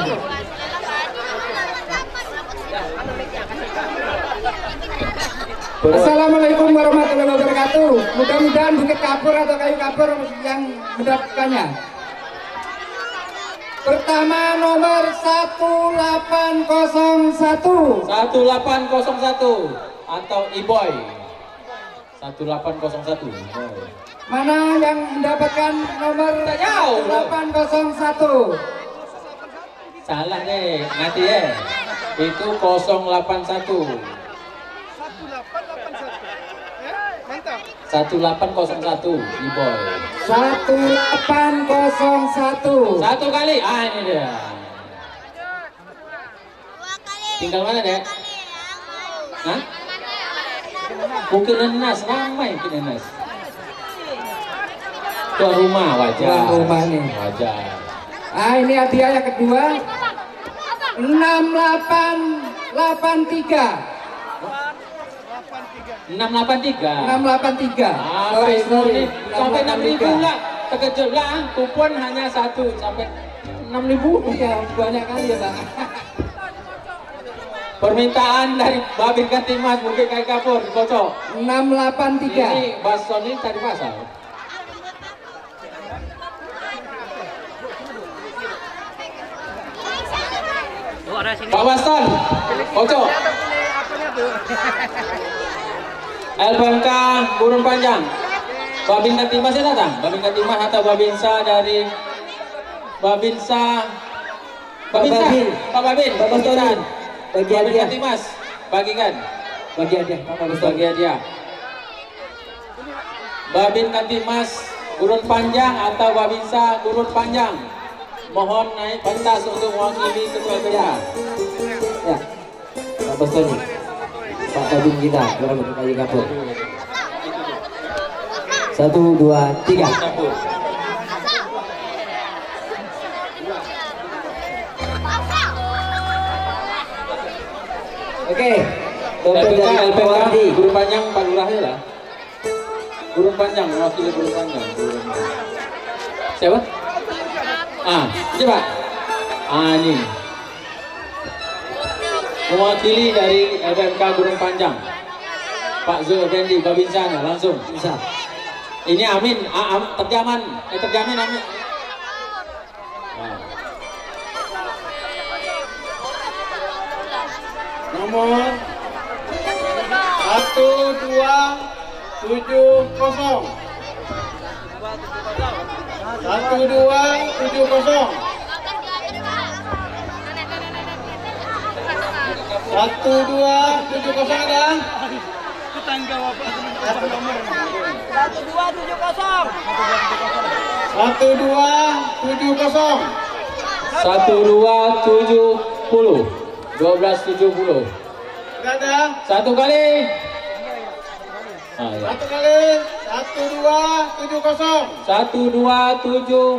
Assalamualaikum warahmatullahi wabarakatuh. Mudah-mudahan Bukit Kapur atau Kayu Kapur yang mendapatkannya. Pertama nomor 1801. 1801 atau Iboy. 1801. Iboy. Mana yang mendapatkan nomor jauh. 1801? Salah deh, nanti ya. Itu 081. 1801 Iboy. 1801. Satu kali. Ah ini dia. Tinggal mana dek? Hah? Bukit Nenas, ramai Bukit Nenas. Tuan rumah wajar. Tuan rumah nih. Wajar. Ah ini hadiah yang kedua. 6883. 683. 683. Ah, sorry, sorry. Sampai 6000 lah. Terkejut lah, kupon hanya satu sampai 6000. Iya, banyak kali ya, Pak. Permintaan dari Babin Kantimas Bukit Kayu Kapur dikocok. 683. Ini Bason ini cari pasal. Pak Baston, kocok. LPMK Gurun Panjang. Babin Kantimas ya datang? Babin Kantimas atau Babinsa dari Babinsa Babinsa, Babin. Pak Babin, Pak Baston. Babinsa. Bagi Babin hadiah. Kantimas, bagikan. Bagi hadiah. Pak Baston. Bagi hadiah. Babin Kantimas Gurun Panjang atau Babinsa Gurun Panjang. Mohon naik pentas untuk mewakili ketua. Ya. Pak Baston. Pak Kabin kita, Bukit Kayu Kapur. Satu, dua, tiga. Oke. LPMK, dari Pewardi. Gurun Panjang Pak Lurahnya lah. Gurun Panjang, mewakili Panjang. Gurun Panjang. Siapa? Ah, coba. Ah, ini. Mewakili dari LPMK Gurun Panjang. Pak Zul Effendi, Babinsanya, langsung. Bisa. Ini Amin, am, terjaman, eh terjamin Amin. Nomor satu dua tujuh kosong. Satu dua tujuh kosong. Satu dua tujuh kosong ada. Tetangga bapak satu nomor. Satu dua tujuh kosong. Satu dua tujuh kosong. Satu dua tujuh puluh, dua belas tujuh puluh. Ada. Satu kali. Ah, ya. Satu kali. Satu dua tujuh kosong. Satu dua tujuh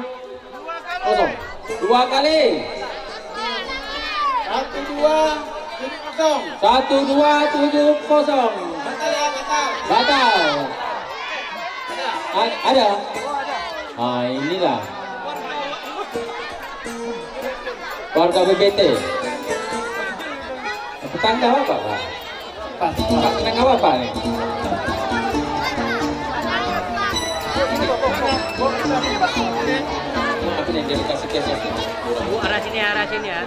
kosong. Dua kali. Satu dua tujuh kosong. Satu dua tujuh kosong. Batal ya batal. Batal. A- ada. Ah inilah. Warga BBT. Tetangga apa pak? Pak, Pak, tetangga apa nih? delegasi kesos. Bu, arah sini, arah sini ya.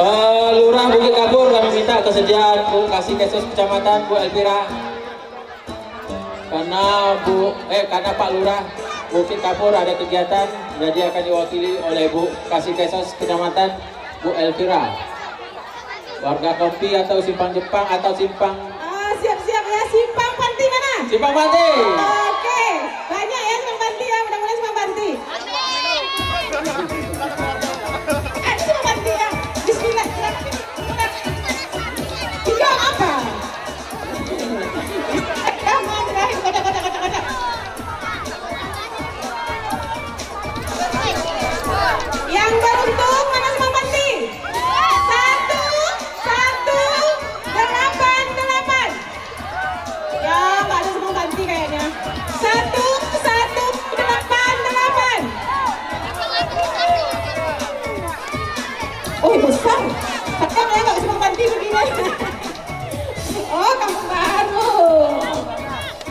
Uh, Lurah Bukit Kabur kami minta kesediaan Bu kasih kesos kecamatan Bu Elvira. Karena Bu eh karena Pak Lurah Bukit Kabur ada kegiatan jadi akan diwakili oleh Bu kasih kesos kecamatan Bu Elvira. Warga kopi atau simpang Jepang atau simpang Ah, siap-siap ya, simpang panti mana? simpang Panti. Oke, Besar. Kadang ya nggak semua ganti begini. Oh, kampung baru.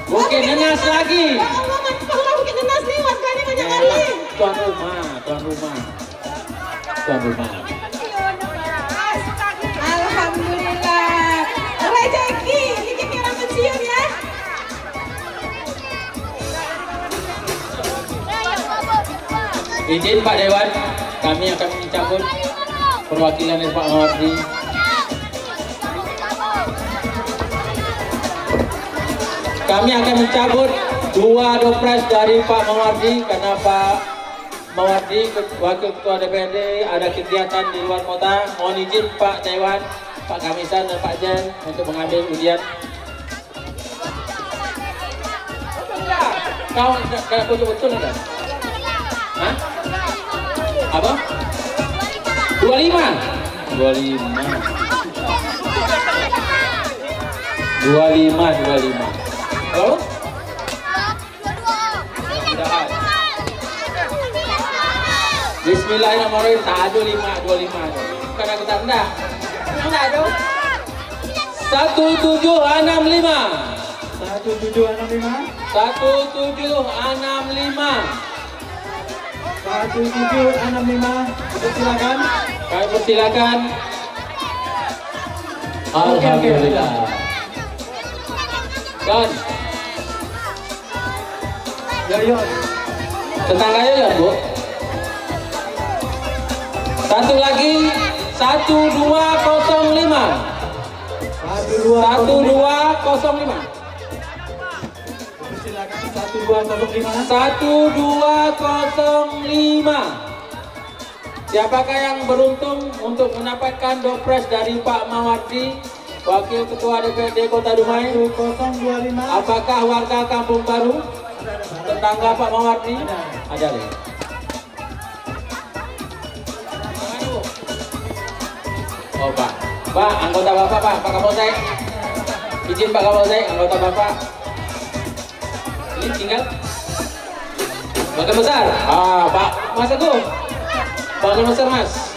Bukit Nenas lagi Allah, mantap Allah Bukit Nenas nih, warganya banyak kali. tuan rumah tuan rumah tuan rumah Alhamdulillah. Rezeki, rezeki orang pensiun ya. Izin Pak Dewan, kami akan mencabut perwakilan Pak Mawardi. Kami akan mencabut dua dopres dari Pak Mawardi karena Pak Mawardi, Wakil Ketua DPRD ada kegiatan di luar kota. Mohon izin Pak Dewan, Pak Kamisan dan Pak Jen untuk mengambil ujian. Kau betul betul enggak? Hah? Apa? 25 25 25 25 Oh? Bismillahirrahmanirrahim. Tak ada 5 25. Bukan aku tak enggak. Enggak ada. 1765 Satu tujuh enam lima. 1765 Satu tujuh enam lima. Silakan. Kami persilakan. Alhamdulillah. Kan, Yoyo. tetangganya ya bu. Satu lagi, satu dua kosong lima. Satu dua. Satu dua kosong lima. Silakan. Satu dua kosong lima. Satu dua kosong lima. Siapakah yang beruntung untuk mendapatkan dopres dari Pak Mawardi, Wakil Ketua DPRD Kota Dumai? 025. Apakah warga Kampung Baru? Tetangga Pak Mawardi? Ada deh. Oh Pak, Pak anggota Bapak Pak, Pak Kapolsek. Izin Pak Kapolsek, anggota Bapak. Tinggal Bagian besar. Ah, Pak Mas Agung. Bagian besar Mas.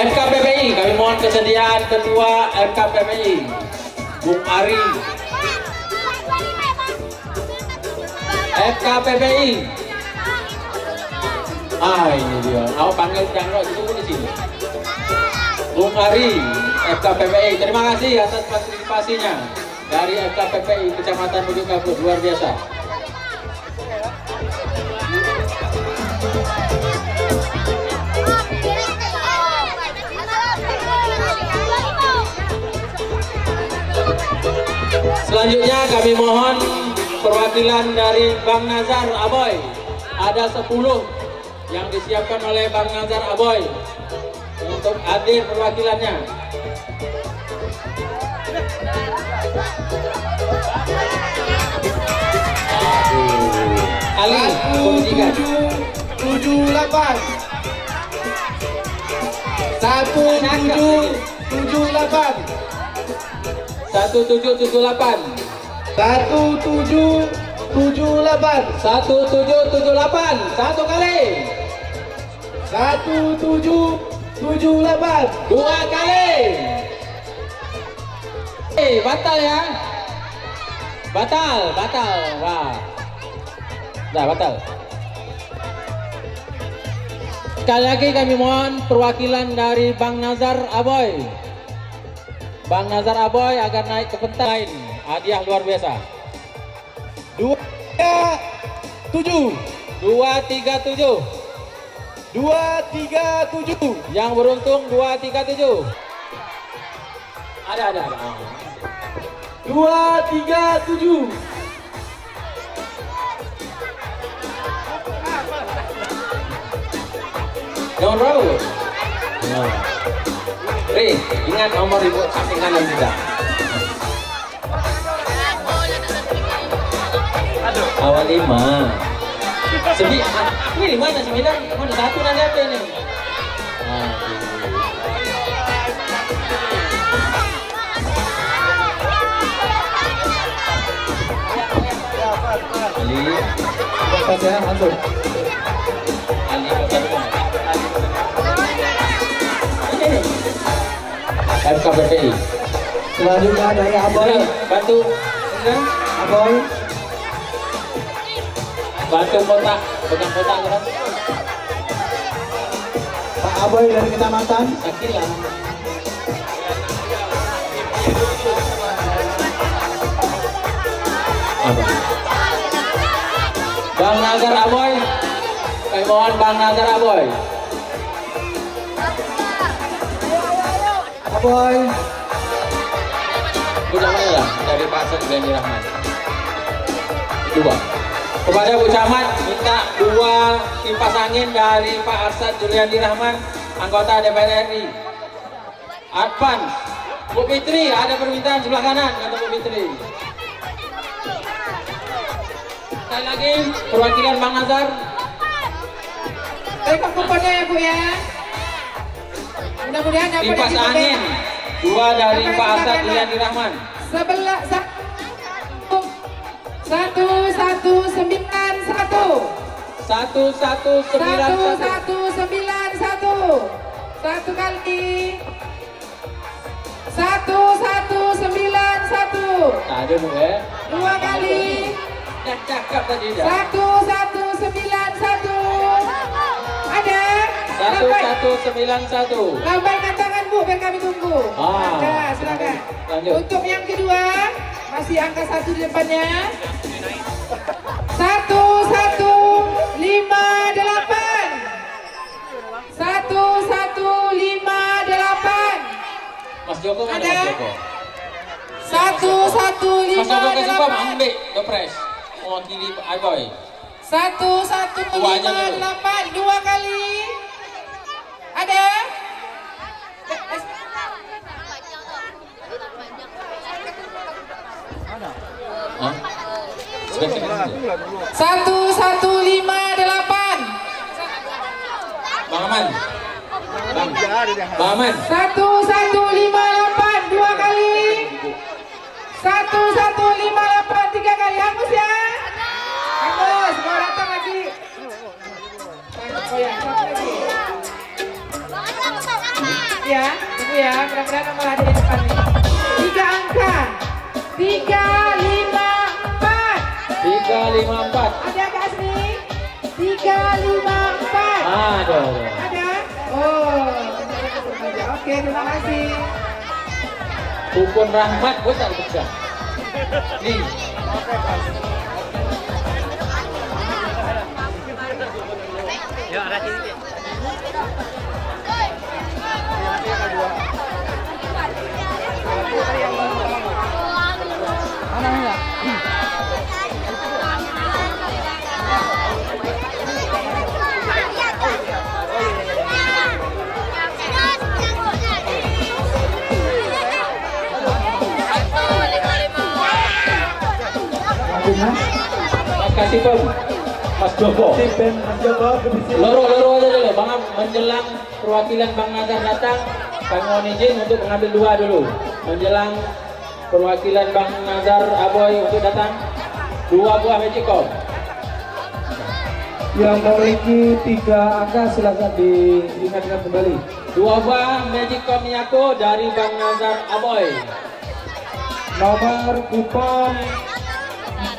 FKPPI, kami mohon kesediaan Ketua FKPPI, Bung Ari. FKPPI. Ah ini dia. Aku panggil sini. Bung Ari, FKPPI. Terima kasih atas partisipasinya dari FKPPI Kecamatan Bukit Kapur luar biasa. Selanjutnya kami mohon perwakilan dari Bang Nazar Aboy. Ada 10 yang disiapkan oleh Bang Nazar Aboy untuk hadir perwakilannya. Ali, kondisikan. tujuh delapan satu tujuh tujuh delapan Satu tujuh tujuh delapan. satu tujuh tujuh delapan Satu tujuh tujuh delapan. Satu kali. satu tujuh tujuh delapan Dua kali. Eh, batal ya. Batal, batal. Wah. Dah batal. Sekali lagi kami mohon perwakilan dari Bang Nazar Aboy. Bang Nazar Aboy agar naik ke pentas lain. Hadiah luar biasa. Dua tiga tujuh. Dua tiga tujuh. Yang beruntung dua tiga tujuh. Ada ada ada. dua tiga tujuh Nomor berapa? Bu? Nah. Ri, ingat nomor ibu samping kanan juga. Awal lima. Sebi, ah, ini lima sembilan, mana satu nanti apa ini? Nah, Ali, ya, langsung. Ali. Selanjutnya dari Aboy. Bantu, Aboy. Bantu kotak, pegang kotak kan? Pak Aboy dari kecamatan. Sakila. Bang Nazar Aboy, kami mohon Bang Nazar Aboy. Aboy. Mana lah dari Pasar Glendy Rahman. Dua. Kepada Bu Camat minta dua kipas angin dari Pak Arsad Juliandi Rahman, anggota DPR RI. Advance. Bu Fitri, ada permintaan sebelah kanan kata Bu Fitri. Sekali lagi perwakilan Bang Nazar. Tengok kuponnya ya Bu ya. Mudah-mudahan dapat Kipas angin dua dari Pak Arsad Juliandi Rahman. Sebelah satu satu sembilan satu Satu satu sembilan satu satu. sembilan satu satu kali satu satu sembilan satu Ada Bu ya. dua kali cakap tadi dah. satu satu sembilan satu ada Satu satu sembilan satu. lambaikan tangan bu biar kami tunggu Ah. ada silakan Lanjut. untuk yang kedua masih angka satu di depannya. Satu satu lima delapan. Satu satu lima delapan. Mas Joko mana Ada? Mas Joko? satu satu Mas lima Joko ke Sipam delapan. ambil depres. Mewakili Aboy. satu satu aja lima delapan. Dua kali. Ada satu satu lima delapan. Bang Aman. Bang. Bang Aman. satu satu lima delapan. Dua kali. Satu satu lima delapan. Tiga kali. Hapus ya. Hapus. Mau datang lagi. Oh ya lagi ya tunggu ya mudah-mudahan nomor ada di depan tiga angka. Tiga lima Tiga lima empat. ada Kak Asmi tiga lima empat Ada. ada oh oke terima kasih Dukun Rahmat gue tak bisa. Nih. Yuk, ada sini. Mas kasih Bang. Mas Joko. Loro loro aja dulu. Bang menjelang perwakilan Bang Nazar datang, kami mohon izin untuk mengambil dua dulu. Menjelang perwakilan Bang Nazar Aboy untuk datang, dua buah magicom. Yang memiliki tiga angka silakan diingatkan kembali. Dua buah magicom Miyako dari Bang Nazar Aboy. Nomor kupon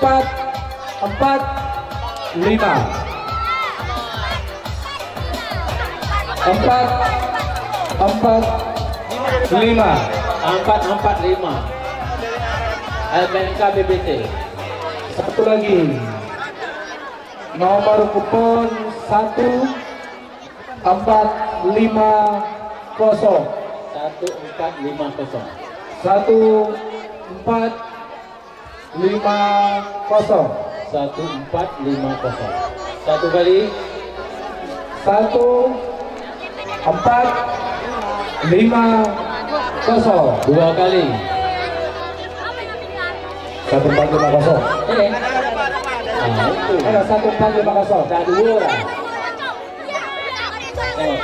empat empat lima. Empat empat lima. Empat empat lima. LBNK BBT satu lagi. Nomor kupon satu empat lima kosong. Satu empat lima kosong. Satu empat lima kosong. Satu empat lima kosong. Satu kali. Satu empat lima kosong. Dua kali. Satu empat lima kosong. Itu ada satu empat lima kosong. Ada dua. Orang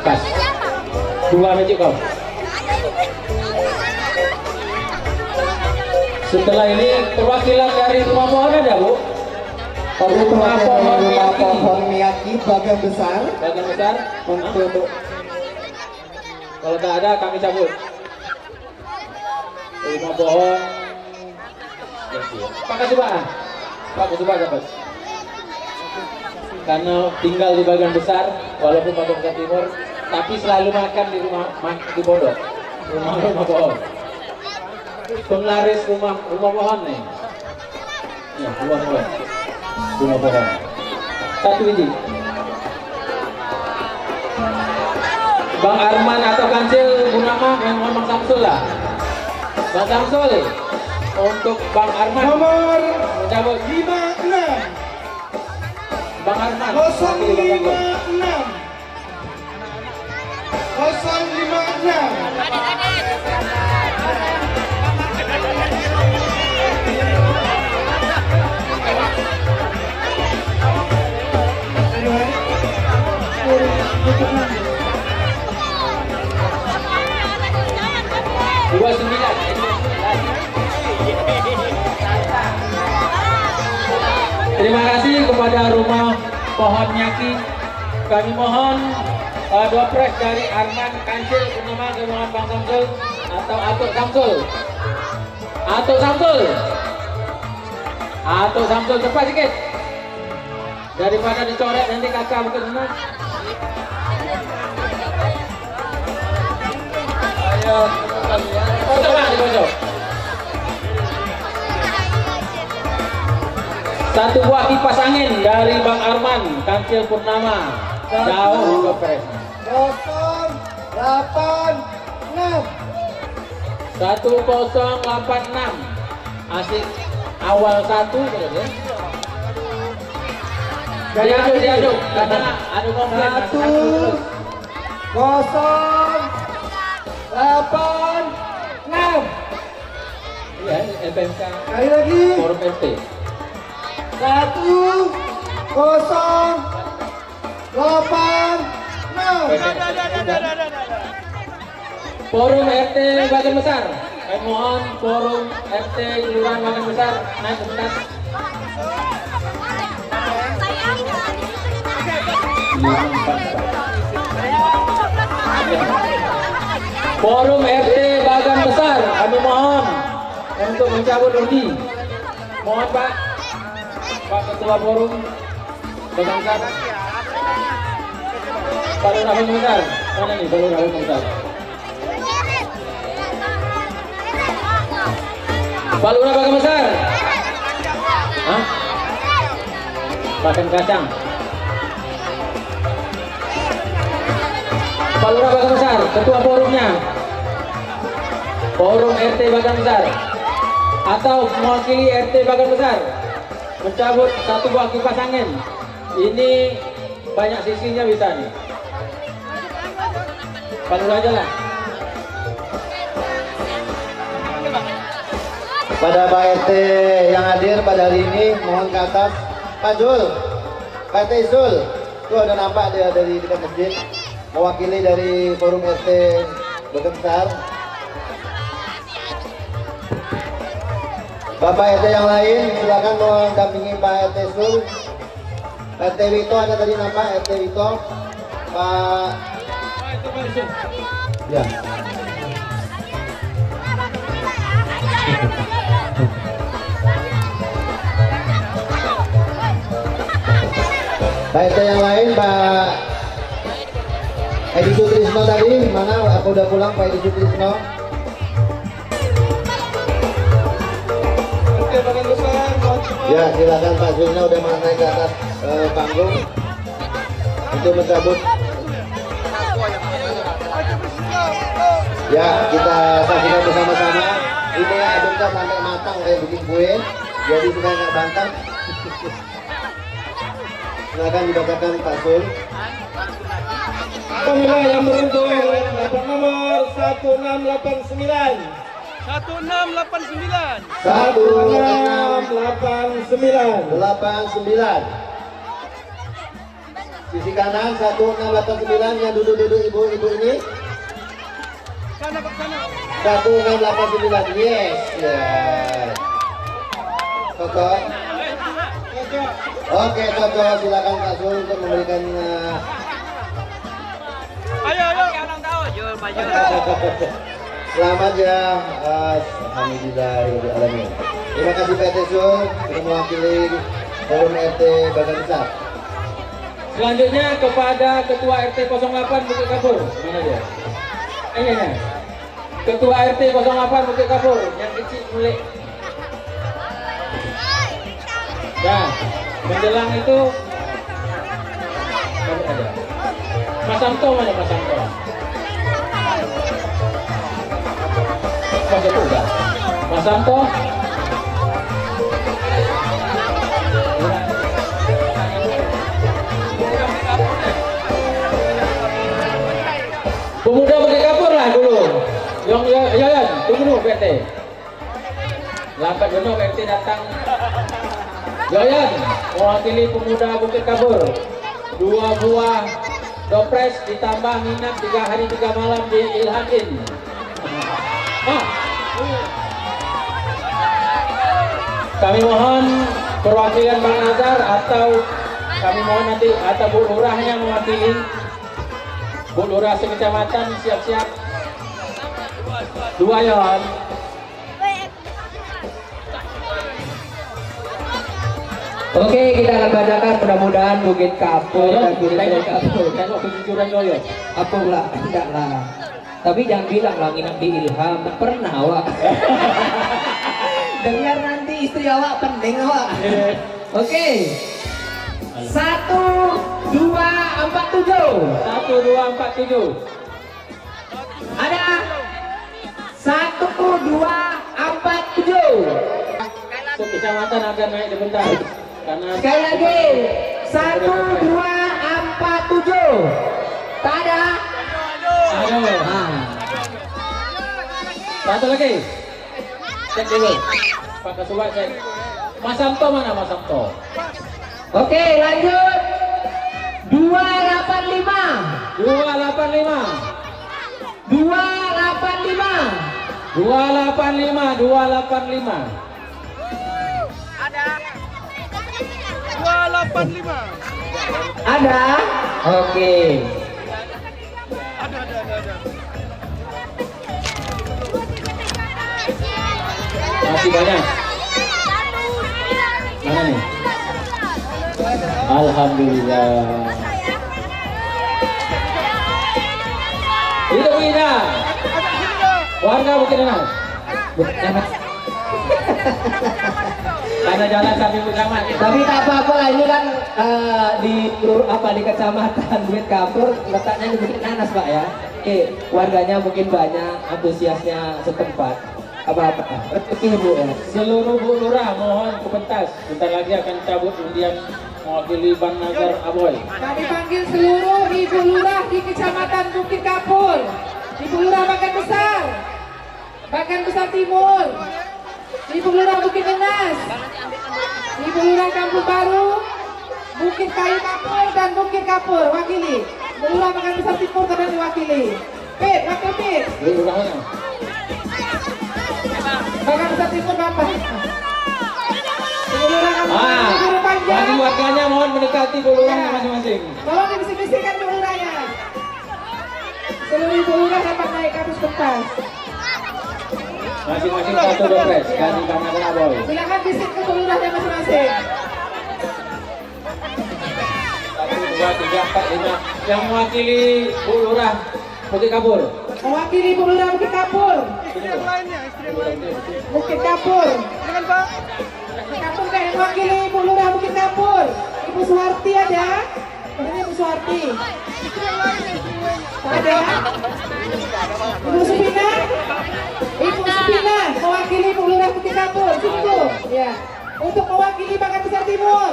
pas dua magic kau setelah ini perwakilan dari rumah pohon ada bu? Perlu rumah pohon Miyaki. bagian besar. Bagian besar? Untuk kalau tak ada kami cabut. Rumah pohon Pak. Kasuba Pak Kasuba dapat karena tinggal di bagian besar walaupun Bukit Timur tapi selalu makan di rumah ma- di pondok. Rumah rumah pohon penglaris rumah rumah pohon nih. Ya rumah pohon. Rumah pohon. Satu biji Bang Arman atau Kancil Bunama yang Bang Samsul lah. Bang Samsul untuk Bang Arman. Nomor cabut 56 Bang Arman. 056 056 Terima kasih kepada rumah pohon nyaki. Kami mohon uh, dua pres dari Arman Kancil bernama Kemuliaan Bang Samsul atau Atuk Samsul. Atuk Samsul. Atuk Samsul cepat sedikit. Daripada dicoret nanti kakak bukan senang. Satu buah kipas angin dari Bang Arman, Kancil Purnama. Jauh ke pres. kosong delapan enam Satu kosong delapan enam. Asik awal satu terus ya. Diaduk, diaduk. Karena adu komplain. Satu. kosong delapan enam. Ya, LPMK. sekali lagi. Forum RT. satu kosong. Delapan enam. Forum RT bagian besar. Kami mohon forum RT kelurahan bagian besar naik sebentar. Forum RT Bagan Besar kami mohon untuk mencabut undi. Mohon Pak, Pak Ketua Forum Bagan Besar. Baru Rahul Bentar, mana nih Baru Rahul Bentar? Balura Bagan Besar. Hah? Bagan Kacang. Pak Lurah Bagan Besar, ketua forumnya. Forum RT Bagan Besar. Atau mewakili RT Bagan Besar. Mencabut satu buah kipas angin. Ini banyak sisinya bisa nih. Pak Lurah aja lah. Pada Pak RT yang hadir pada hari ini mohon ke atas Pak Zul Pak RT Zul itu ada nampak dia dari dekat masjid mewakili dari forum RT Bagan Besar Bapak RT yang lain silakan mendampingi Pak RT Zul RT Wito ada tadi nampak RT Wito. Pak ya. Pak RT yang lain Pak Edi Sutrisno tadi mana? Aku udah pulang Pak Edi Sutrisno Ya silakan Pak Sutrisno udah naik ke atas eh, panggung. Untuk mencabut. Ya kita saksikan bersama-sama. Ini aduknya sampai matang kayak bikin kue. Jadi supaya nggak bantang silakan dibacakan Pak Sul Pemilah yang beruntung. Dapat nomor 1689 1689 satu 1689 delapan sembilan. Sisi kanan satu enam delapan sembilan yang duduk-duduk ibu-ibu ini. Sana Pak sana. satu enam delapan sembilan. Yes yes. Cocok oke cocok silakan Pak Sul untuk memberikan uh, Ayo ayo. Orang tahu. Jual maju. Selamat ya, Alhamdulillah alamin. Terima kasih PT Sul sudah mewakili forum RT Bagan Besar. Selanjutnya kepada Ketua RT 08 Bukit Kapur. Mana dia? Eh, Ini nih. Ketua RT 08 Bukit Kapur yang kecil mulai. Nah, menjelang itu Mana ada? Mas Samto mana Samto? Mas itu enggak? Mas Samto? Pemuda Bukit Kapur lah dulu. Yang ya, ya, ya, tunggu dulu PT. Lambat benar PT datang. Yayan mewakili pemuda Bukit Kapur. Dua buah dopres ditambah minat tiga hari tiga malam di Ilhamin. Ah. Kami mohon perwakilan Bang Nazar atau kami mohon nanti atau Bu Lurahnya mewakili Bu Lurah sekecamatan siap-siap dua yon Oke, kita akan bacakan mudah-mudahan Bukit Kapur dan Bukit Kapur. tengok kejujuran Yoyo Apa lah, tidak lah. Tapi jangan bilang lah nginap di Ilham, tak pernah awak. [laughs] Dengar nanti istri awak pening awak. Oke. Satu, dua, empat, tujuh. satu dua empat tujuh Ada. Satu, dua, empat, tujuh. kecamatan akan naik sebentar Sekali lagi, satu, dua, empat, tujuh. Tak ada. Ayo. Satu lagi. Cek dulu. Pak Ketua cek. Mas Samto mana Mas Samto? Oke, lanjut. 285. 285. 285. 285, 285. Ada. 285. Ada? Oke. Ada, ada. Masih banyak. Mana nih? Alhamdulillah. Itu Wina. Warga Bukit Enak. Bukit Enak. [laughs] Karena jalan kami bersama. Tapi tak apa-apa lah ini kan eh, di apa di kecamatan Duit Kapur letaknya di Bukit Nanas pak ya. Oke warganya mungkin banyak antusiasnya setempat. Apa-apa rezeki bu ya. Seluruh Bu Lurah mohon ke pentas. Bentar lagi akan cabut undian mewakili Bang Nazar Aboy. Kami panggil seluruh ibu lurah di kecamatan Bukit Kapur. Ibu lurah Bagan Besar, Bagan Besar Timur, Ibu lurah Bukit Enas, Ibu lurah Kampung Baru, Bukit Kayu Kapur dan Bukit Kapur wakili. Ibu lurah Bagan Besar Timur kalian diwakili. Pit, wakil Pit. Bagan Besar Timur Bapak. Ibu lurah Kampung Baru, Ah, Ibu Panjang. bagi warganya mohon mendekati Bu Lurahnya masing-masing. Tolong dibisik-bisikkan Bu Lurahnya. Seluruh ibu lurah dapat naik ke atas pentas. Masing-masing satu dopres dari Bang Aboy. Silakan bisik ke Bu Lurahnya masing-masing. Satu, dua, tiga, empat, lima. Yang mewakili Bu Lurah Bukit Kapur. Mewakili Bu Lurah Bukit Kapur. Bukit Kapur. Bukit Kapur deh mewakili Bu Lurah Bukit Kapur. Ibu Suharti ada? Ini Ibu Suharti. Tak ada? Ibu Supina? Supina mewakili Lurah Bukit Kapur. Sini Bu. Ya. Untuk mewakili Bagan Besar Timur.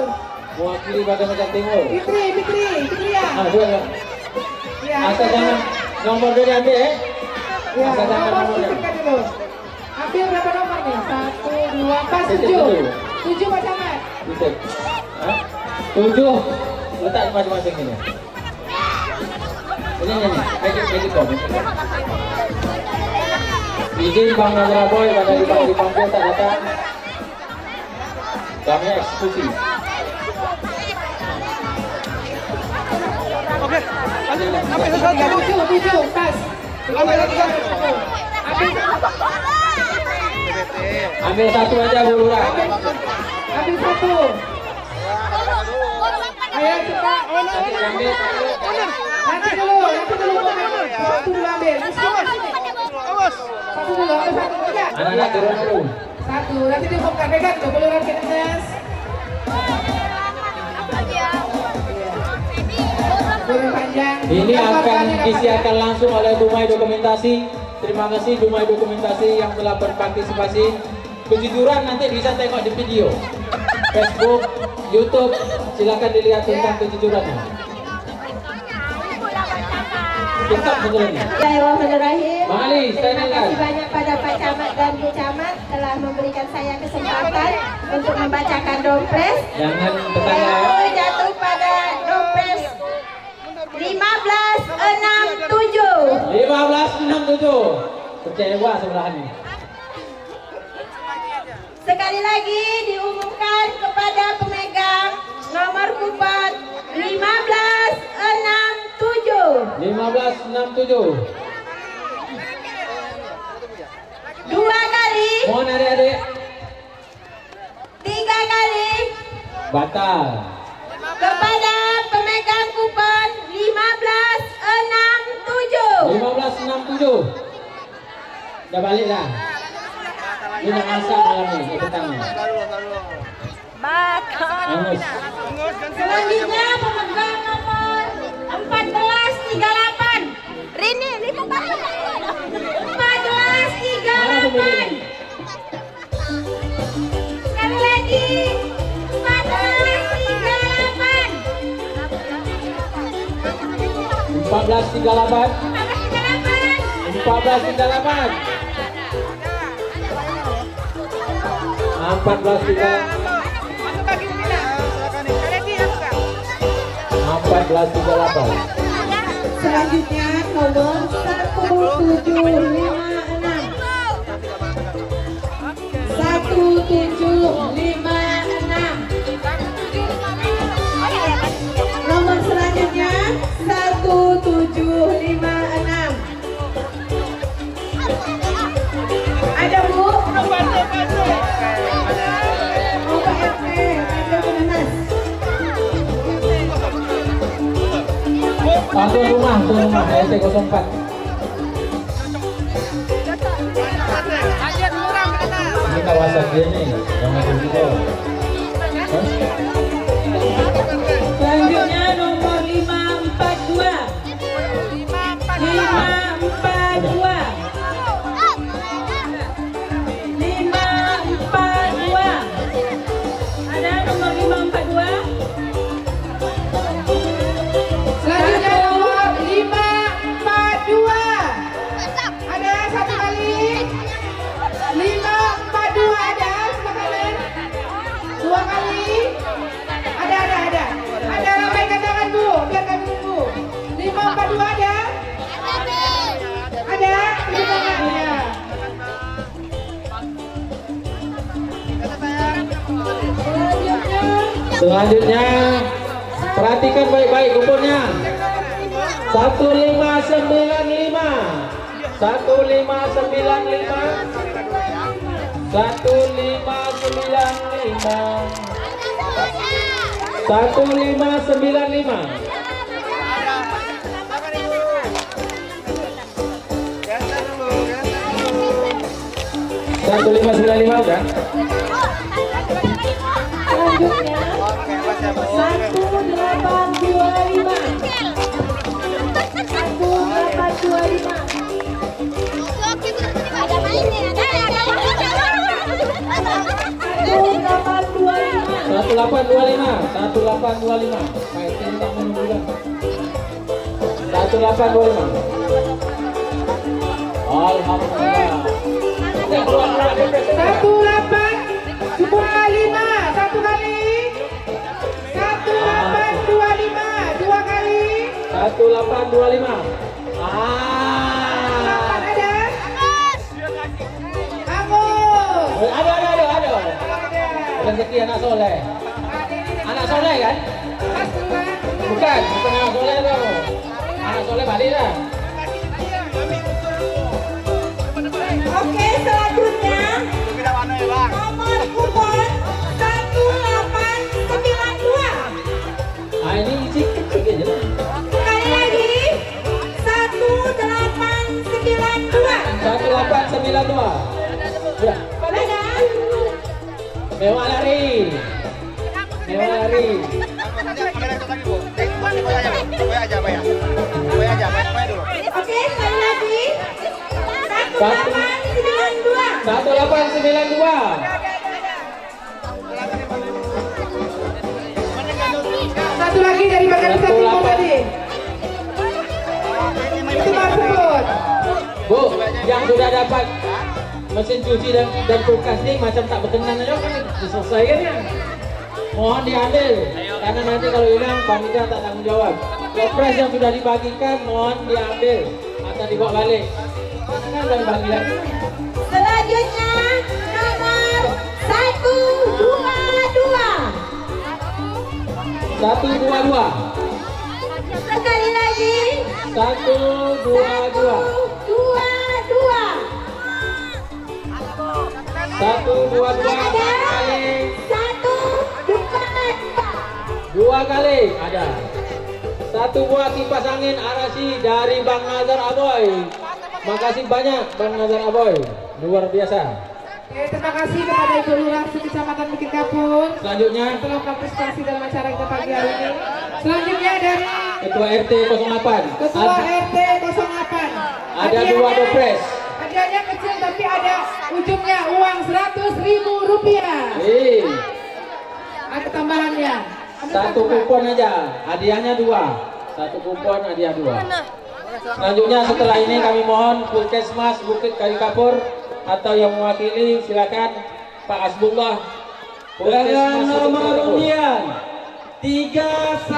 Mewakili Badan Badan Timur. Fitri, Fitri, Fitri ya. Ah, dua ya. Ya. Asal jangan nomor dia diambil eh. Ya, Asal jangan nomor disebutkan dulu. Ambil berapa nomor nih? Satu, dua, empat, Tujuh. tujuh. Pak Camat. Tujuh. Letak masing-masing ini. Ini ini ini. It dong. Izin Bang Nazar Boy pada dipanggil dipanggil tak datang. Kami eksekusi. Oke. Ambil sesuatu. Pas. Satu. Ambil Ambil satu aja Bu Lurah. ambil satu. Ini akan disiarkan langsung oleh Dumai Dokumentasi. Terima kasih Dumai Dokumentasi yang telah berpartisipasi. Kejujuran nanti bisa tengok di video. Facebook, YouTube, silakan dilihat tentang kejujurannya. TikTok sebenarnya. Bismillahirrahmanirrahim. Bang Ali, Terima kasih banyak pada Pak Camat dan Bu Camat telah memberikan saya kesempatan untuk membacakan dompres. Jangan. Yaitu jatuh pada dompres 1567. 1567. Kecewa sebelah ini. Sekali lagi diumumkan kepada pemegang nomor kupon 1567. 1567. Dua kali, Mohon adik-adik tiga kali batal. kepada pemegang kupon 1567. 1567. Dah balik dah. Ini nak masak malam ni, ni petang ni. Angus. Selanjutnya pemegang nomor 1438. Rini, ini kok 1438. Sekali lagi. 1438. 1438. 1438. 1438. Selanjutnya nomor 1756. Tuan rumah, tuan rumah, RT 04. Kawasaki ini yang ada di bawah. Selanjutnya perhatikan baik-baik kuponnya. 1595 1595 1595 1595 1825 Kaitin tak menunggulah 1825 Alhamdulillah 18 Sepuluh kali. 5 Satu kali 1825 Dua kali. 1825 Ah. rezeki anak soleh anak soleh kan bukan bukan anak soleh tuh anak soleh balik lah Oke, selanjutnya nomor kupon 1892. Ah ini cik kecil aja lah. Sekali lagi 1892. 1892. Mewah lari. Mewah lari. Oke, sekali lagi. Satu. 1892. Satu delapan sembilan dua. Satu lagi dari bagian tadi. Itu Mas. Bu, yang sudah dapat mesin cuci dan, dan kulkas ini macam tak berkenan aja kan diselesaikan ya. Mohon diambil karena nanti kalau hilang panitia tak tanggung jawab. Kepres yang sudah dibagikan mohon diambil atau dibawa balik. Kan dibagi lagi. Selanjutnya nomor 122. Satu dua dua. Sekali lagi. Satu dua dua. Dua Satu dua dua kali. Satu dua Dua kali ada. Satu buah kipas angin arasi dari Bang Nazar Aboy. Makasih banyak Bang Nazar Aboy. Luar biasa. Oke, terima kasih kepada Ibu Lurah Kecamatan Bukit Kapur. Selanjutnya telah partisipasi dalam acara kita pagi hari ini. Selanjutnya dari Ketua RT 08. Ketua Ad- RT 08. ada dua dopres. Ribu rupiah. Ada tambahannya. satu kupon aja. Hadiahnya dua. Satu kupon hadiah dua. Selanjutnya setelah ini kami mohon Puskesmas Bukit Kayu Kapur atau yang mewakili silakan Pak Asbullah. Dengan nomor undian 316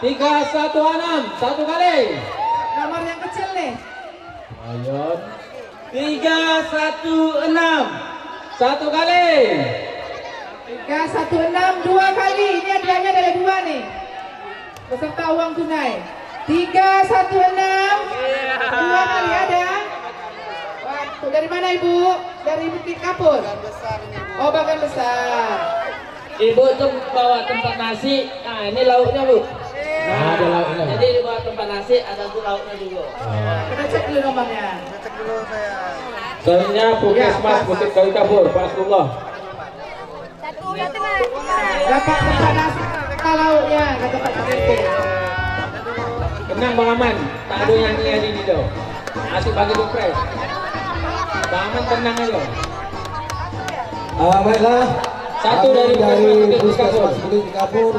316 satu kali. Nomor yang kecil nih. Ayo. 316 Satu kali. 316 dua kali. Ini hadiahnya ada dua nih. Beserta uang tunai. 316 dua kali ada. Waktu dari mana Ibu? Dari Bukit Kapur. Oh, bagan besar. Ibu tuh bawa tempat nasi. Nah, ini lauknya, Bu. Nah, ada lauknya. Jadi di bawah tempat nasi ada tuh lauknya juga. Kita cek dulu nomornya. Selanjutnya Puskesmas Bukit Kayu Kabur, Pak Asrullah. Bapak Kepala lautnya kata Pak RT. Tenang Bang Aman, tak ada yang nyanyi di situ. Asik bagi dupres. Bang Aman tenang aja. Ah, baiklah. Satu dari dari Puskesmas Bukit Kapur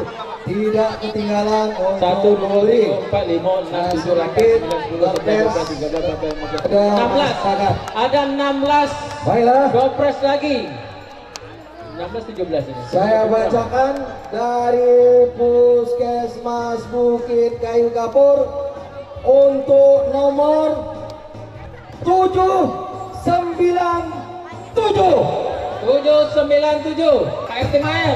tidak ketinggalan Satu, dua, tiga, empat, lima, enam, tujuh, delapan, sembilan, dua belas, ada Enam belas. masyarakat. Ada 16 Baiklah. Dopres lagi. 16 17 ini. Saya bacakan dari Puskesmas Bukit Kayu Kapur untuk nomor 797. 797 Pak RT Mael.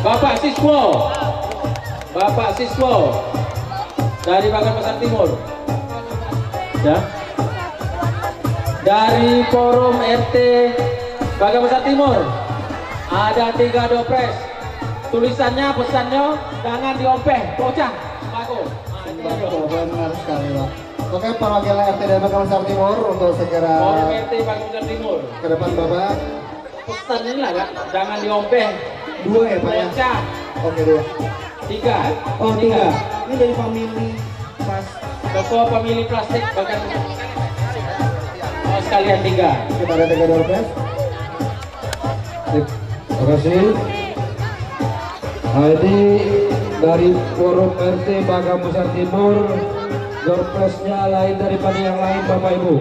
Bapak siswa. Bapak siswa. Dari Bagan Pasar Timur. Ya. Dari forum RT Bagan Pasar Timur. Ada tiga dopres. Tulisannya pesannya jangan diompeh bocah. Sembako Benar sekali Pak. Oke perwakilan RT dan Bakamsar Timur untuk segera forum RT Bagan Pasar Timur. ke depan Bapak. pesan ini lah Kak. jangan diompeh Dua ya Pak ya? Oke dua. tiga Oh tiga. Ini dari family pas. toko pemilih plastik bahkan oh, sekalian tiga Kita ada tiga doorpress. Terima kasih. Nah, ini dari forum RT Bagam Besar Timur, doorpressnya lain daripada yang lain Bapak Ibu.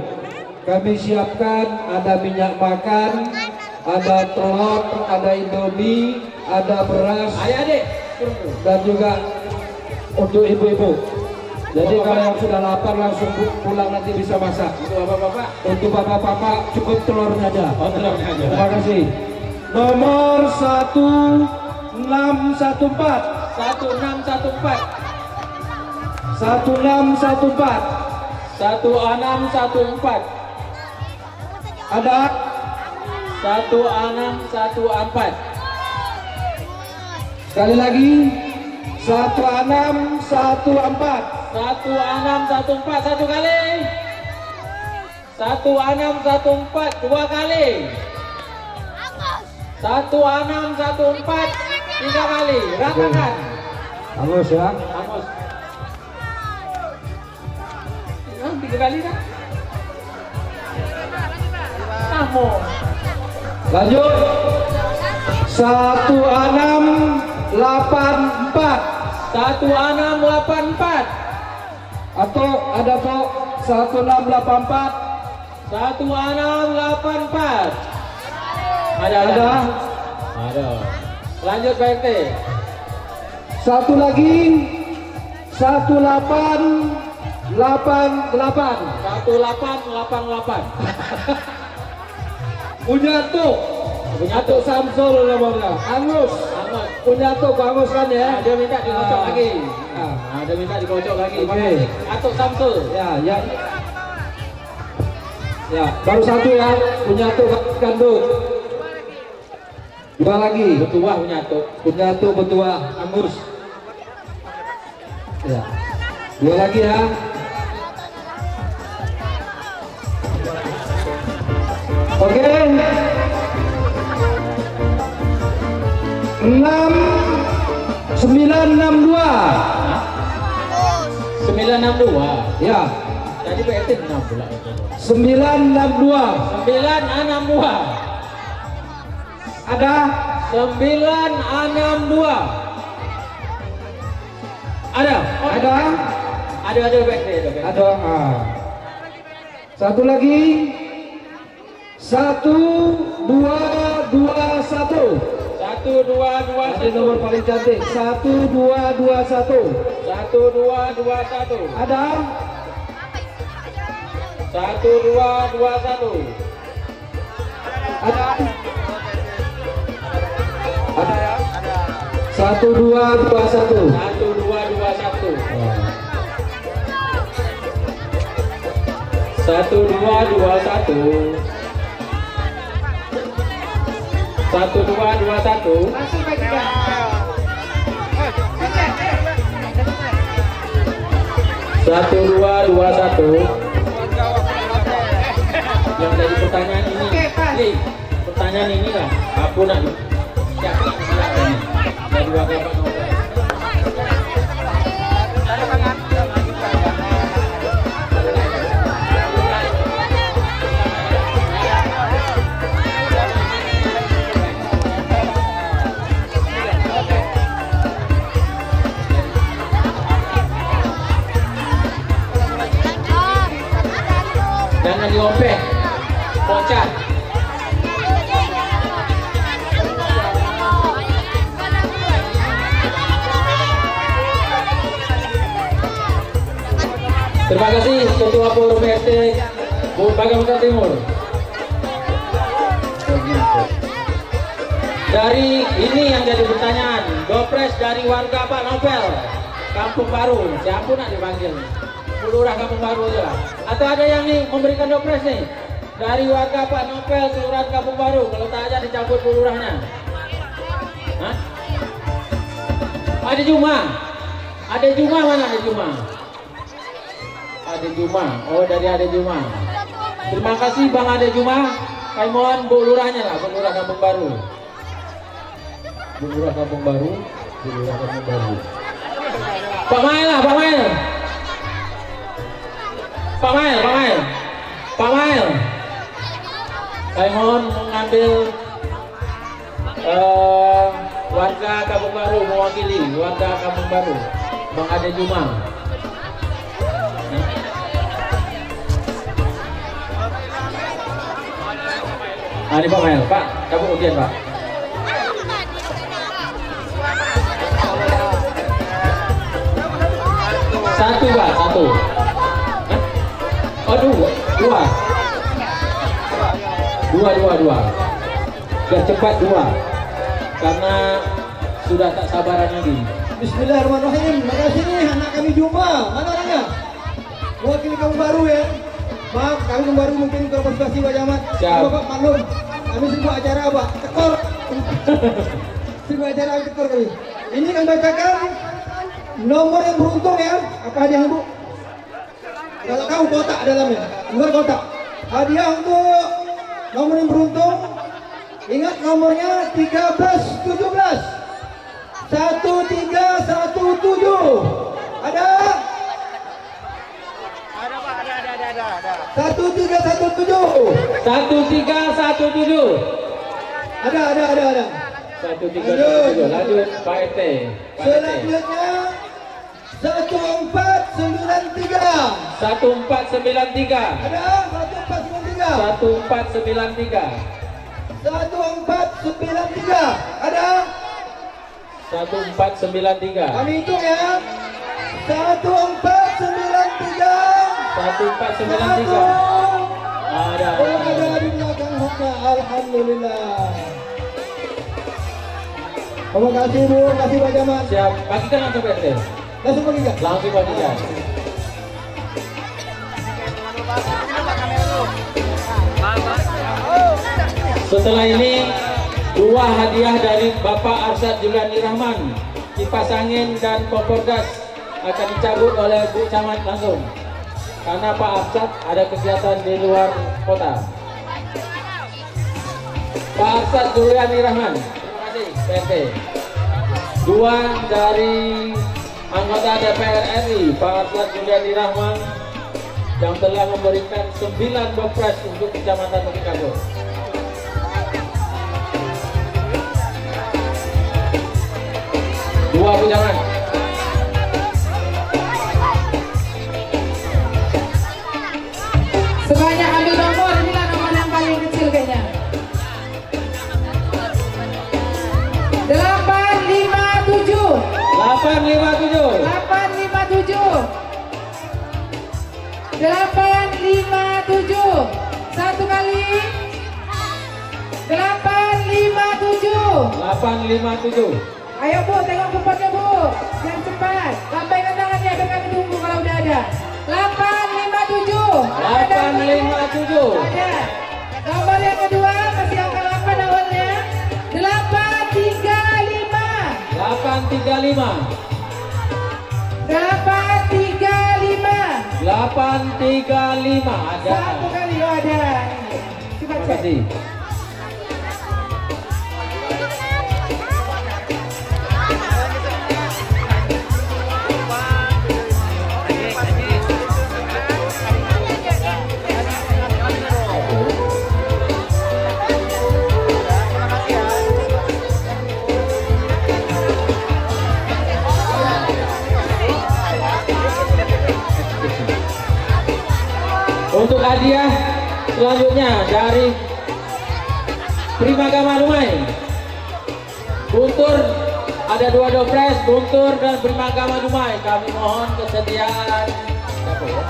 Kami siapkan ada minyak makan, ada telur, ada indomie, ada beras, dan juga untuk ibu-ibu. Jadi kalau yang sudah lapar langsung pu- pulang nanti bisa masak. untuk bapak-bapak. Untuk bapak-bapak cukup telurnya aja. oh telurnya aja. Terima kasih. Nomor 1614 satu enam satu empat. 1614 satu enam satu enam satu empat. Sekali lagi 1614 satu enam satu empat satu kali. Satu enam satu empat dua kali. Satu enam satu empat tiga kali. Ratakan. Bagus ya. Ah, tiga kali dah Amos Lanjut. 1684 satu enam delapan empat. Atau ada kok 1684 satu enam delapan empat. Ada ada. Ada. Lanjut Pak RT satu lagi. 1888 satu delapan delapan delapan. [laughs] Punya tuh punya tuh Samsul namanya Angus. Amos punya tuh bagus kan ya? Dia minta dikocok Ah. lagi. Ah. nah, dia minta dikocok lagi. Oke. Atuk Samsul. Ya ya. Ya baru satu ya. Punya tuh kandung dua lagi. Betuah punya Atuk punya tuh betua Angus. Ya. Dua lagi ya. Oke enam. Sembilan enam dua. Sembilan enam dua? Ya. Tadi Pak RT enam pula. Sembilan enam dua. Sembilan enam dua. Ada? Sembilan enam dua. Ada? Oh, ada ada ada Pak RT ada ah. satu lagi. Satu dua dua satu satu dua dua satu. nomor paling cantik. Satu dua dua satu. Satu dua dua satu. Ada. Satu dua dua satu. Ada. Ada. Satu dua dua satu. Satu dua dua satu. Satu dua dua satu. Satu dua dua satu. Satu dua dua satu. Yang dari pertanyaan ini, Nih, pertanyaan ini lah. Aku nak siapa yang dari wakil Jangan diompeh, bocah. Terima kasih Ketua Forum RT Bagaimana Timur. Dari ini yang jadi pertanyaan, Dopres dari warga Pak Novel, Kampung Baru, siapa nak dipanggil? Kelurah Kampung Baru aja. Atau ada yang nih memberikan Dopres nih? Dari warga Pak Novel, Kelurahan Kampung Baru, kalau tak aja dicabut kelurahnya. Hah? Ada Juma? Ada Juma mana ada Juma? Ada Juma. Oh dari ada Juma. Terima kasih Bang Ade Juma. Kami mohon Bu Lurahnya lah, Bu Lurah Kampung Baru. Bu Lurah Kampung Baru, Bu Lurah Kampung Baru. Pak Mail lah, Pak Mail. Pak Mail, Pak Mail. Pak Mail. Kami mohon mengambil eh, warga Kampung Baru mewakili warga Kampung Baru. Bang Ade Juma. Ah, ini Pak Mel, Pak, kamu ujian Pak. Satu Pak, satu. Oh dua, dua. Dua, dua, dua. Biar cepat dua. Karena sudah tak sabaran lagi. Bismillahirrahmanirrahim. Makasih nih anak kami Juma. Mana orangnya? Mewakili kamu baru ya. Maaf, kami baru mungkin kurang persuasi Pak Jamat. Siap. Bapak maklum. Kami sebuah acara apa? Tekor. [laughs] sebuah acara tekor kami. Ini kami bacakan nomor yang beruntung ya. Apa hadiah Bu? Kalau tahu kotak dalamnya. Nomor kotak. Hadiah untuk nomor yang beruntung. Ingat nomornya 1317. 1317 ada Ada Pak, ada ada ada ada ada. 1317 Satu tiga satu tujuh. ada ada ada ada Satu tiga satu tujuh. Lanjut Pak RT. Pak RT. selanjutnya 1493 Satu empat sembilan tiga. ada 1493 Satu empat sembilan tiga. 1493 ada Satu empat sembilan tiga. kami hitung ya 1493 Satu empat sembilan tiga. Ada. Oh, ada di belakang sana. Alhamdulillah. Terima kasih Bu, terima kasih Pak Jamal. Siap. Bagikan langsung Pak. Langsung bagikan. Langsung bagikan. Setelah ini dua hadiah dari Bapak Arsyad Juliani Rahman, kipas angin dan kompor gas akan dicabut oleh Bu Camat langsung. Karena Pak Arsyad ada kegiatan di luar kota. Pak Arsyad Juliani Rahman, terima kasih PT. Dua dari anggota DPR RI, Pak Arsyad Juliani Rahman yang telah memberikan 9 dopres untuk Kecamatan Kabo. Dua bujangan. Sebanyak ambil nomor, 857 857 Satu kali. 857 857. Ayo Bu, tengok kuponnya Bu. Yang cepat. Lambaikan tangannya biar kami tunggu kalau udah ada. 857 Ada Bu? 857. Ada. Nomor yang kedua masih angka 8 awalnya. 835 835. 835 835 ada. Satu kali oh ada Coba Terima cek hadiah selanjutnya dari Prima Gama Lumai. Guntur ada dua dopres, Guntur dan Prima Gama Lumai. Kami mohon kesediaan. Ya?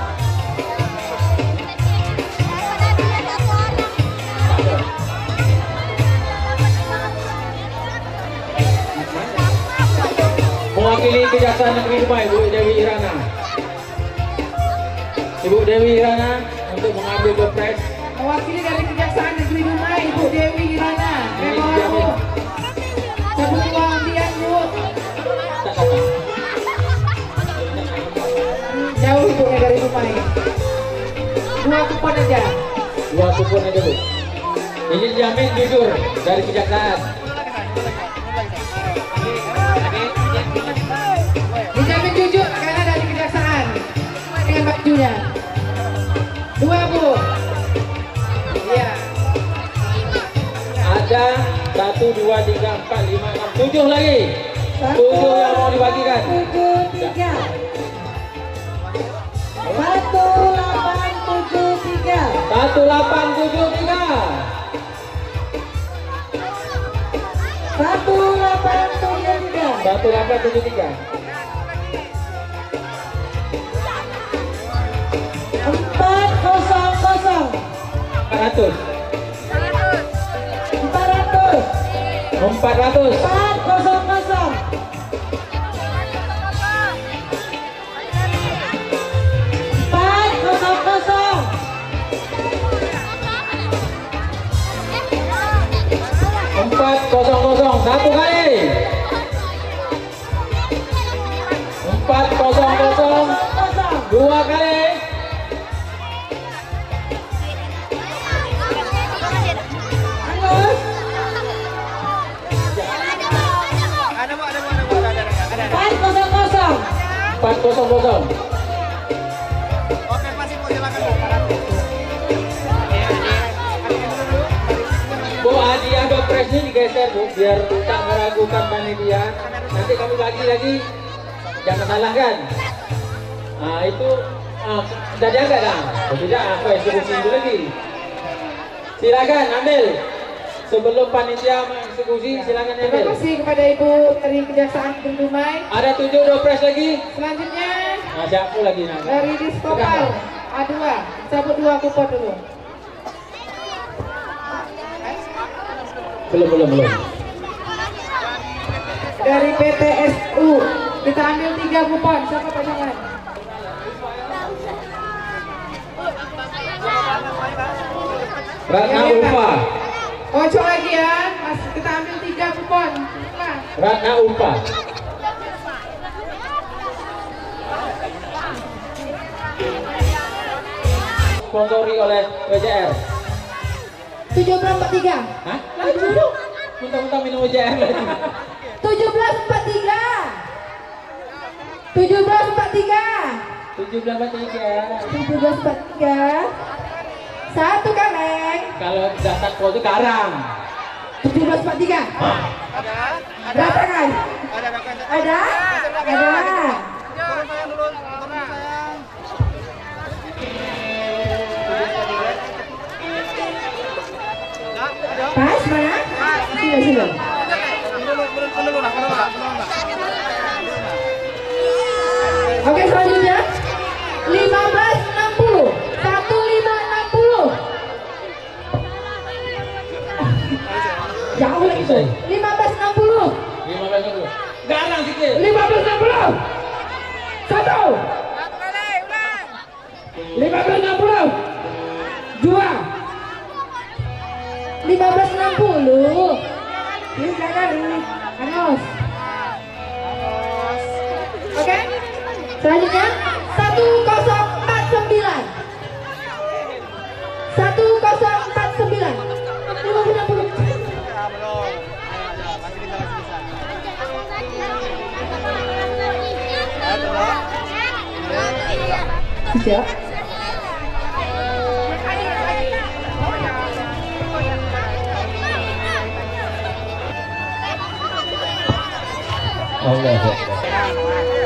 Mewakili Kejaksaan Negeri Dumai, Bu Dewi Irana. Ibu Dewi Irana mengambil dopres. Mewakili dari Kejaksaan Negeri Dumai Ibu Dewi Irana Cabut uang undian Bu Jauh Ibu dari Dumai Dua kupon aja Dua kupon aja bu. Ini dijamin jujur dari kejaksaan. Ada satu, dua, tiga, empat, lima, enam, tujuh lagi. Tujuh yang mau dibagikan. tujuh tiga satu delapan tujuh tiga Satu delapan tujuh tiga. satu delapan tujuh tiga Satu delapan tujuh tiga. empat kosong kosong Empat ratus. Empat ratus. empat kosong kosong empat kosong kosong Empat kosong kosong. Satu kali. Empat kosong kosong. Dua kali. 400. Bu Adi hadiah dopresnya digeser Bu biar tak meragukan panitia. Nanti kami lagi lagi. Jangan salah kan. Nah, itu ah, sudah diangkat dah. Tidak aku eksekusi itu lagi. Silakan ambil. Sebelum panitia mengeksekusi silakan Terima ambil. kasih kepada Ibu dari Kejaksaan Negeri Dumai Ada tujuh dopres lagi. Selanjutnya Nah, siapa lagi nak? dari Diskopal A2 cabut dua kupon dulu Belum belum belum. dari PTSU kita ambil tiga kupon siapa Camat Ratna Ya, ya. Ulfa. Kocok lagi ya Mas, kita ambil tiga kupon Pak. Ratna Ulfa. Sponsori oleh WJR. 1743 Hah? Lagi dulu. Mentang-mentang minum WJR lagi. 1743 1743 Tujuh belas tiga. 1743 Satu kaleng Kalau dasar kau itu karang. 1743 Berapa kan? Ada? Ada? Pas mana? Sini, sini. Banyak dulu. Garang sikit. 1560 Satu. 1560 Dua. 1560. Ini jangan ini. Anos. Oke. Selanjutnya Siap Allah.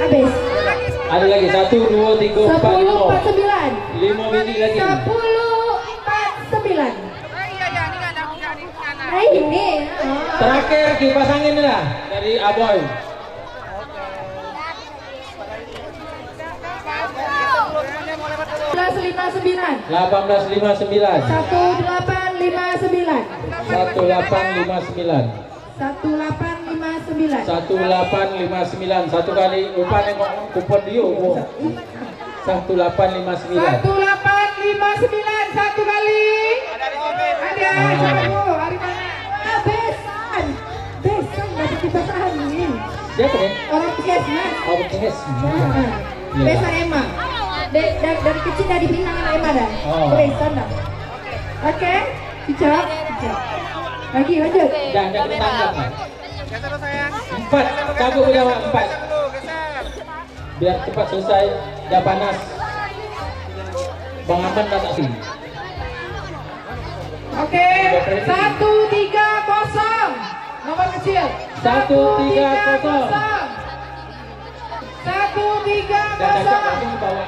Habis. Ada lagi satu, dua, tiga, empat, lima. 1049. Lima biji lagi. 1049. Nah ini. Terakhir kipas angin lah dari Aboy. Belas lima sembilan. 1859. Satu delapan lima sembilan. 1859. Satu delapan lima sembilan. 1859 satu kali upah nengok kupon dia. 1859 Satu delapan lima sembilan Satu kali Ada bu Hari mana Ah, besan. Besan dapat kipas angin. Siapa nih? Orang puskesmas. Oh Bekes Ah, Iya. Besan Emma. Dari, dari, dari kecil dari bintang anak Emma dah. Oh. Besan dah. Oke, bijak. bijak. Lagi lanjut. Dah, dah kita tangkap lah. Empat, cabut jawab empat Biar cepat selesai, dah panas Bang Aman dah tak sini Oke Satu tiga kosong Nomor kecil Satu, tiga, kosong. Satu tiga kosong.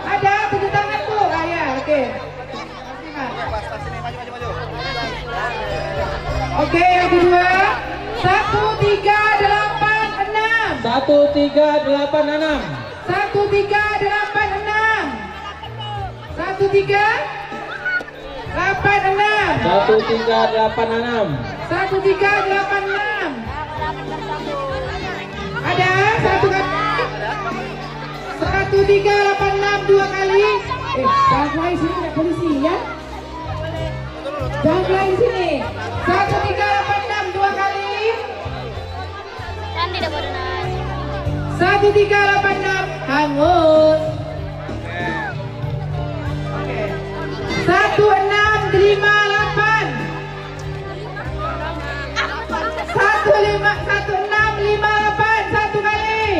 Ada tepuk tangan bu Ah ya oke. Oke yang kedua Satu tiga delapan enam. Satu, tiga, delapan, enam. Satu tiga delapan enam. Satu tiga delapan enam. Satu, tiga, delapan, enam. Satu tiga delapan enam. Ada satu kali Satu tiga delapan enam dua kali. Eh jangan di sini ada polisi ya? Jangan di sini. Satu tiga delapan enam dua kali. Kan. Satu tiga delapan enam hangus. Satu enam lima delapan Satu lima satu enam lima delapan satu kali.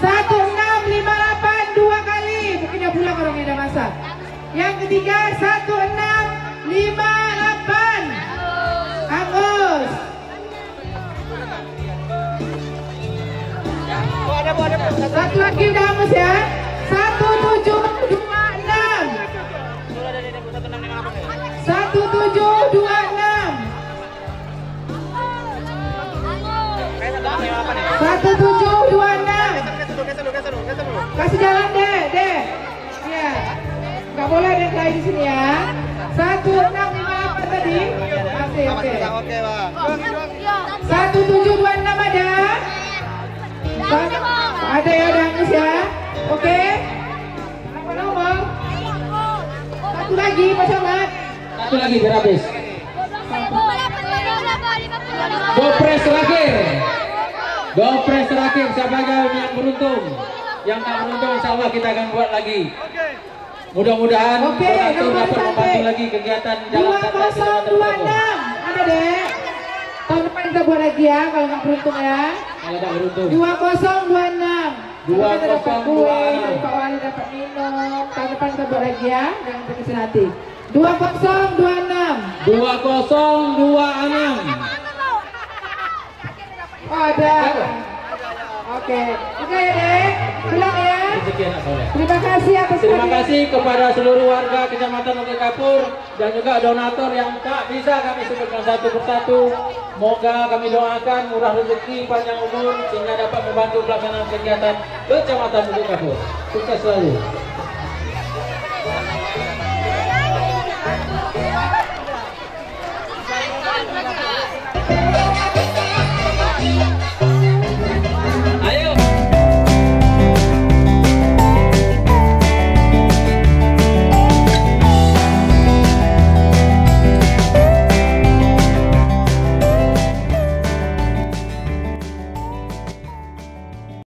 Satu orang yang ketiga satu enam lima delapan Hangus Satu lagi udah hangus ya. Satu tujuh dua enam. Satu tujuh dua enam. Satu tujuh dua enam. Kasih jalan deh, deh. Ya Gak boleh ada yang lain di sini ya. Satu enam lima apa tadi? Masih, oke. Oke, Bang. Satu tujuh dua enam ada? Ada ya, ada hangus ya. Oke. Apa nomor? Satu lagi, Pak Camat Satu lagi biar habis. Gopres terakhir. Gopres terakhir. Siapa yang beruntung? Yang tak beruntung insya Allah kita akan buat lagi Mudah-mudahan Oke, nomor dapat membantu lagi kegiatan santai kecamatan Kampung. 2026 Ada deh. Tahun depan kita buat lagi ya Kalau nggak beruntung ya. Kalau tak beruntung. 2026 Dua Kita dapat kosong, kue, dua enam. Pak Wali dapat minum Tahun depan kita buat lagi ya Jangan terkesan hati 2026 2026 Oh ada. Oke. Oke deh. Pulang ya rezeki anak soleh. Terima kasih atas Terima kasih kepada seluruh warga Kecamatan Oke Kapur dan juga donatur yang tak bisa kami sebutkan satu persatu. Moga kami doakan murah rezeki, panjang umur sehingga dapat membantu pelaksanaan kegiatan Kecamatan Oke Kapur. Sukses selalu.